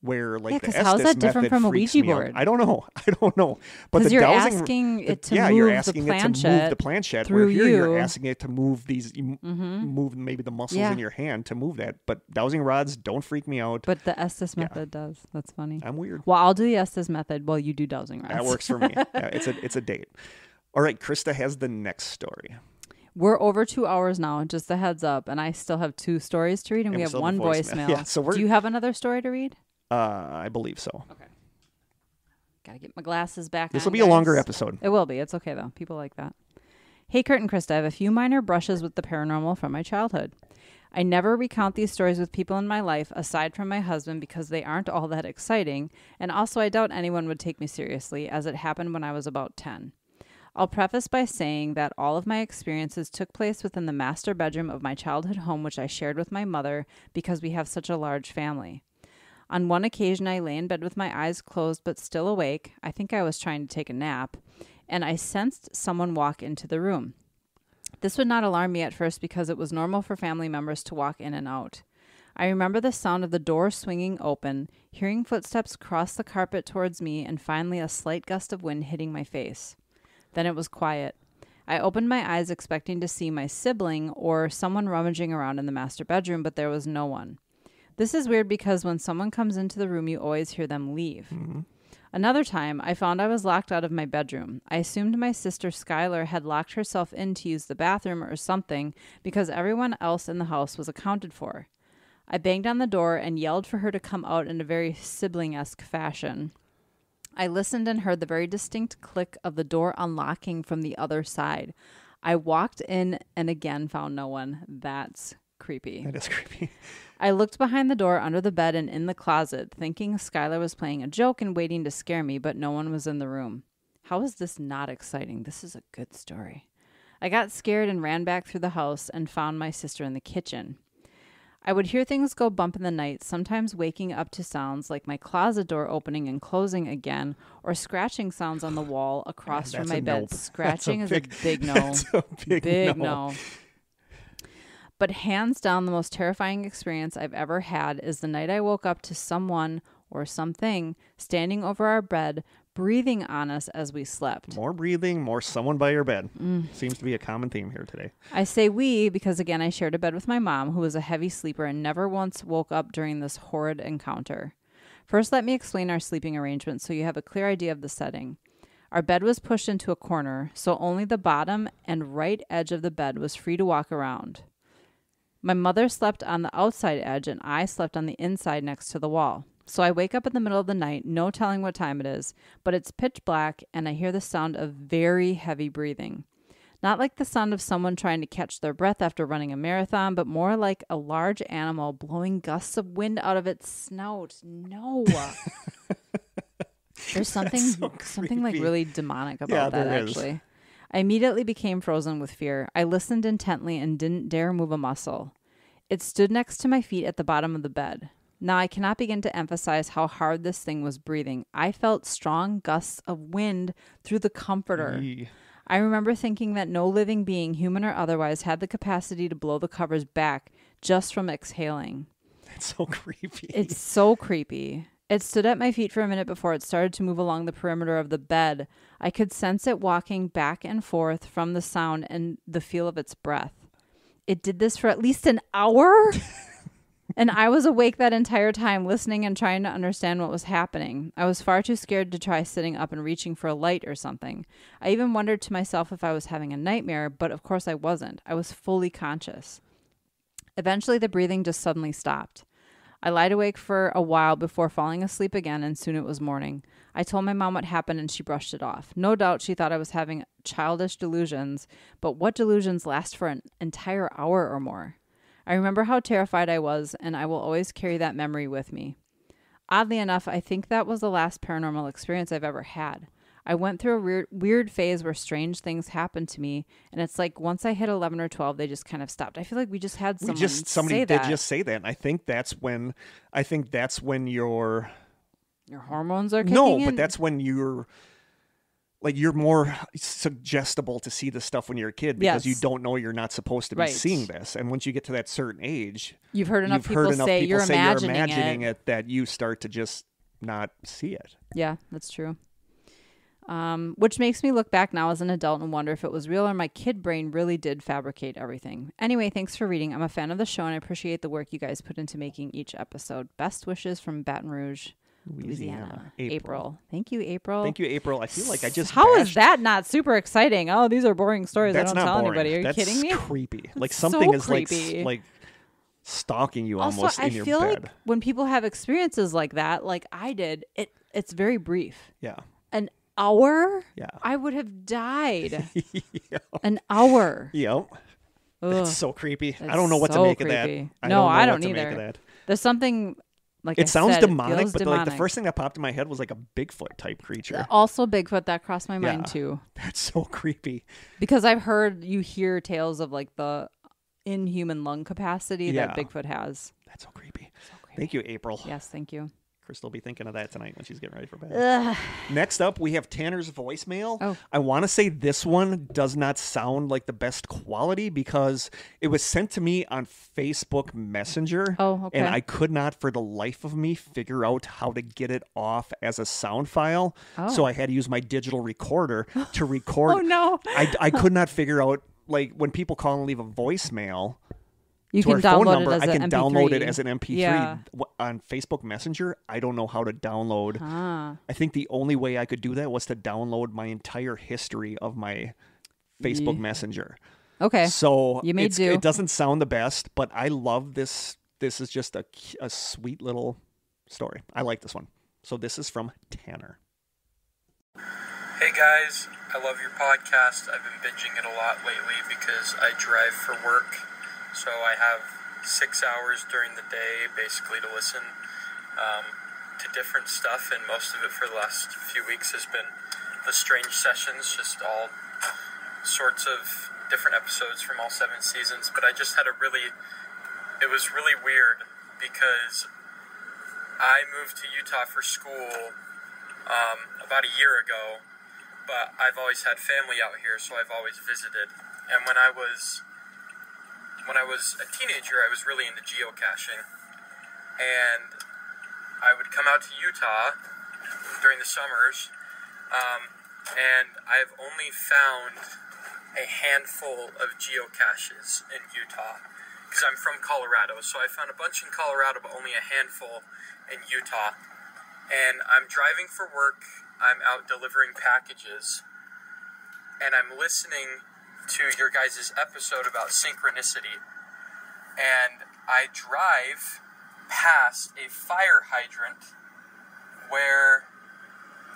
Where like Yeah, the 'cause how's that different from a Ouija board? I don't know. *laughs* I don't know. But the you're dowsing asking the- it to yeah, move you're the asking it to move the planchette. through where here you're asking it to move these, Mm-hmm. move maybe the muscles Yeah. in your hand to move that. But dowsing rods don't freak me out. But the Estes Yeah. method does. That's funny. I'm weird. Well, I'll do the Estes method while you do dowsing rods. That works for me. *laughs* yeah, it's a it's a date. All right, Krista has the next story. We're over two hours now, just a heads up, and I still have two stories to read, and, And we we have one voicemail. voicemail. *laughs* Yeah, so we're- do you have another story to read? Uh, I believe so. Okay. Gotta get my glasses back. This on, will be a longer episode. It will be. It's okay though. People like that. Hey, Kurt and Krista, I have a few minor brushes with the paranormal from my childhood. I never recount these stories with people in my life aside from my husband because they aren't all that exciting, and also I doubt anyone would take me seriously as it happened when I was about 10. I'll preface by saying that all of my experiences took place within the master bedroom of my childhood home, which I shared with my mother because we have such a large family. On one occasion, I lay in bed with my eyes closed but still awake. I think I was trying to take a nap, and I sensed someone walk into the room. This would not alarm me at first because it was normal for family members to walk in and out. I remember the sound of the door swinging open, hearing footsteps cross the carpet towards me, and finally a slight gust of wind hitting my face. Then it was quiet. I opened my eyes expecting to see my sibling or someone rummaging around in the master bedroom, but there was no one. This is weird because when someone comes into the room, you always hear them leave. Mm-hmm. Another time, I found I was locked out of my bedroom. I assumed my sister Skylar had locked herself in to use the bathroom or something because everyone else in the house was accounted for. I banged on the door and yelled for her to come out in a very sibling esque fashion. I listened and heard the very distinct click of the door unlocking from the other side. I walked in and again found no one. That's creepy. That is creepy. *laughs* I looked behind the door, under the bed, and in the closet, thinking Skylar was playing a joke and waiting to scare me, but no one was in the room. How is this not exciting? This is a good story. I got scared and ran back through the house and found my sister in the kitchen. I would hear things go bump in the night, sometimes waking up to sounds like my closet door opening and closing again, or scratching sounds on the wall across *sighs* from my bed. nope. *laughs* That's a Scratching is big- a big *laughs* no. A big, big no. no. But hands down, the most terrifying experience I've ever had is the night I woke up to someone or something standing over our bed, breathing on us as we slept. More breathing, more someone by your bed. Mm. Seems to be a common theme here today. I say we because, again, I shared a bed with my mom, who was a heavy sleeper and never once woke up during this horrid encounter. First, let me explain our sleeping arrangement so you have a clear idea of the setting. Our bed was pushed into a corner, so only the bottom and right edge of the bed was free to walk around. My mother slept on the outside edge, and I slept on the inside next to the wall. So I wake up in the middle of the night, no telling what time it is, but it's pitch black, and I hear the sound of very heavy breathing. Not like the sound of someone trying to catch their breath after running a marathon, but more like a large animal blowing gusts of wind out of its snout. No. *laughs* There's something so something like really demonic about Yeah, that there is. I immediately became frozen with fear. I listened intently and didn't dare move a muscle. It stood next to my feet at the bottom of the bed. Now I cannot begin to emphasize how hard this thing was breathing. I felt strong gusts of wind through the comforter. Yee. I remember thinking that no living being, human or otherwise, had the capacity to blow the covers back just from exhaling. That's so *laughs* creepy. It's so creepy. It stood at my feet for a minute before it started to move along the perimeter of the bed. I could sense it walking back and forth from the sound and the feel of its breath. It did this for at least an hour. *laughs* and I was awake that entire time, listening and trying to understand what was happening. I was far too scared to try sitting up and reaching for a light or something. I even wondered to myself if I was having a nightmare, but of course I wasn't. I was fully conscious. Eventually, the breathing just suddenly stopped. I lied awake for a while before falling asleep again, and soon it was morning. I told my mom what happened, and she brushed it off. No doubt she thought I was having childish delusions, but what delusions last for an entire hour or more? I remember how terrified I was, and I will always carry that memory with me. Oddly enough, I think that was the last paranormal experience I've ever had. I went through a weird, weird phase where strange things happened to me, and it's like once I hit 11 or 12, they just kind of stopped. I feel like we just had we just somebody say did that. just say that, and I think that's when I think that's when you're Your hormones are kicking no, in. but that's when you're like you're more suggestible to see this stuff when you're a kid because you don't know you're not supposed to be Right. seeing this, and once you get to that certain age, you've heard enough you've people heard enough say people you're say imagining, you're imagining it. it that you start to just not see it. Yeah, that's true. Um, which makes me look back now as an adult and wonder if it was real or my kid brain really did fabricate everything. Anyway, thanks for reading. I'm a fan of the show and I appreciate the work you guys put into making each episode. Best wishes from Baton Rouge, Louisiana. April. Thank you, April. Thank you, April. I feel like I just How is bashed- that not super exciting? Oh, these are boring stories. That's I don't not tell boring. anybody. Are you That's kidding me? Creepy. Like so something is like creepy. s- like stalking you also, almost I in your feel bed. like when people have experiences like that, like I did, it it's very brief. yeah. Hour? Yeah. I would have died. *laughs* yeah. An hour. Yep. Ugh. That's so creepy. I don't know what so to make of that. I No, don't know I what don't to either. Make of that. There's something like I It sounds said, demonic, feels but like the first thing that popped in my head was like a Bigfoot type creature. also Bigfoot that crossed my mind Yeah. too, *laughs* That's so creepy. because I've heard you hear tales of like the inhuman lung capacity that Bigfoot has. That's so creepy. Thank you, April. Yes, thank you. Krista will be thinking of that tonight when she's getting ready for bed. Ugh. Next up, we have Tanner's voicemail. Oh. I want to say this one does not sound like the best quality because it was sent to me on Facebook Messenger. Oh, okay. And I could not, for the life of me, figure out how to get it off as a sound file. Oh. So Oh. I had to use my digital recorder *gasps* to oh, record. Oh no. I, I *laughs* could not figure out, like, when people call and leave a voicemail You to can our download phone number, it as I can MP3. download it as an MP3 Yeah. On Facebook Messenger. I don't know how to download. Ah. I think the only way I could do that was to download my entire history of my Facebook Ye- Messenger. Okay. So You may do. it doesn't sound the best, but I love this. This is just a, a sweet little story. I like this one. So this is from Tanner. Hey guys, I love your podcast. I've been binging it a lot lately because I drive for work. So I have six hours during the day basically to listen um, to different stuff, and most of it for the last few weeks has been the strange sessions, just all sorts of different episodes from all seven seasons. But I just had a really, it was really weird because I moved to Utah for school um, about a year ago but I've always had family out here, so I've always visited. And when I was when I was a teenager, I was really into geocaching, and I would come out to Utah during the summers, um, and I've only found a handful of geocaches in Utah because I'm from Colorado. So I found a bunch in Colorado, but only a handful in Utah. And I'm driving for work. I'm out delivering packages, and I'm listening to your guys' episode about synchronicity. And I drive past a fire hydrant where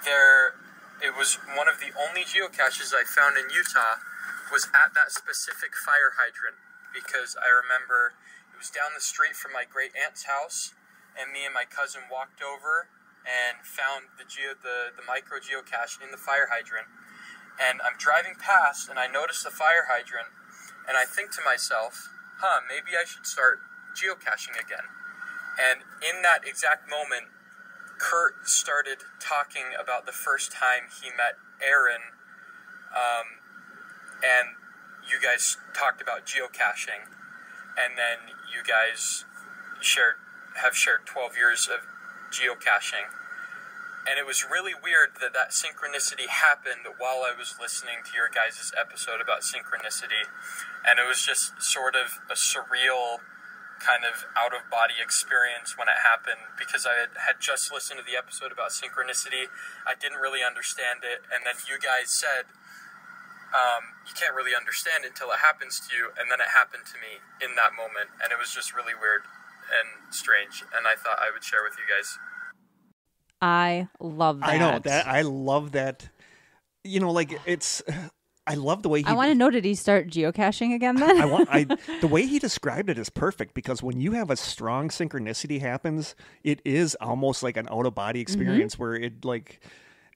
there it was one of the only geocaches I found in Utah was at that specific fire hydrant because I remember it was down the street from my great aunt's house and me and my cousin walked over and found the geo the, the micro geocache in the fire hydrant and I'm driving past and I notice the fire hydrant and I think to myself, huh, maybe I should start geocaching again. And in that exact moment, Kurt started talking about the first time he met Aaron, um, and you guys talked about geocaching, and then you guys shared have shared 12 years of geocaching. And it was really weird that that synchronicity happened while I was listening to your guys' episode about synchronicity. And it was just sort of a surreal kind of out of body experience when it happened because I had, just listened to the episode about synchronicity. I didn't really understand it. And then you guys said, um, you can't really understand it until it happens to you. And then it happened to me in that moment. And it was just really weird and strange. And I thought I would share with you guys. I love that. I know that. I love that. You know, like it's. I love the way he. I want to know did he start geocaching again then? I want. I *laughs* the way he described it is perfect because when you have a strong synchronicity happens, it is almost like an out of body Mm-hmm. experience where it like.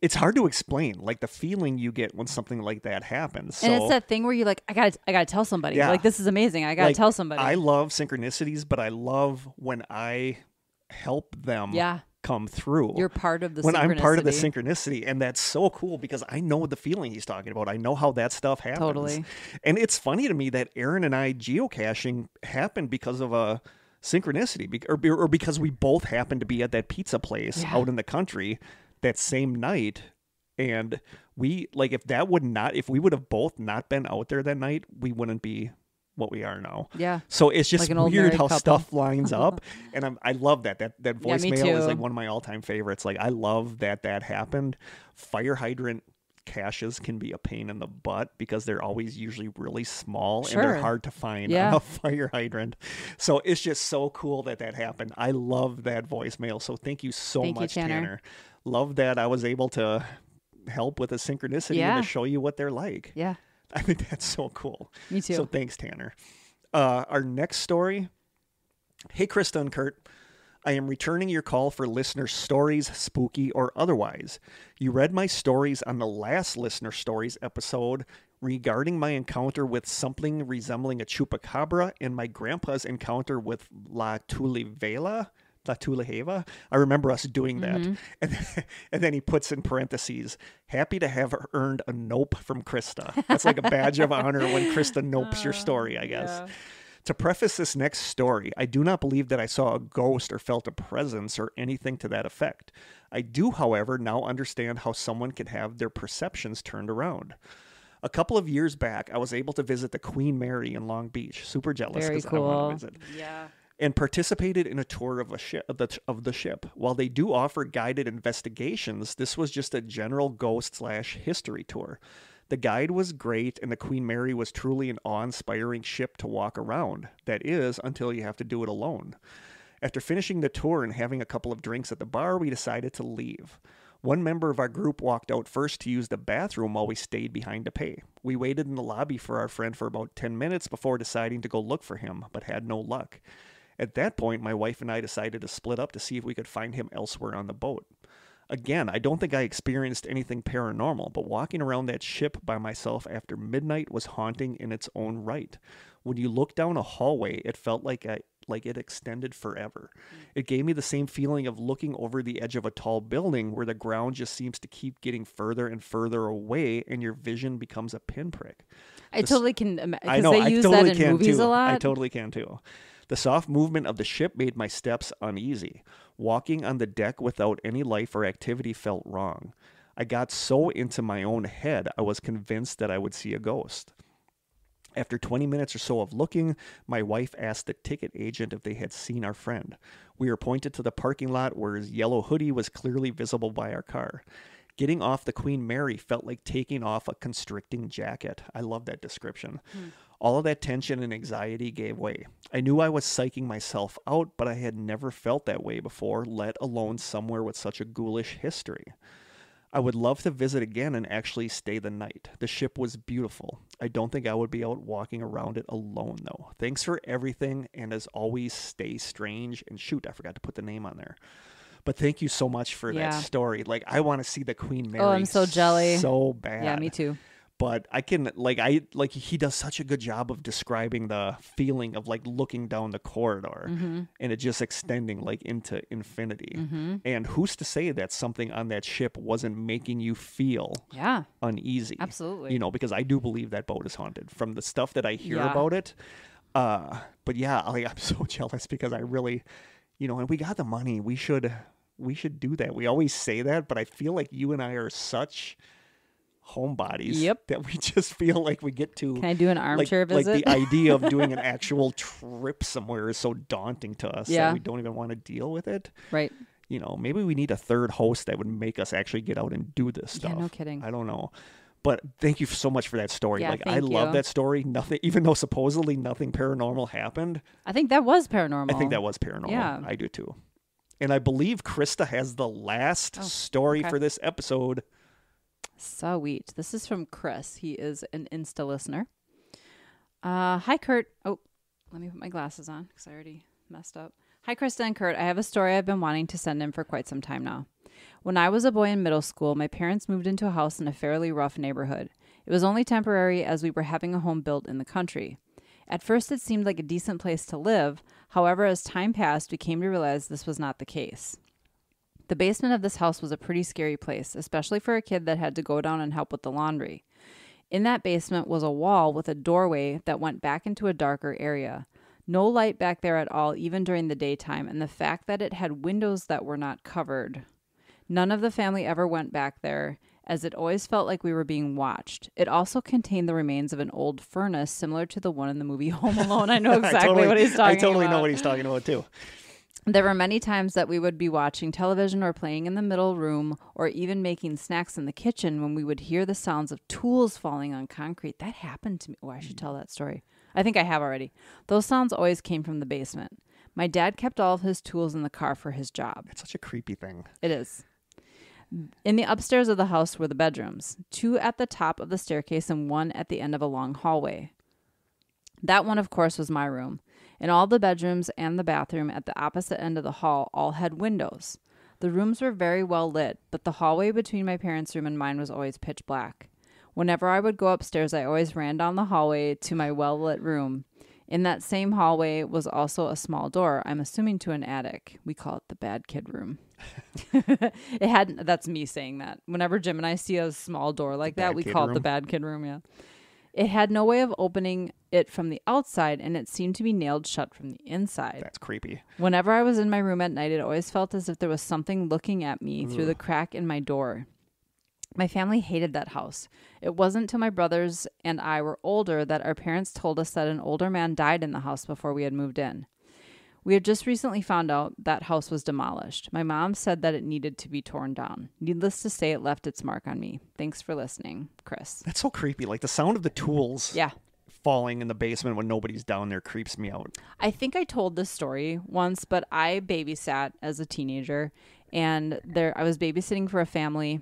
It's hard to explain, like the feeling you get when something like that happens. and so, it's that thing where you're like, I got to I got to tell somebody. Yeah. Like this is amazing. I got to like, tell somebody. I love synchronicities, but I love when I help them yeah. Come through. You're part of the when I'm part of the synchronicity. and that's so cool because I know the feeling he's talking about. I know how that stuff happens. Totally. And it's funny to me that Aaron and I geocaching happened because of a synchronicity, or, or because we both happened to be at that pizza place Yeah. out in the country that same night. And we like if that would not if we would have both not been out there that night, we wouldn't be what we are now. Yeah. So it's just Like weird how couple. stuff lines up, *laughs* and I'm, I love that. That that Yeah, voicemail is like one of my all time favorites. Like I love that that happened. Fire hydrant caches can be a pain in the butt because they're always usually really small and they're hard to find Yeah. on a *laughs* fire hydrant. So it's just so cool that that happened. I love that voicemail. So thank you so Thank you, much, Tanner. Tanner. Love that I was able to help with a synchronicity Yeah. and to show you what they're like. Yeah. I think that's so cool. Me too. So thanks, Tanner. Uh, our next story. Hey, Krista and Kurt. I am returning your call for listener stories, spooky or otherwise. You read my stories on the last listener stories episode regarding my encounter with something resembling a chupacabra and my grandpa's encounter with La Tulivieja. La Tulaheva. I remember us doing that. Mm-hmm. *laughs* And, then, and then he puts in parentheses, happy to have earned a nope from Krista. That's like a badge of honor when *laughs* Krista nopes your story, I guess. yeah. To preface this next story, I do not believe that I saw a ghost or felt a presence or anything to that effect. I do, however, now understand how someone can have their perceptions turned around. A couple of years back, I was able to visit the Queen Mary in Long Beach. Super jealous Very because I want to visit Yeah. And participated in a tour of a of the, of the ship. While they do offer guided investigations, this was just a general ghost slash history tour. The guide was great, and the Queen Mary was truly an awe-inspiring ship to walk around. That is, until you have to do it alone. After finishing the tour and having a couple of drinks at the bar, we decided to leave. One member of our group walked out first to use the bathroom while we stayed behind to pay. We waited in the lobby for our friend for about 10 minutes before deciding to go look for him, but had no luck. At that point, my wife and I decided to split up to see if we could find him elsewhere on the boat. Again, I don't think I experienced anything paranormal, but walking around that ship by myself after midnight was haunting in its own right. When you look down a hallway, it felt like I like it extended forever. It gave me the same feeling of looking over the edge of a tall building where the ground just seems to keep getting further and further away and your vision becomes a pinprick. I The totally can because I know. they I use totally that in movies too. a lot. I totally can too. The soft movement of the ship made my steps uneasy. Walking on the deck without any life or activity felt wrong. I got so into my own head, I was convinced that I would see a ghost. After 20 minutes or so of looking, my wife asked the ticket agent if they had seen our friend. We were pointed to the parking lot where his yellow hoodie was clearly visible by our car. Getting off the Queen Mary felt like taking off a constricting jacket. I love that description. Hmm. All of that tension and anxiety gave way. I knew I was psyching myself out, but I had never felt that way before, let alone somewhere with such a ghoulish history. I would love to visit again and actually stay the night. The ship was beautiful. I don't think I would be out walking around it alone, though. Thanks for everything, and as always, stay strange. And shoot, I forgot to put the name on there. But thank you so much for Yeah. that story. Like, I want to see the Queen Mary. Oh, I'm so jelly. So bad. Yeah, me too. But I can like I like he does such a good job of describing the feeling of like looking down the corridor Mm-hmm. and it just extending like into infinity. And who's to say that something on that ship wasn't making you feel Yeah, uneasy? absolutely. You know, because I do believe that boat is haunted from the stuff that I hear Yeah. about it. Uh, but yeah, *laughs* like I'm so *laughs* jealous because I really, you know, and we got the money. We should, we should do that. We always say that, but I feel like you and I are such homebodies Yep. that we *laughs* just feel like we get to Can I do an like, armchair like visit? the idea of doing an *laughs* actual trip somewhere is so daunting to us Yeah. that we don't even want to deal with it. right. You know, maybe we need a third host that would make us actually get out and do this Yeah, stuff. no kidding. I don't know. But thank you so much for that story. Yeah, like I thank love that story. Nothing even though supposedly nothing paranormal happened, I think that was paranormal. I think that was paranormal. Yeah. I do too. And I believe Krista has the last Oh, story okay. for this episode. Sweet. This is from Chris. He is an Insta listener. Uh, hi, Kurt. Oh, let me put my glasses on because I already messed up. Hi, Krista and Kurt. I have a story I've been wanting to send in for quite some time now. When I was a boy in middle school, my parents moved into a house in a fairly rough neighborhood. It was only temporary as we were having a home built in the country. At first, it seemed like a decent place to live. However, as time passed, we came to realize this was not the case. The basement of this house was a pretty scary place, especially for a kid that had to go down and help with the laundry. In that basement was a wall with a doorway that went back into a darker area. No light back there at all, even during the daytime, and the fact that it had windows that were not covered. None of the family ever went back there, as it always felt like we were being watched. It also contained the remains of an old furnace similar to the one in the movie *laughs* Home Alone. I know *laughs* I exactly totally- what he's talking I totally about. know what he's talking about too. There were many times that we would be watching television or playing in the middle room or even making snacks in the kitchen when we would hear the sounds of tools falling on concrete. That happened to me. Oh, I should tell that story. I think I have already. Those sounds always came from the basement. My dad kept all of his tools in the car for his job. It's such a creepy thing. It is. In the upstairs of the house were the bedrooms, two at the top of the staircase and one at the end of a long hallway. That one, of course, was my room. And all the bedrooms and the bathroom at the opposite end of the hall all had windows. The rooms were very well lit, but the hallway between my parents' room and mine was always pitch black. Whenever I would go upstairs, I always ran down the hallway to my well lit room. In that same hallway was also a small door, I'm assuming to an attic. We call it the bad kid room. *laughs* it had that's me saying that. Whenever Jim and I see a small door like that, we call it the bad kid room, yeah. It had no way of opening it from the outside and it seemed to be nailed shut from the inside. That's creepy. Whenever I was in my room at night, it always felt as if there was something looking at me through the crack in my door. My family hated that house. It wasn't till my brothers and I were older that our parents told us that an older man died in the house before we had moved in. We had just recently found out that house was demolished. My mom said that it needed to be torn down. Needless to say, it left its mark on me. Thanks for listening, Chris. That's so creepy. Like the sound of the tools Yeah. falling in the basement when nobody's down there creeps me out. I think I told this story once, but I babysat as a teenager, and there I was babysitting for a family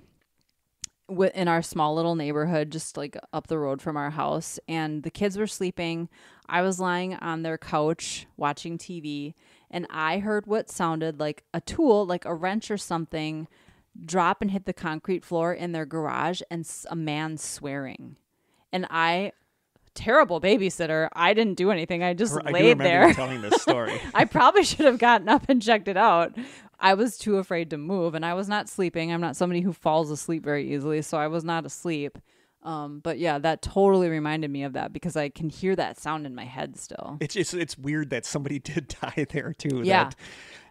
in our small little neighborhood, just like up the road from our house, and the kids were sleeping. I was lying on their couch watching TV, and I heard what sounded like a tool, like a wrench or something, drop and hit the concrete floor in their garage, and a man swearing, and I. Terrible babysitter. I didn't do anything. I just I laid remember there. telling this story. *laughs* I probably should have gotten up and checked it out. I was too afraid to move, and I was not sleeping. I'm not somebody who falls asleep very easily, so I was not asleep. Um, but yeah, that totally reminded me of that because I can hear that sound in my head still. It's just it's weird that somebody *laughs* did die there too. Yeah. That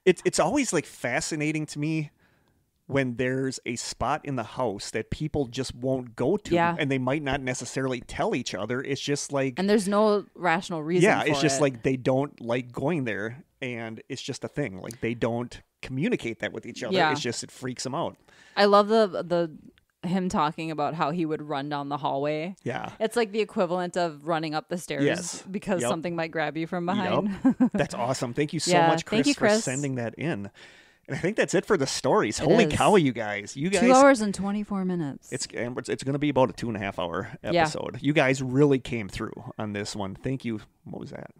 it's it's always like fascinating to me when there's a spot in the house that people just won't go to Yeah. and they might not necessarily tell each other. It's just like And there's no rational reason. yeah, it's just it. like they don't like going there and it's just a thing. Like they don't communicate that with each other. Yeah. It's just it freaks them out. I love the the him talking about how he would run down the hallway. Yeah. It's like the equivalent of running up the stairs Yes. because Yep. something might grab you from behind. Yep. *laughs* That's awesome. Thank you so Yeah, much, Chris, thank you, for sending that in. And I think that's it for the stories. It Holy is. cow, you guys! You guys, Two hours and twenty four minutes. It's it's, it's going to be about a two and a half hour Yeah. episode. You guys really came through on this one. Thank you. What was that?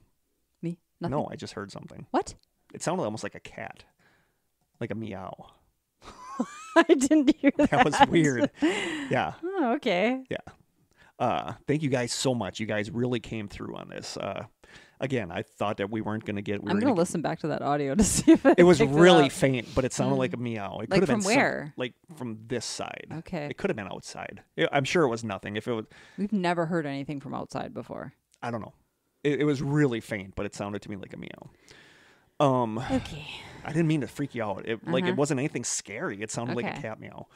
me. Nothing. No, I just heard something. What? It sounded almost like a cat, like a meow. *laughs* I didn't hear that. That was weird. Yeah, *laughs* Oh, okay. yeah. Uh, thank you guys so much. You guys really came through on this. Uh, again, I thought that we weren't going to get. We I'm gonna gonna listen back to that audio to *laughs* see if it, It was really up. faint, but it sounded like a meow. It Like could have from been some- where? like from this side. Okay. It could have been outside. I'm sure it was nothing. If it was, We've never heard anything from outside before. I don't know. It, it was really faint, but it sounded to me like a meow. Um, Okay. I didn't mean to freak you out. It like Uh-huh. it wasn't anything scary. It sounded like a cat meow.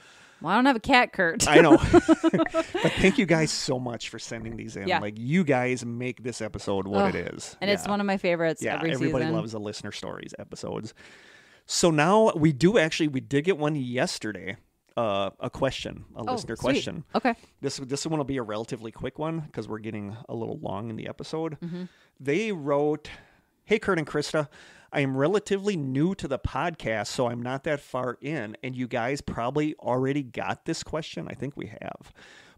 Well, I don't have a cat, Kurt. I know. *laughs* *laughs* but thank you guys so much for sending these in. Yeah. Like you guys make this episode what Ugh. it is. and it's one of my favorites yeah, every everybody season. loves the listener stories episodes. So now we do actually we did get one yesterday. Uh, a question, a Oh, listener sweet. question. Okay. This this one will be a relatively quick one because we're getting a little long in the episode. Mm-hmm. They wrote, "Hey Kurt and Krista, I am relatively new to the podcast, so I'm not that far in, and you guys probably already got this question. I think we have."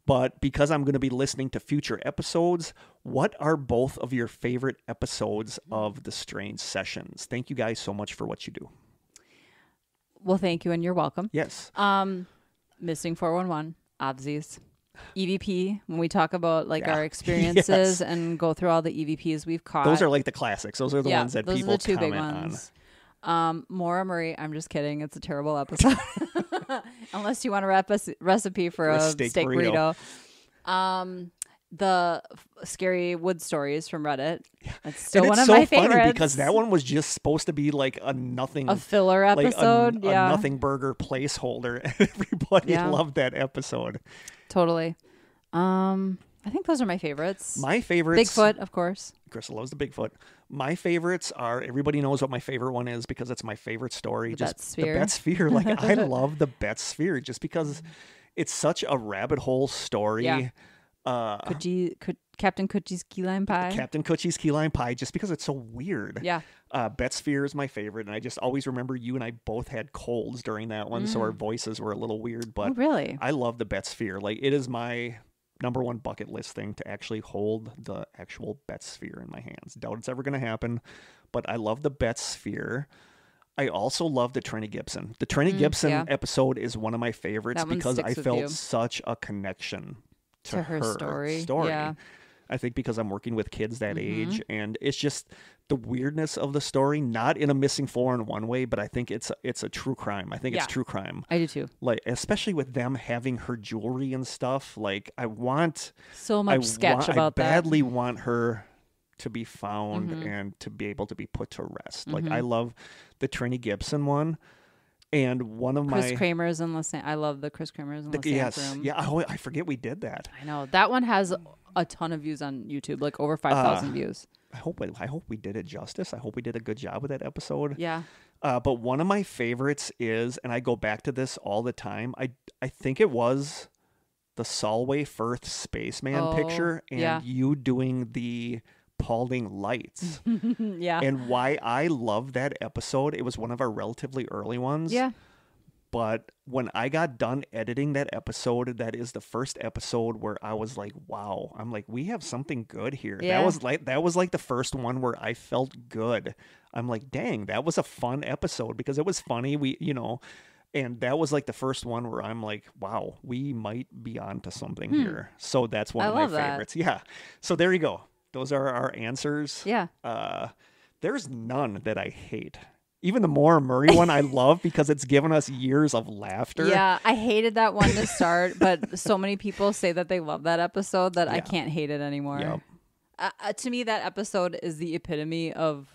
But because I'm going to be listening to future episodes, what are both of your favorite episodes of the Strange Sessions? Thank you guys so much for what you do. Well, thank you, and you're welcome. Yes. Um, missing four one one, obviously. EVP. When we talk about like Yeah. our *laughs* experiences Yes. and go through all the EVPs we've caught. Those are like the classics. Those are the yeah, ones that people are the two comment big on. ones. Um, Maura Murray, I'm just kidding. It's a terrible episode. *laughs* Unless you want a rep- recipe for, For a a steak steak, burrito. burrito. Um, the scary wood stories from Reddit. It's still one of so my funny favorites. because that one was just supposed to be like a nothing a filler like a- episode. a, nothing burger placeholder *laughs* and everybody Yeah. loved that episode totally. Um, I think those are my favorites. my favorites Bigfoot, of course. Krista loves the bigfoot my favorites are everybody knows what my favorite one is because it's my favorite story The just Betz Sphere. the Betz sphere like i *laughs* love the Betz sphere just because it's such a rabbit hole story Yeah. Uh Coochie, Coo- Captain Coochie's key lime pie. Captain Coochie's key lime pie, just because it's so weird. yeah, Uh, Betz Sphere is my favorite, and I just always remember you and I both had colds during that one, so our voices were a little weird. But oh, really? I love the Betz Sphere. Like it is my number one bucket list thing to actually hold the actual Betz Sphere in my hands. Doubt it's ever going to happen, but I love the Betz Sphere. I also love the Trenny Gibson. The Trenny Gibson Mm, yeah. episode is one of my favorites because I felt you. such a connection to, To her story, story. yeah. I think because I'm working with kids that Mm-hmm. age, and it's just the weirdness of the story. Not in a missing four in one way, but I think it's it's a true crime. I think Yeah. it's true crime. I do too. Like especially with them having her jewelry and stuff. Like I want So I much sketch want, I about that. badly want her to be found Mhm. and to be able to be put to rest. Like Mhm. I love the Trenny Gibson one, and one of Chris my Kris Kremers in the same. I love the Kris Kremers in the, the, same yes, room. yeah. Oh, I forget we did that. I know that one has a ton of views on YouTube, like over five thousand Uh, views. I hope I hope we did it justice. I hope we did a good job with that episode. Yeah, Uh, but one of my favorites is, and I go back to this all the time. I I think it was the Solway Firth spaceman Oh, picture, and yeah. you doing the Paulding lights. *laughs* yeah, and why I love that episode. It was one of our relatively early ones. yeah. But when I got done editing that episode, that is the first episode where I was like, "Wow!" I'm like, "We have something good here." Yeah. That was like that was like the first one where I felt good. I'm like, "Dang, that was a fun episode because it was funny." We, you know, and that was like the first one where I'm like, "Wow, we might be onto something here." So that's one Hmm. I of my that. favorites. Yeah. So there you go. Those are our answers. Yeah. Uh, there's none that I hate. Even the Maura Murray one I *laughs* love because it's given us years of laughter. Yeah, I hated that one to start, but so many people say that they love that episode that I can't hate it anymore. Yep. Uh, uh, to me, that episode is the epitome of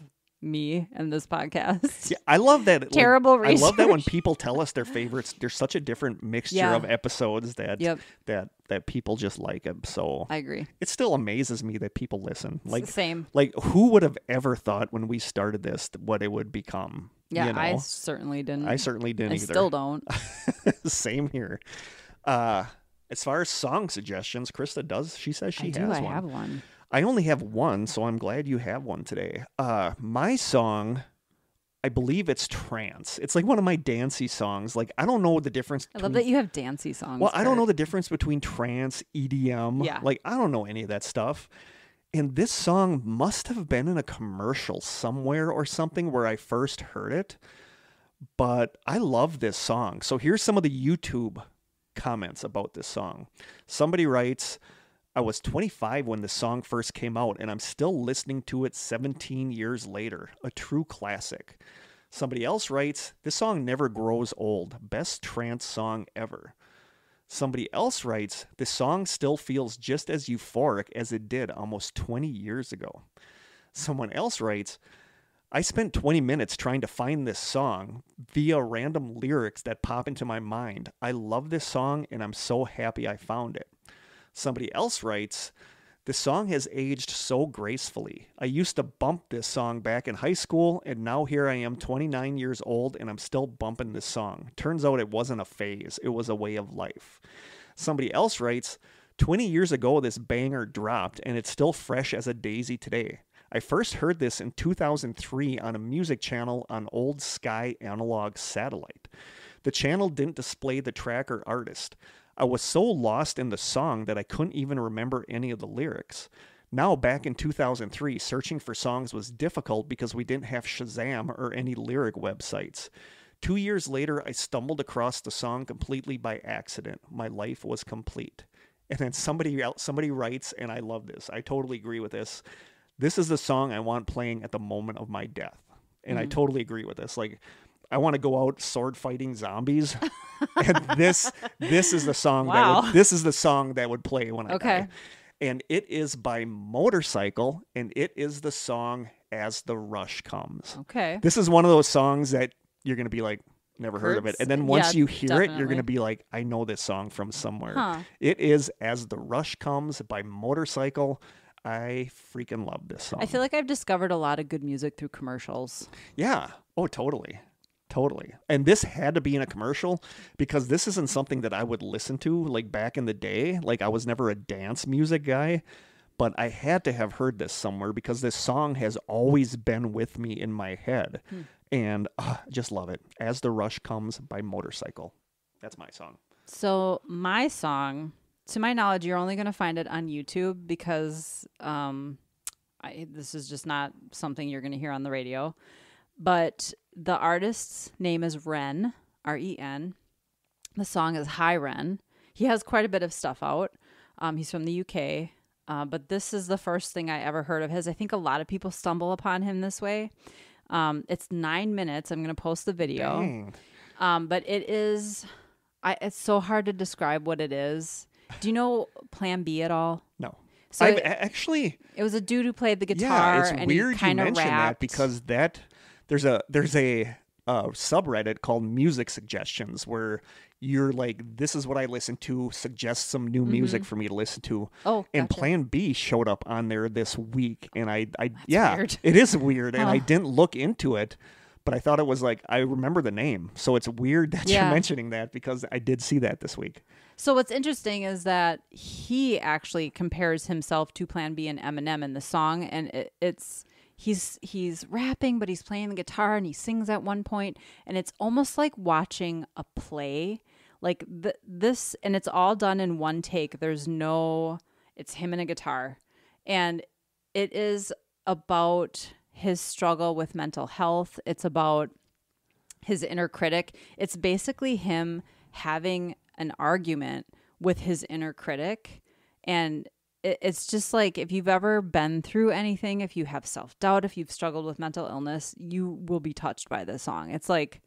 me and this podcast. Yeah, I love that. like, Terrible I love that when people tell us their favorites. There's such a different mixture Yeah. of episodes that Yep. that that people just like them. So I agree. it still amazes me that people listen. It's Like the same. like who would have ever thought when we started this what it would become? Yeah, you know? I certainly didn't. I certainly didn't I either. still don't. *laughs* Same here. Uh, as far as song suggestions, Krista does. She says she I do. has I one. have one. I only have one, so I'm glad you have one today. Uh, my song, I believe it's trance. It's like one of my dancey songs. Like I don't know the difference. I love that you have dancey songs. Well, I don't know the difference between trance, EDM. Yeah. Like I don't know any of that stuff. And this song must have been in a commercial somewhere or something where I first heard it. But I love this song. So here's some of the YouTube comments about this song. Somebody writes, I was 25 when the song first came out, and I'm still listening to it 17 years later. A true classic. Somebody else writes, This song never grows old. Best trance song ever. Somebody else writes, The song still feels just as euphoric as it did almost 20 years ago. Someone else writes, I spent 20 minutes trying to find this song via random lyrics that pop into my mind. I love this song and I'm so happy I found it. Somebody else writes, The song has aged so gracefully. I used to bump this song back in high school, and now here I am 29 years old and I'm still bumping this song. Turns out it wasn't a phase, it was a way of life. Somebody else writes, 20 years ago, this banger dropped, and it's still fresh as a daisy today. I first heard this in 2003 on a music channel on Old Sky Analog Satellite. The channel didn't display the track or artist. I was so lost in the song that I couldn't even remember any of the lyrics. Now, back in 2003, searching for songs was difficult because we didn't have Shazam or any lyric websites. Two years later, I stumbled across the song completely by accident. My life was complete. And then somebody else, somebody writes, and I love this. I totally agree with this. This is the song I want playing at the moment of my death. And I mm-hmm. totally agree with this. Like, I want to go out sword fighting zombies, *laughs* and this this is the song that Wow. would, this is the song that would play when I Okay. die. And it is by Motorcycle, and it is the song "As the Rush Comes." Okay. This is one of those songs that you're gonna be like, never heard of it, and then once yeah, you hear it, you're gonna be like, I know this song from somewhere. Huh. It is "As the Rush Comes" by Motorcycle. I freaking love this song. I feel like I've discovered a lot of good music through commercials. Yeah. Oh, totally. Totally. And this had to be in a commercial because this isn't something that I would listen to like back in the day. Like I was never a dance music guy, but I had to have heard this somewhere because this song has always been with me in my head. And uh, just love it. As the Rush Comes by Motorcycle. That's my song. So my song, to my knowledge, you're only going to find it on YouTube because um, I, this is just not something you're going to hear on the radio. But the artist's name is Ren, R E N. The song is Hi Ren. He has quite a bit of stuff out. Um, he's from the UK. uh, but this is the first thing I ever heard of his. I think a lot of people stumble upon him this way. Um, it's nine minutes. I'm going to post the video. Um, but it is, I, it's so hard to describe what it is. Do you know Plan B at all? No. So I've it, actually it was a dude who played the guitar yeah, it's and weird you kind of mention that because that there's a there's a uh, subreddit called music suggestions where you're like this is what I listen to suggest some new music for me to listen to Mm-hmm. oh, and gotcha. Plan B showed up on there this week and I I yeah weird. it is weird and I *laughs* didn't look into it but I thought it was like I remember the name so it's weird that Yeah. you're mentioning that because I did see that this week So what's interesting is that he actually compares himself to Plan B and Eminem in the song, and it, it's he's he's rapping, but he's playing the guitar and he sings at one point, and it's almost like watching a play, like th- this, and it's all done in one take. There's no, it's him and a guitar, and it is about his struggle with mental health. It's about his inner critic. It's basically him having an argument with his inner critic. And it's just like if you've ever been through anything, if you have self doubt, if you've struggled with mental illness, you will be touched by this song. It's like,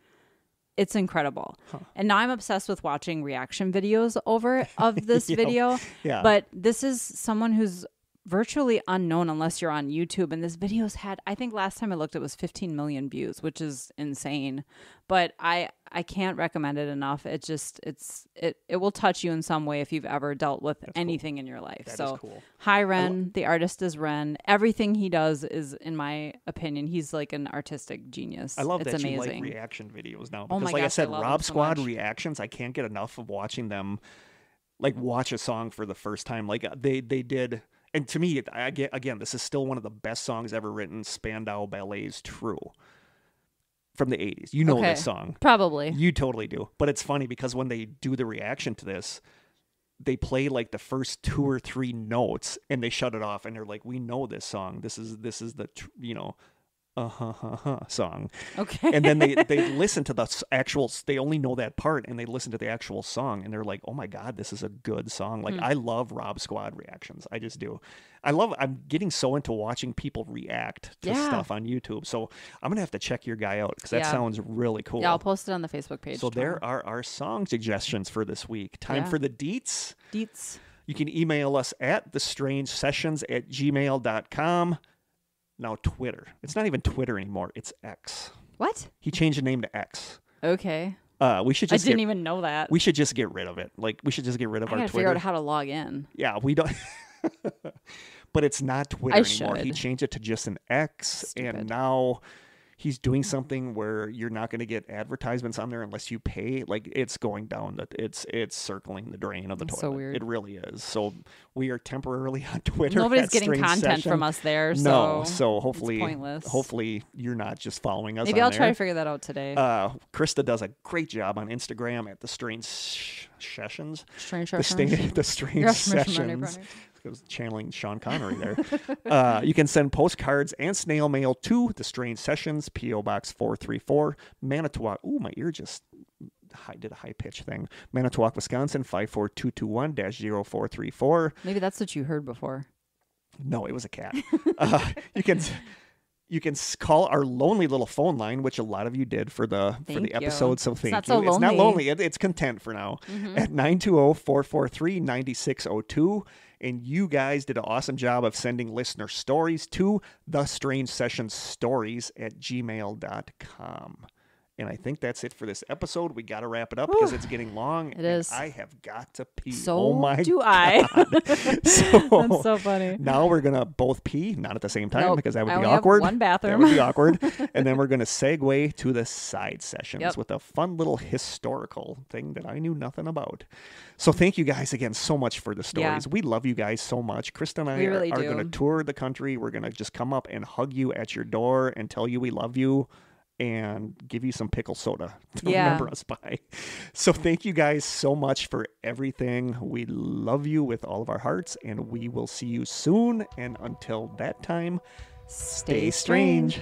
it's incredible. And now I'm obsessed with watching reaction videos over *laughs* of this video. yeah But this is someone who's virtually unknown unless you're on YouTube. And this video's had, I think last time I looked, it was 15 million views, which is insane. But I, I can't recommend it enough. It just, it's, it, it will touch you in some way if you've ever dealt with cool. anything in your life. That so, cool. hi Ren. the artist is Ren. Everything he does is, in my opinion, he's like an artistic genius. I love it's that amazing. you like reaction videos now Oh because, my like I gosh, I said, love Rob so Squad much. reactions. I can't get enough of watching them. Like watch a song for the first time. Like uh, they they did, and to me, I get again, this is still one of the best songs ever written. Spandau Ballet's "True" from the '80s. You know Okay. this song. Probably. You totally do. But it's funny because when they do the reaction to this, they play like the first two or three notes and they shut it off and they're like, "We know this song. This is this is the tr- you know, uh huh huh huh song." Okay. and then they they *laughs* listen to the actual they only know that part and they listen to the actual song and they're like oh my god this is a good song like i love rob squad reactions i just do i love i'm getting so into watching people react to Yeah. stuff on youtube so i'm gonna have to check your guy out because that Yeah. sounds really cool Yeah, I'll post it on the Facebook page. so there are our song suggestions for this week time Yeah. for the deets Deets. you can email us at the strange sessions at gmail.com now twitter it's not even twitter anymore it's x What? he changed the name to x Okay. uh, we should just I didn't get, even know that. we should just get rid of it. Like we should just get rid of I our Twitter. figure out how to log in. yeah, we don't. *laughs* but it's not Twitter I anymore. He changed it to just an X, Stupid. and now he's doing something where you're not going to get advertisements on there unless you pay. Like it's going down the it's it's circling the drain of the That's toilet. so weird. It really is. So we are temporarily *laughs* on Twitter. Nobody's getting content Session. from us there. No, so so it's hopefully, pointless. hopefully you're not just following us. Maybe on I'll try to figure that out today. Uh, Krista does a great job on Instagram at the Strange Sh- Sessions. Strange The, sta- *laughs* the Strange Sessions. I was channeling Sean Connery there. *laughs* uh, you can send postcards and snail mail to the Strange Sessions, P.O. Box 434, Manitowoc. Ooh, my ear just high, did a high pitch thing. Manitowoc, Wisconsin, 54221 0434. Maybe that's what you heard before. No, it was a cat. *laughs* uh, you can you can call our lonely little phone line, which a lot of you did for the for the you. episode. So thank not you. so It's not lonely. It, it's content for now. At 920-443-9602. And you guys did an awesome job of sending listener stories to the Strange Sessions Stories at gmail.com. And I think that's it for this episode. We got to wrap it up because it's getting long. It and is. I have got to pee. So oh my do I. *laughs* *laughs* so, That's so funny. now we're gonna both pee, not at the same time Nope. because that would I be awkward. one That bathroom. would be awkward. *laughs* and then we're gonna segue to the side sessions Yep. with a fun little historical thing that I knew nothing about. So thank you guys again so much for the Yeah. stories. We love you guys so much. Krista and I are, are gonna tour the country. We're gonna just come up and hug you at your door and tell you we love you. And give you some pickle soda *laughs* to Yeah. remember us by. So, thank you guys so much for everything. We love you with all of our hearts, and we will see you soon. And until that time, stay strange.